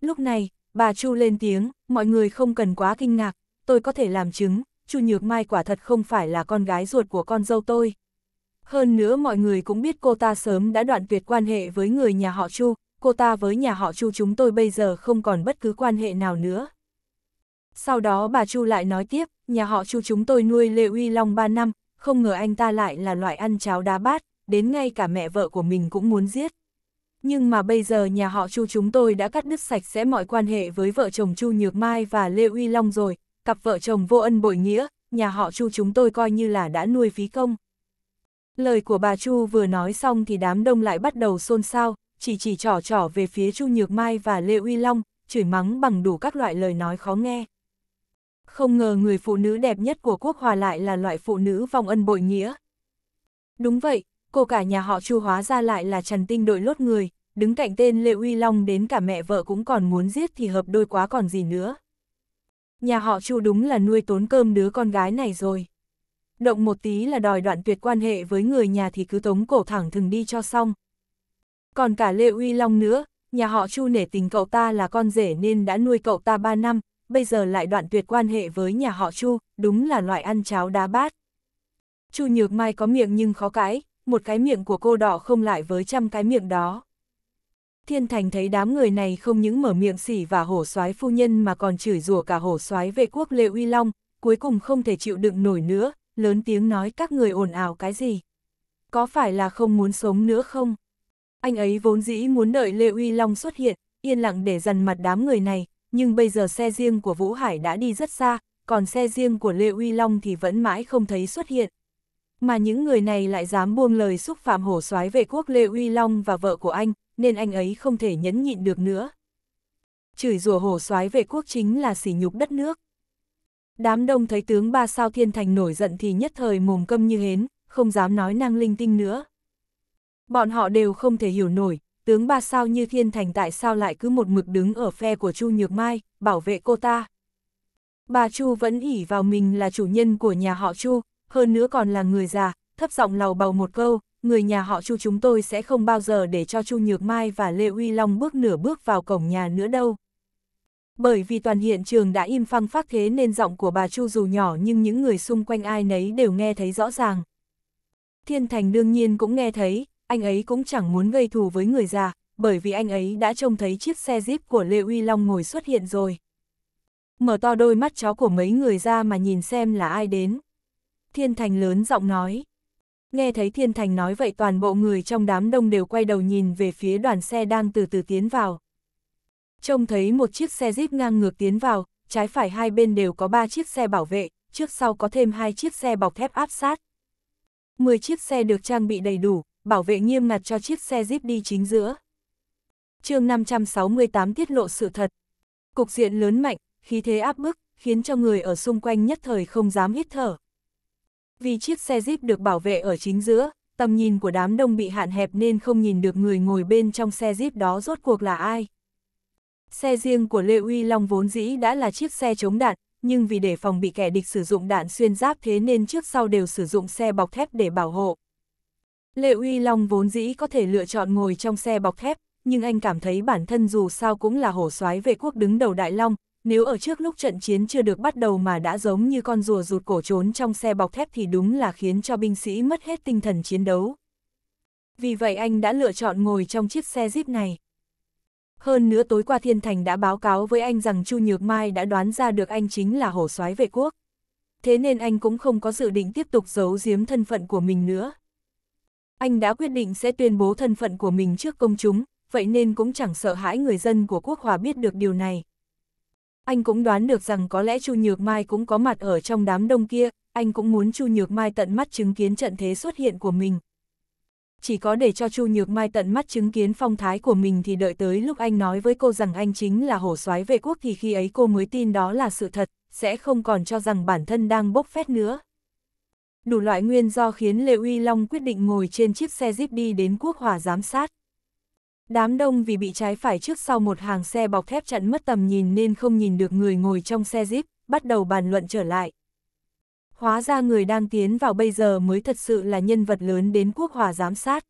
S1: Lúc này, bà Chu lên tiếng, mọi người không cần quá kinh ngạc, tôi có thể làm chứng, Chu Nhược Mai quả thật không phải là con gái ruột của con dâu tôi. Hơn nữa mọi người cũng biết cô ta sớm đã đoạn tuyệt quan hệ với người nhà họ Chu, cô ta với nhà họ Chu chúng tôi bây giờ không còn bất cứ quan hệ nào nữa. Sau đó bà Chu lại nói tiếp, nhà họ Chu chúng tôi nuôi Lê Uy Long 3 năm, không ngờ anh ta lại là loại ăn cháo đá bát, đến ngay cả mẹ vợ của mình cũng muốn giết. Nhưng mà bây giờ nhà họ Chu chúng tôi đã cắt đứt sạch sẽ mọi quan hệ với vợ chồng Chu Nhược Mai và Lê Uy Long rồi, cặp vợ chồng vô ân bội nghĩa, nhà họ Chu chúng tôi coi như là đã nuôi phí công. Lời của bà Chu vừa nói xong thì đám đông lại bắt đầu xôn xao, chỉ chỉ trỏ trỏ về phía Chu Nhược Mai và Lê Uy Long, chửi mắng bằng đủ các loại lời nói khó nghe. Không ngờ người phụ nữ đẹp nhất của quốc hòa lại là loại phụ nữ vong ân bội nghĩa. Đúng vậy, cô cả nhà họ Chu hóa ra lại là Trần Tinh đội lốt người, đứng cạnh tên Lê Uy Long đến cả mẹ vợ cũng còn muốn giết thì hợp đôi quá còn gì nữa. Nhà họ Chu đúng là nuôi tốn cơm đứa con gái này rồi. Động một tí là đòi đoạn tuyệt quan hệ với người nhà thì cứ tống cổ thẳng thừng đi cho xong. Còn cả Lê Uy Long nữa, nhà họ Chu nể tình cậu ta là con rể nên đã nuôi cậu ta 3 năm, bây giờ lại đoạn tuyệt quan hệ với nhà họ Chu, đúng là loại ăn cháo đá bát. Chu Nhược Mai có miệng nhưng khó cãi, một cái miệng của cô đỏ không lại với trăm cái miệng đó. Thiên Thành thấy đám người này không những mở miệng xỉ và hổ soái phu nhân mà còn chửi rủa cả hổ soái vệ quốc Lê Uy Long, cuối cùng không thể chịu đựng nổi nữa, lớn tiếng nói các người ồn ào cái gì. Có phải là không muốn sống nữa không? Anh ấy vốn dĩ muốn đợi Lê Uy Long xuất hiện, yên lặng để dằn mặt đám người này, nhưng bây giờ xe riêng của Vũ Hải đã đi rất xa, còn xe riêng của Lê Uy Long thì vẫn mãi không thấy xuất hiện. Mà những người này lại dám buông lời xúc phạm hổ soái vệ quốc Lê Uy Long và vợ của anh, nên anh ấy không thể nhẫn nhịn được nữa. Chửi rủa hổ soái về quốc chính là sỉ nhục đất nước. Đám đông thấy tướng ba sao thiên thành nổi giận thì nhất thời mồm câm như hến, không dám nói năng linh tinh nữa. Bọn họ đều không thể hiểu nổi, tướng ba sao như thiên thành tại sao lại cứ một mực đứng ở phe của Chu Nhược Mai, bảo vệ cô ta. Bà Chu vẫn ỉ vào mình là chủ nhân của nhà họ Chu, hơn nữa còn là người già, thấp giọng lầu bầu một câu, người nhà họ Chu chúng tôi sẽ không bao giờ để cho Chu Nhược Mai và Lê Uy Long bước nửa bước vào cổng nhà nữa đâu. Bởi vì toàn hiện trường đã im phăng phát thế nên giọng của bà Chu dù nhỏ nhưng những người xung quanh ai nấy đều nghe thấy rõ ràng. Thiên Thành đương nhiên cũng nghe thấy, anh ấy cũng chẳng muốn gây thù với người già, bởi vì anh ấy đã trông thấy chiếc xe Jeep của Lê Uy Long ngồi xuất hiện rồi. Mở to đôi mắt chó của mấy người ra mà nhìn xem là ai đến. Thiên Thành lớn giọng nói. Nghe thấy Thiên Thành nói vậy toàn bộ người trong đám đông đều quay đầu nhìn về phía đoàn xe đang từ từ tiến vào. Trông thấy một chiếc xe Jeep ngang ngược tiến vào, trái phải hai bên đều có ba chiếc xe bảo vệ, trước sau có thêm hai chiếc xe bọc thép áp sát. 10 chiếc xe được trang bị đầy đủ, bảo vệ nghiêm ngặt cho chiếc xe Jeep đi chính giữa. chương 568 tiết lộ sự thật. Cục diện lớn mạnh, khí thế áp bức, khiến cho người ở xung quanh nhất thời không dám hít thở. Vì chiếc xe Jeep được bảo vệ ở chính giữa, tầm nhìn của đám đông bị hạn hẹp nên không nhìn được người ngồi bên trong xe Jeep đó rốt cuộc là ai. Xe riêng của Lê Uy Long vốn dĩ đã là chiếc xe chống đạn, nhưng vì để phòng bị kẻ địch sử dụng đạn xuyên giáp thế nên trước sau đều sử dụng xe bọc thép để bảo hộ. Lê Uy Long vốn dĩ có thể lựa chọn ngồi trong xe bọc thép, nhưng anh cảm thấy bản thân dù sao cũng là hổ soái vệ quốc đứng đầu Đại Long, nếu ở trước lúc trận chiến chưa được bắt đầu mà đã giống như con rùa rụt cổ trốn trong xe bọc thép thì đúng là khiến cho binh sĩ mất hết tinh thần chiến đấu. Vì vậy anh đã lựa chọn ngồi trong chiếc xe Jeep này. Hơn nữa tối qua Thiên Thành đã báo cáo với anh rằng Chu Nhược Mai đã đoán ra được anh chính là hổ soái vệ quốc. Thế nên anh cũng không có dự định tiếp tục giấu giếm thân phận của mình nữa. Anh đã quyết định sẽ tuyên bố thân phận của mình trước công chúng, vậy nên cũng chẳng sợ hãi người dân của quốc hòa biết được điều này. Anh cũng đoán được rằng có lẽ Chu Nhược Mai cũng có mặt ở trong đám đông kia, anh cũng muốn Chu Nhược Mai tận mắt chứng kiến trận thế xuất hiện của mình. Chỉ có để cho Chu Nhược Mai tận mắt chứng kiến phong thái của mình thì đợi tới lúc anh nói với cô rằng anh chính là hổ soái vệ quốc thì khi ấy cô mới tin đó là sự thật, sẽ không còn cho rằng bản thân đang bốc phét nữa. Đủ loại nguyên do khiến Lê Uy Long quyết định ngồi trên chiếc xe Jeep đi đến quốc hòa giám sát. Đám đông vì bị trái phải trước sau một hàng xe bọc thép chặn mất tầm nhìn nên không nhìn được người ngồi trong xe Jeep, bắt đầu bàn luận trở lại. Hóa ra người đang tiến vào bây giờ mới thật sự là nhân vật lớn đến quốc hòa giám sát.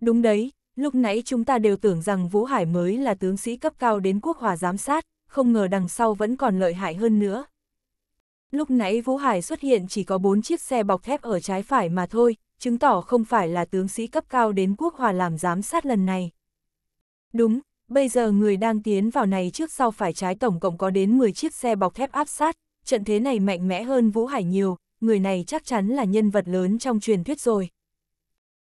S1: Đúng đấy, lúc nãy chúng ta đều tưởng rằng Vũ Hải mới là tướng sĩ cấp cao đến quốc hòa giám sát, không ngờ đằng sau vẫn còn lợi hại hơn nữa. Lúc nãy Vũ Hải xuất hiện chỉ có 4 chiếc xe bọc thép ở trái phải mà thôi, chứng tỏ không phải là tướng sĩ cấp cao đến quốc hòa làm giám sát lần này. Đúng, bây giờ người đang tiến vào này trước sau phải trái tổng cộng có đến 10 chiếc xe bọc thép áp sát, trận thế này mạnh mẽ hơn Vũ Hải nhiều, người này chắc chắn là nhân vật lớn trong truyền thuyết rồi.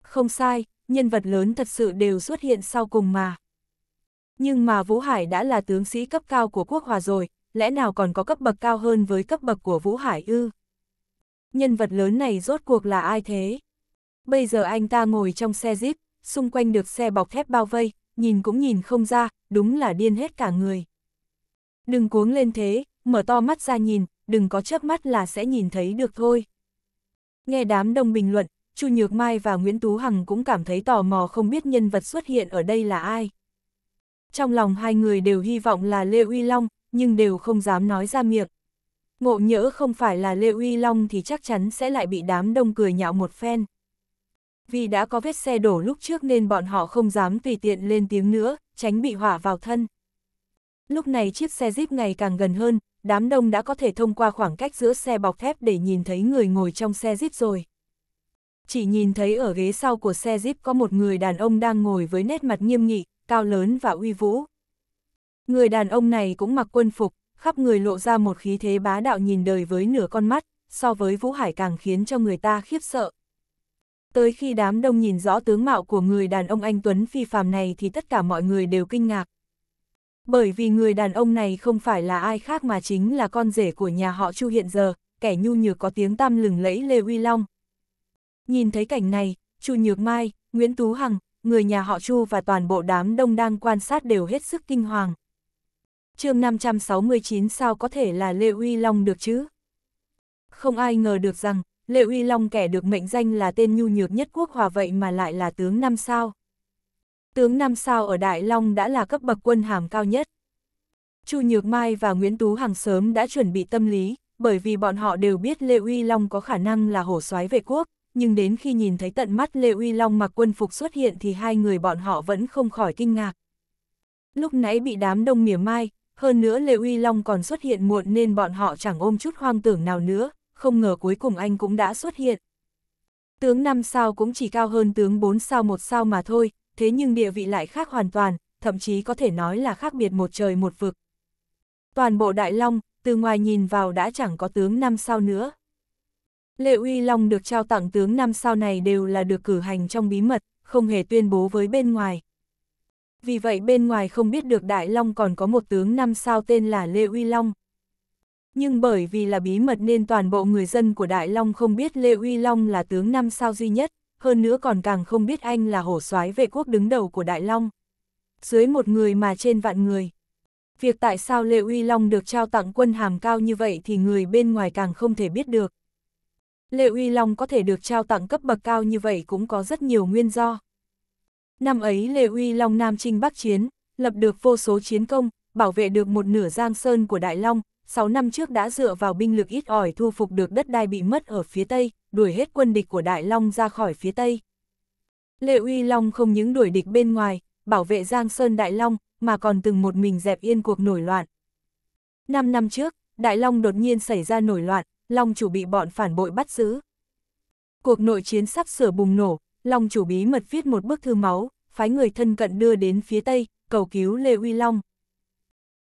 S1: Không sai, nhân vật lớn thật sự đều xuất hiện sau cùng mà. Nhưng mà Vũ Hải đã là tướng sĩ cấp cao của quốc hòa rồi, lẽ nào còn có cấp bậc cao hơn với cấp bậc của Vũ Hải ư? Nhân vật lớn này rốt cuộc là ai thế? Bây giờ anh ta ngồi trong xe Jeep, xung quanh được xe bọc thép bao vây, nhìn cũng nhìn không ra, đúng là điên hết cả người. Đừng cuống lên thế, mở to mắt ra nhìn, đừng có chớp mắt là sẽ nhìn thấy được thôi. Nghe đám đông bình luận, Chu Nhược Mai và Nguyễn Tú Hằng cũng cảm thấy tò mò không biết nhân vật xuất hiện ở đây là ai. Trong lòng hai người đều hy vọng là Lê Uy Long, nhưng đều không dám nói ra miệng. Ngộ nhỡ không phải là Lê Uy Long thì chắc chắn sẽ lại bị đám đông cười nhạo một phen. Vì đã có vết xe đổ lúc trước nên bọn họ không dám tùy tiện lên tiếng nữa, tránh bị hỏa vào thân. Lúc này chiếc xe Jeep ngày càng gần hơn, đám đông đã có thể thông qua khoảng cách giữa xe bọc thép để nhìn thấy người ngồi trong xe Jeep rồi. Chỉ nhìn thấy ở ghế sau của xe Jeep có một người đàn ông đang ngồi với nét mặt nghiêm nghị, cao lớn và uy vũ. Người đàn ông này cũng mặc quân phục, khắp người lộ ra một khí thế bá đạo nhìn đời với nửa con mắt, so với Vũ Hải càng khiến cho người ta khiếp sợ. Tới khi đám đông nhìn rõ tướng mạo của người đàn ông anh Tuấn phi phàm này thì tất cả mọi người đều kinh ngạc. Bởi vì người đàn ông này không phải là ai khác mà chính là con rể của nhà họ Chu hiện giờ, kẻ nhu nhược có tiếng tăm lừng lẫy Lê Uy Long. Nhìn thấy cảnh này, Chu Nhược Mai, Nguyễn Tú Hằng, người nhà họ Chu và toàn bộ đám đông đang quan sát đều hết sức kinh hoàng. chương 569 sao có thể là Lê Uy Long được chứ? Không ai ngờ được rằng, Lê Uy Long kẻ được mệnh danh là tên nhu nhược nhất quốc hòa vậy mà lại là tướng năm sao. Tướng năm sao ở Đại Long đã là cấp bậc quân hàm cao nhất. Chu Nhược Mai và Nguyễn Tú Hằng sớm đã chuẩn bị tâm lý, bởi vì bọn họ đều biết Lê Uy Long có khả năng là hổ soái vệ quốc, nhưng đến khi nhìn thấy tận mắt Lê Uy Long mặc quân phục xuất hiện thì hai người bọn họ vẫn không khỏi kinh ngạc. Lúc nãy bị đám đông mỉa mai, hơn nữa Lê Uy Long còn xuất hiện muộn nên bọn họ chẳng ôm chút hoang tưởng nào nữa, không ngờ cuối cùng anh cũng đã xuất hiện. Tướng 5 sao cũng chỉ cao hơn tướng 4 sao một sao mà thôi, thế nhưng địa vị lại khác hoàn toàn, thậm chí có thể nói là khác biệt một trời một vực. Toàn bộ Đại Long, từ ngoài nhìn vào đã chẳng có tướng 5 sao nữa. Lệ Uy Long được trao tặng tướng 5 sao này đều là được cử hành trong bí mật, không hề tuyên bố với bên ngoài. Vì vậy bên ngoài không biết được Đại Long còn có một tướng 5 sao tên là Lê Uy Long. Nhưng bởi vì là bí mật nên toàn bộ người dân của Đại Long không biết Lê Uy Long là tướng năm sao duy nhất, hơn nữa còn càng không biết anh là hổ soái vệ quốc đứng đầu của Đại Long. Dưới một người mà trên vạn người. Việc tại sao Lê Uy Long được trao tặng quân hàm cao như vậy thì người bên ngoài càng không thể biết được. Lê Uy Long có thể được trao tặng cấp bậc cao như vậy cũng có rất nhiều nguyên do. Năm ấy Lê Uy Long Nam Trinh Bắc Chiến, lập được vô số chiến công, bảo vệ được một nửa giang sơn của Đại Long, 6 năm trước đã dựa vào binh lực ít ỏi thu phục được đất đai bị mất ở phía Tây, đuổi hết quân địch của Đại Long ra khỏi phía Tây. Lệ Uy Long không những đuổi địch bên ngoài, bảo vệ Giang Sơn Đại Long, mà còn từng một mình dẹp yên cuộc nổi loạn. Năm năm trước, Đại Long đột nhiên xảy ra nổi loạn, Long chủ bị bọn phản bội bắt giữ. Cuộc nội chiến sắp sửa bùng nổ, Long chủ bí mật viết một bức thư máu, phái người thân cận đưa đến phía Tây, cầu cứu Lê Uy Long.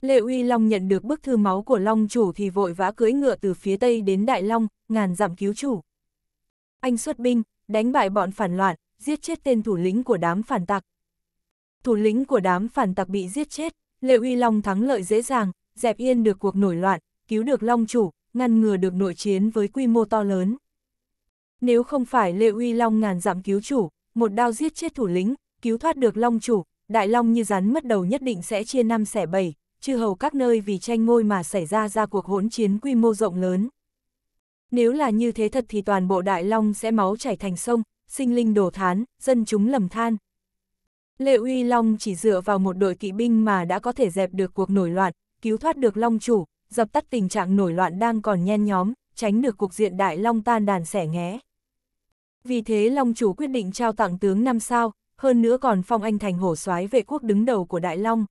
S1: Lệ Uy Long nhận được bức thư máu của Long chủ thì vội vã cưỡi ngựa từ phía Tây đến Đại Long, ngàn dặm cứu chủ. Anh xuất binh, đánh bại bọn phản loạn, giết chết tên thủ lĩnh của đám phản tặc. Thủ lĩnh của đám phản tặc bị giết chết, Lệ Uy Long thắng lợi dễ dàng, dẹp yên được cuộc nổi loạn, cứu được Long chủ, ngăn ngừa được nội chiến với quy mô to lớn. Nếu không phải Lệ Uy Long ngàn dặm cứu chủ, một đao giết chết thủ lĩnh, cứu thoát được Long chủ, Đại Long như rắn mất đầu nhất định sẽ chia năm xẻ bảy, chư hầu các nơi vì tranh ngôi mà xảy ra ra cuộc hỗn chiến quy mô rộng lớn. Nếu là như thế thật thì toàn bộ Đại Long sẽ máu chảy thành sông, sinh linh đổ thán, dân chúng lầm than. Lệ Uy Long chỉ dựa vào một đội kỵ binh mà đã có thể dẹp được cuộc nổi loạn, cứu thoát được Long chủ, dập tắt tình trạng nổi loạn đang còn nhen nhóm, tránh được cục diện Đại Long tan đàn xẻ nghé. Vì thế Long chủ quyết định trao tặng tướng năm sao, hơn nữa còn phong anh thành hổ soái vệ quốc đứng đầu của Đại Long.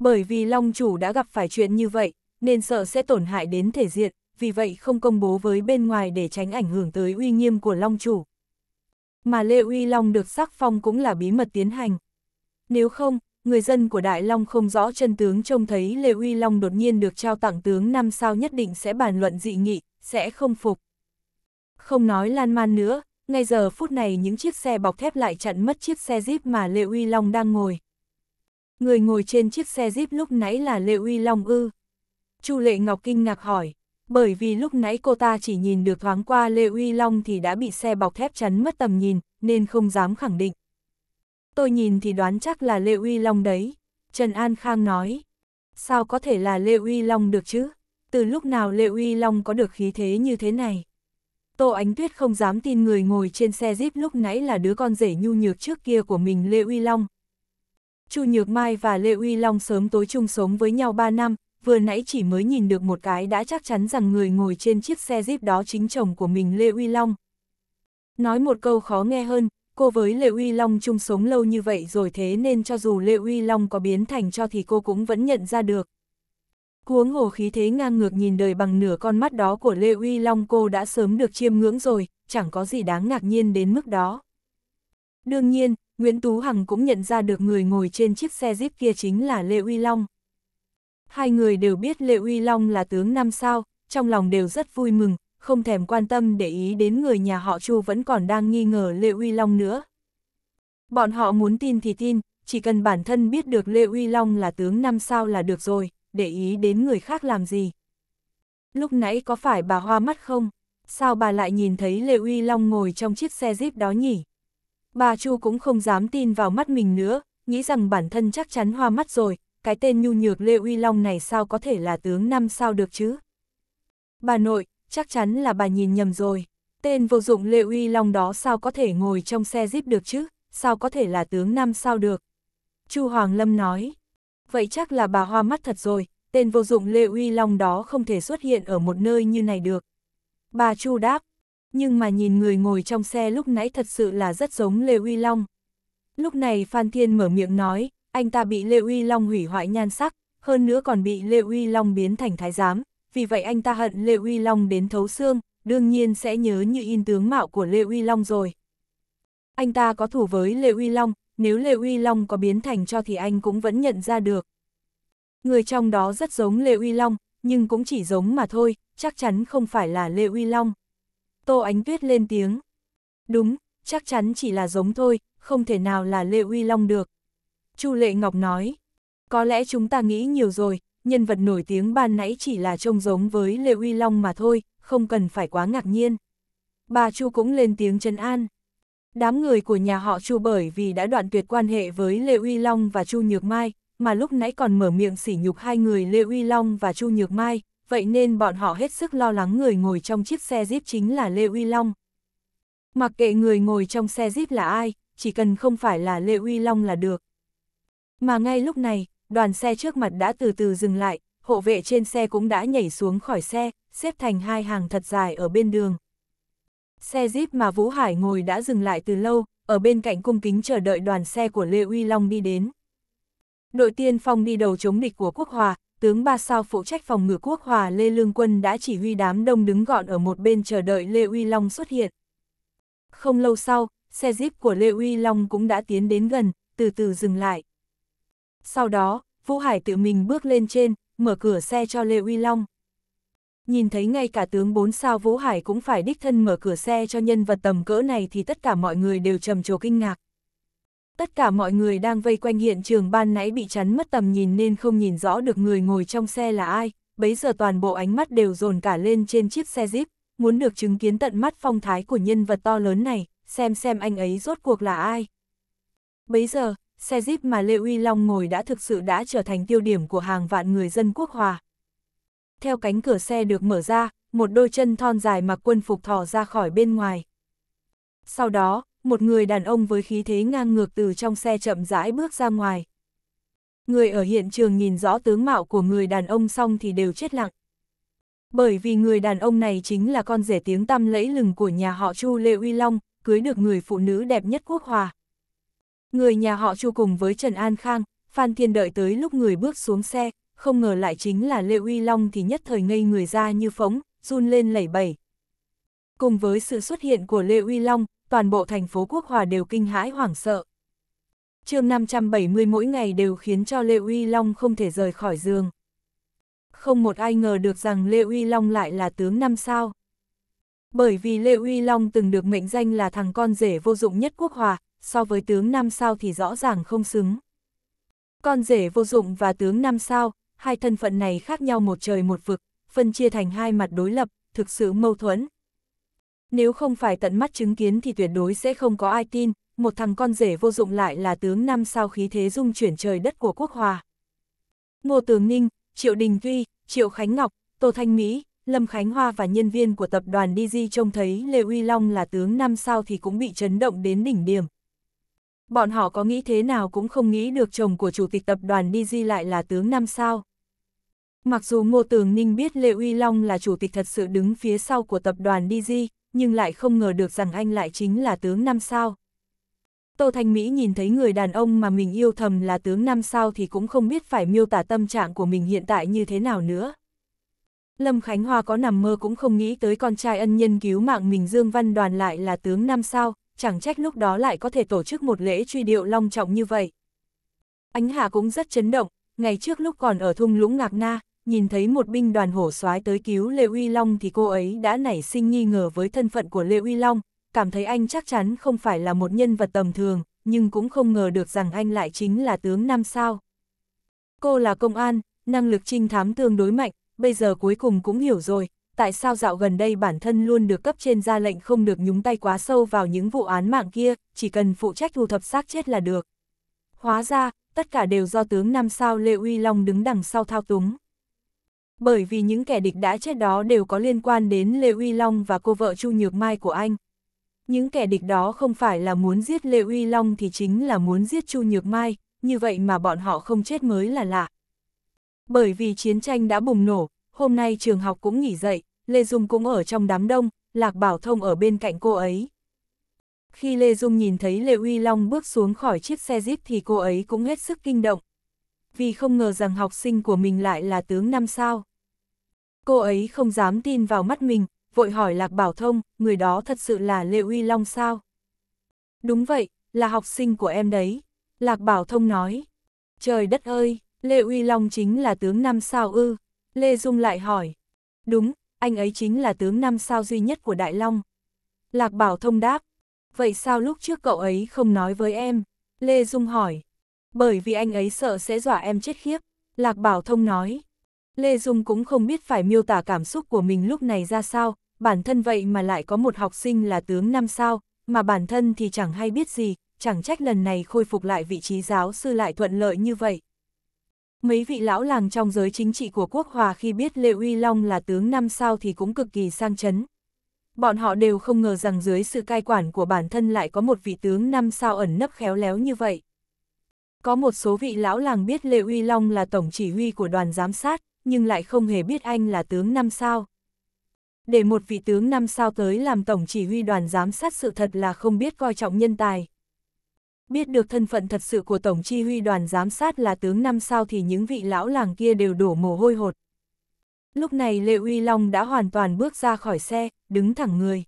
S1: Bởi vì Long chủ đã gặp phải chuyện như vậy, nên sợ sẽ tổn hại đến thể diện, vì vậy không công bố với bên ngoài để tránh ảnh hưởng tới uy nghiêm của Long chủ. Mà Lê Uy Long được sắc phong cũng là bí mật tiến hành. Nếu không, người dân của Đại Long không rõ chân tướng trông thấy Lê Uy Long đột nhiên được trao tặng tướng năm sao nhất định sẽ bàn luận dị nghị, sẽ không phục. Không nói lan man nữa, ngay giờ phút này những chiếc xe bọc thép lại chặn mất chiếc xe Jeep mà Lê Uy Long đang ngồi. Người ngồi trên chiếc xe Jeep lúc nãy là Lê Uy Long ư. Chu Lệ Ngọc kinh ngạc hỏi, bởi vì lúc nãy cô ta chỉ nhìn được thoáng qua Lê Uy Long thì đã bị xe bọc thép chắn mất tầm nhìn, nên không dám khẳng định. Tôi nhìn thì đoán chắc là Lê Uy Long đấy, Trần An Khang nói. Sao có thể là Lê Uy Long được chứ? Từ lúc nào Lê Uy Long có được khí thế như thế này? Tô Ánh Tuyết không dám tin người ngồi trên xe Jeep lúc nãy là đứa con rể nhu nhược trước kia của mình Lê Uy Long. Chu Nhược Mai và Lê Uy Long sớm tối chung sống với nhau 3 năm, vừa nãy chỉ mới nhìn được một cái đã chắc chắn rằng người ngồi trên chiếc xe Jeep đó chính chồng của mình Lê Uy Long. Nói một câu khó nghe hơn, cô với Lê Uy Long chung sống lâu như vậy rồi thế nên cho dù Lê Uy Long có biến thành cho thì cô cũng vẫn nhận ra được. Huống hồ khí thế ngang ngược nhìn đời bằng nửa con mắt đó của Lê Uy Long cô đã sớm được chiêm ngưỡng rồi, chẳng có gì đáng ngạc nhiên đến mức đó. Đương nhiên, Nguyễn Tú Hằng cũng nhận ra được người ngồi trên chiếc xe Jeep kia chính là Lê Uy Long. Hai người đều biết Lê Uy Long là tướng năm sao, trong lòng đều rất vui mừng, không thèm quan tâm để ý đến người nhà họ Chu vẫn còn đang nghi ngờ Lê Uy Long nữa. Bọn họ muốn tin thì tin, chỉ cần bản thân biết được Lê Uy Long là tướng năm sao là được rồi, để ý đến người khác làm gì. Lúc nãy có phải bà hoa mắt không? Sao bà lại nhìn thấy Lê Uy Long ngồi trong chiếc xe Jeep đó nhỉ? Bà Chu cũng không dám tin vào mắt mình nữa, nghĩ rằng bản thân chắc chắn hoa mắt rồi, cái tên nhu nhược Lê Uy Long này sao có thể là tướng năm sao được chứ? Bà nội, chắc chắn là bà nhìn nhầm rồi. Tên vô dụng Lê Uy Long đó sao có thể ngồi trong xe Jeep được chứ? Sao có thể là tướng năm sao được? Chu Hoàng Lâm nói. Vậy chắc là bà hoa mắt thật rồi, tên vô dụng Lê Uy Long đó không thể xuất hiện ở một nơi như này được. Bà Chu đáp, nhưng mà nhìn người ngồi trong xe lúc nãy thật sự là rất giống Lê Uy Long. Lúc này Phan Thiên mở miệng nói, anh ta bị Lê Uy Long hủy hoại nhan sắc, hơn nữa còn bị Lê Uy Long biến thành thái giám, vì vậy anh ta hận Lê Uy Long đến thấu xương, đương nhiên sẽ nhớ như in tướng mạo của Lê Uy Long rồi. Anh ta có thủ với Lê Uy Long, nếu Lê Uy Long có biến thành cho thì anh cũng vẫn nhận ra được. Người trong đó rất giống Lê Uy Long, nhưng cũng chỉ giống mà thôi, chắc chắn không phải là Lê Uy Long. Tô Ánh Tuyết lên tiếng. Đúng, chắc chắn chỉ là giống thôi, không thể nào là Lê Uy Long được. Chu Lệ Ngọc nói, có lẽ chúng ta nghĩ nhiều rồi, nhân vật nổi tiếng ban nãy chỉ là trông giống với Lê Uy Long mà thôi, không cần phải quá ngạc nhiên. Bà Chu cũng lên tiếng trấn an. Đám người của nhà họ Chu bởi vì đã đoạn tuyệt quan hệ với Lê Uy Long và Chu Nhược Mai, mà lúc nãy còn mở miệng sỉ nhục hai người Lê Uy Long và Chu Nhược Mai, vậy nên bọn họ hết sức lo lắng người ngồi trong chiếc xe Jeep chính là Lê Uy Long. Mặc kệ người ngồi trong xe Jeep là ai, chỉ cần không phải là Lê Uy Long là được. Mà ngay lúc này, đoàn xe trước mặt đã từ từ dừng lại, hộ vệ trên xe cũng đã nhảy xuống khỏi xe, xếp thành hai hàng thật dài ở bên đường. Xe Jeep mà Vũ Hải ngồi đã dừng lại từ lâu, ở bên cạnh cung kính chờ đợi đoàn xe của Lê Uy Long đi đến. Đội tiên phong đi đầu chống địch của Quốc Hòa, tướng ba sao phụ trách phòng ngự Quốc Hòa Lê Lương Quân đã chỉ huy đám đông đứng gọn ở một bên chờ đợi Lê Uy Long xuất hiện. Không lâu sau, xe jeep của Lê Uy Long cũng đã tiến đến gần, từ từ dừng lại. Sau đó, Vũ Hải tự mình bước lên trên, mở cửa xe cho Lê Uy Long. Nhìn thấy ngay cả tướng 4 sao Vũ Hải cũng phải đích thân mở cửa xe cho nhân vật tầm cỡ này thì tất cả mọi người đều trầm trồ kinh ngạc. Tất cả mọi người đang vây quanh hiện trường ban nãy bị chắn mất tầm nhìn nên không nhìn rõ được người ngồi trong xe là ai, bấy giờ toàn bộ ánh mắt đều dồn cả lên trên chiếc xe Jeep, muốn được chứng kiến tận mắt phong thái của nhân vật to lớn này, xem xem anh ấy rốt cuộc là ai. Bấy giờ, xe Jeep mà Lê Uy Long ngồi đã thực sự đã trở thành tiêu điểm của hàng vạn người dân quốc hòa. Theo cánh cửa xe được mở ra, một đôi chân thon dài mặc quân phục thò ra khỏi bên ngoài. Sau đó, một người đàn ông với khí thế ngang ngược từ trong xe chậm rãi bước ra ngoài. Người ở hiện trường nhìn rõ tướng mạo của người đàn ông xong thì đều chết lặng. Bởi vì người đàn ông này chính là con rể tiếng tăm lẫy lừng của nhà họ Chu Lê Uy Long, cưới được người phụ nữ đẹp nhất quốc hòa. Người nhà họ Chu cùng với Trần An Khang, Phan Thiên đợi tới lúc người bước xuống xe, không ngờ lại chính là Lê Uy Long thì nhất thời ngây người ra như phóng, run lên lẩy bẩy. Cùng với sự xuất hiện của Lê Uy Long, toàn bộ thành phố Quốc Hòa đều kinh hãi hoảng sợ. chương 570 mỗi ngày đều khiến cho Lê Uy Long không thể rời khỏi giường. Không một ai ngờ được rằng Lê Uy Long lại là tướng năm sao. Bởi vì Lê Uy Long từng được mệnh danh là thằng con rể vô dụng nhất Quốc Hòa, so với tướng năm sao thì rõ ràng không xứng. Con rể vô dụng và tướng năm sao, hai thân phận này khác nhau một trời một vực, phân chia thành hai mặt đối lập, thực sự mâu thuẫn. Nếu không phải tận mắt chứng kiến thì tuyệt đối sẽ không có ai tin, một thằng con rể vô dụng lại là tướng năm sao khí thế dung chuyển trời đất của quốc hòa. Ngô Tường Ninh, Triệu Đình Duy, Triệu Khánh Ngọc, Tô Thanh Mỹ, Lâm Khánh Hoa và nhân viên của tập đoàn DG trông thấy Lê Uy Long là tướng năm sao thì cũng bị chấn động đến đỉnh điểm. Bọn họ có nghĩ thế nào cũng không nghĩ được chồng của chủ tịch tập đoàn DG lại là tướng năm sao. Mặc dù Ngô Tường Ninh biết Lê Uy Long là chủ tịch thật sự đứng phía sau của tập đoàn DG, nhưng lại không ngờ được rằng anh lại chính là tướng năm sao. Tô Thanh Mỹ nhìn thấy người đàn ông mà mình yêu thầm là tướng năm sao thì cũng không biết phải miêu tả tâm trạng của mình hiện tại như thế nào nữa. Lâm Khánh Hoa có nằm mơ cũng không nghĩ tới con trai ân nhân cứu mạng mình Dương Văn Đoàn lại là tướng năm sao, chẳng trách lúc đó lại có thể tổ chức một lễ truy điệu long trọng như vậy. Ánh Hà cũng rất chấn động, ngày trước lúc còn ở thung lũng Ngạc Na, nhìn thấy một binh đoàn hổ soái tới cứu Lê Uy Long thì cô ấy đã nảy sinh nghi ngờ với thân phận của Lê Uy Long, cảm thấy anh chắc chắn không phải là một nhân vật tầm thường, nhưng cũng không ngờ được rằng anh lại chính là tướng năm sao. Cô là công an, năng lực trinh thám tương đối mạnh, bây giờ cuối cùng cũng hiểu rồi, tại sao dạo gần đây bản thân luôn được cấp trên ra lệnh không được nhúng tay quá sâu vào những vụ án mạng kia, chỉ cần phụ trách thu thập xác chết là được. Hóa ra, tất cả đều do tướng năm sao Lê Uy Long đứng đằng sau thao túng bởi vì những kẻ địch đã chết đó đều có liên quan đến Lê Uy Long và cô vợ Chu Nhược Mai của anh. Những kẻ địch đó không phải là muốn giết Lê Uy Long thì chính là muốn giết Chu Nhược Mai, như vậy mà bọn họ không chết mới là lạ. Bởi vì chiến tranh đã bùng nổ, hôm nay trường học cũng nghỉ dậy, Lê Dung cũng ở trong đám đông, Lạc Bảo Thông ở bên cạnh cô ấy. Khi Lê Dung nhìn thấy Lê Uy Long bước xuống khỏi chiếc xe jeep thì cô ấy cũng hết sức kinh động. Vì không ngờ rằng học sinh của mình lại là tướng năm sao. Cô ấy không dám tin vào mắt mình, vội hỏi Lạc Bảo Thông, người đó thật sự là Lê Uy Long sao? Đúng vậy, là học sinh của em đấy. Lạc Bảo Thông nói. Trời đất ơi, Lê Uy Long chính là tướng năm sao ư? Lê Dung lại hỏi. Đúng, anh ấy chính là tướng năm sao duy nhất của Đại Long. Lạc Bảo Thông đáp. Vậy sao lúc trước cậu ấy không nói với em? Lê Dung hỏi. Bởi vì anh ấy sợ sẽ dọa em chết khiếp. Lạc Bảo Thông nói. Lê Dung cũng không biết phải miêu tả cảm xúc của mình lúc này ra sao, bản thân vậy mà lại có một học sinh là tướng năm sao, mà bản thân thì chẳng hay biết gì, chẳng trách lần này khôi phục lại vị trí giáo sư lại thuận lợi như vậy. Mấy vị lão làng trong giới chính trị của quốc hòa khi biết Lê Uy Long là tướng năm sao thì cũng cực kỳ sang chấn. Bọn họ đều không ngờ rằng dưới sự cai quản của bản thân lại có một vị tướng năm sao ẩn nấp khéo léo như vậy. Có một số vị lão làng biết Lê Uy Long là tổng chỉ huy của đoàn giám sát, nhưng lại không hề biết anh là tướng năm sao. Để một vị tướng năm sao tới làm tổng chỉ huy đoàn giám sát sự thật là không biết coi trọng nhân tài. Biết được thân phận thật sự của Tổng chỉ huy đoàn giám sát là tướng năm sao thì những vị lão làng kia đều đổ mồ hôi hột. Lúc này Lê Uy Long đã hoàn toàn bước ra khỏi xe, đứng thẳng người.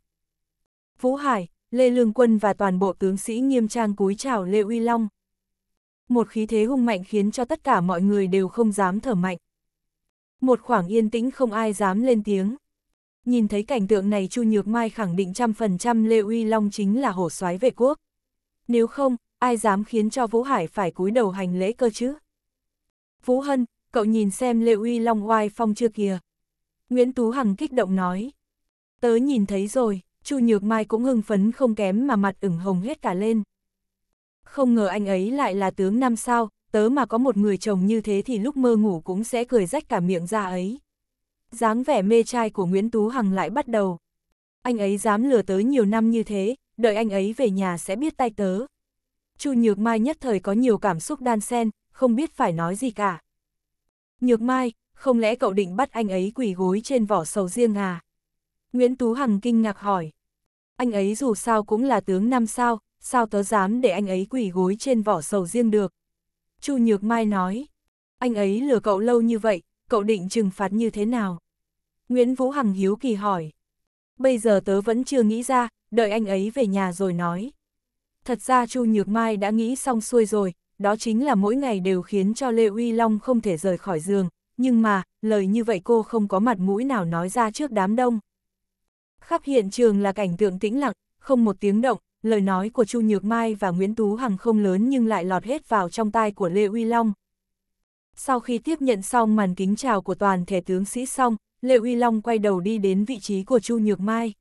S1: Vũ Hải, Lê Lương Quân và toàn bộ tướng sĩ nghiêm trang cúi chào Lê Uy Long. Một khí thế hung mạnh khiến cho tất cả mọi người đều không dám thở mạnh. Một khoảng yên tĩnh không ai dám lên tiếng. Nhìn thấy cảnh tượng này Chu Nhược Mai khẳng định trăm phần trăm Lê Uy Long chính là hổ soái vệ quốc. Nếu không, ai dám khiến cho Vũ Hải phải cúi đầu hành lễ cơ chứ? Vũ Hân, cậu nhìn xem Lê Uy Long oai phong chưa kìa. Nguyễn Tú Hằng kích động nói. Tớ nhìn thấy rồi, Chu Nhược Mai cũng hưng phấn không kém mà mặt ửng hồng hết cả lên. Không ngờ anh ấy lại là tướng năm sao, tớ mà có một người chồng như thế thì lúc mơ ngủ cũng sẽ cười rách cả miệng ra ấy. dáng vẻ mê trai của Nguyễn Tú Hằng lại bắt đầu. Anh ấy dám lừa tớ nhiều năm như thế, đợi anh ấy về nhà sẽ biết tay tớ. Chu Nhược Mai nhất thời có nhiều cảm xúc đan xen, không biết phải nói gì cả. Nhược Mai, không lẽ cậu định bắt anh ấy quỳ gối trên vỏ sầu riêng à? Nguyễn Tú Hằng kinh ngạc hỏi. Anh ấy dù sao cũng là tướng năm sao, sao tớ dám để anh ấy quỳ gối trên vỏ sầu riêng được? Chu Nhược Mai nói. Anh ấy lừa cậu lâu như vậy, cậu định trừng phạt như thế nào? Nguyễn Vũ Hằng hiếu kỳ hỏi. Bây giờ tớ vẫn chưa nghĩ ra, đợi anh ấy về nhà rồi nói. Thật ra Chu Nhược Mai đã nghĩ xong xuôi rồi, đó chính là mỗi ngày đều khiến cho Lê Uy Long không thể rời khỏi giường, nhưng mà, lời như vậy cô không có mặt mũi nào nói ra trước đám đông. Khắp hiện trường là cảnh tượng tĩnh lặng, không một tiếng động, lời nói của Chu Nhược Mai và Nguyễn Tú Hằng không lớn nhưng lại lọt hết vào trong tai của Lê Uy Long. Sau khi tiếp nhận xong màn kính chào của toàn thể tướng sĩ xong, Lê Uy Long quay đầu đi đến vị trí của Chu Nhược Mai.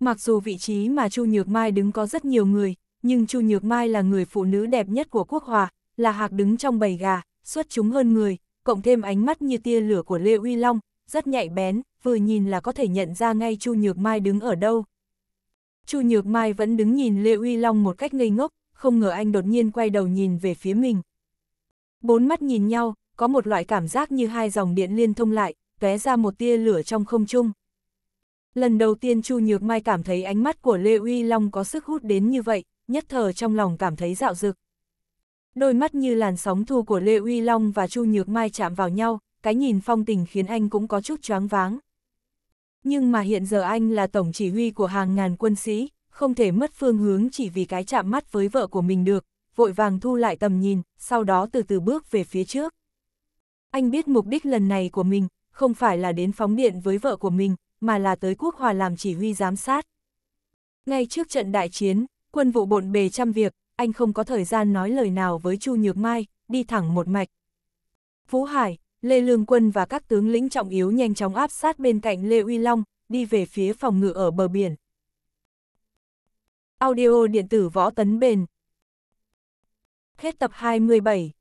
S1: Mặc dù vị trí mà Chu Nhược Mai đứng có rất nhiều người, nhưng Chu Nhược Mai là người phụ nữ đẹp nhất của quốc hòa, là hạc đứng trong bầy gà, xuất chúng hơn người, cộng thêm ánh mắt như tia lửa của Lê Uy Long, rất nhạy bén, vừa nhìn là có thể nhận ra ngay Chu Nhược Mai đứng ở đâu. Chu Nhược Mai vẫn đứng nhìn Lê Uy Long một cách ngây ngốc, không ngờ anh đột nhiên quay đầu nhìn về phía mình. Bốn mắt nhìn nhau, có một loại cảm giác như hai dòng điện liên thông lại, tóe ra một tia lửa trong không trung. Lần đầu tiên Chu Nhược Mai cảm thấy ánh mắt của Lê Uy Long có sức hút đến như vậy, nhất thời trong lòng cảm thấy dạo dực. Đôi mắt như làn sóng thu của Lê Uy Long và Chu Nhược Mai chạm vào nhau, cái nhìn phong tình khiến anh cũng có chút choáng váng. Nhưng mà hiện giờ anh là tổng chỉ huy của hàng ngàn quân sĩ, không thể mất phương hướng chỉ vì cái chạm mắt với vợ của mình được, vội vàng thu lại tầm nhìn, sau đó từ từ bước về phía trước. Anh biết mục đích lần này của mình, không phải là đến phóng điện với vợ của mình, mà là tới quốc hòa làm chỉ huy giám sát. Ngay trước trận đại chiến, quân vụ bộn bề trăm việc, anh không có thời gian nói lời nào với Chu Nhược Mai, đi thẳng một mạch. Phú Hải, Lê Lương Quân và các tướng lĩnh trọng yếu nhanh chóng áp sát bên cạnh Lê Uy Long, đi về phía phòng ngự ở bờ biển. Audio điện tử võ tấn bền Hết tập 27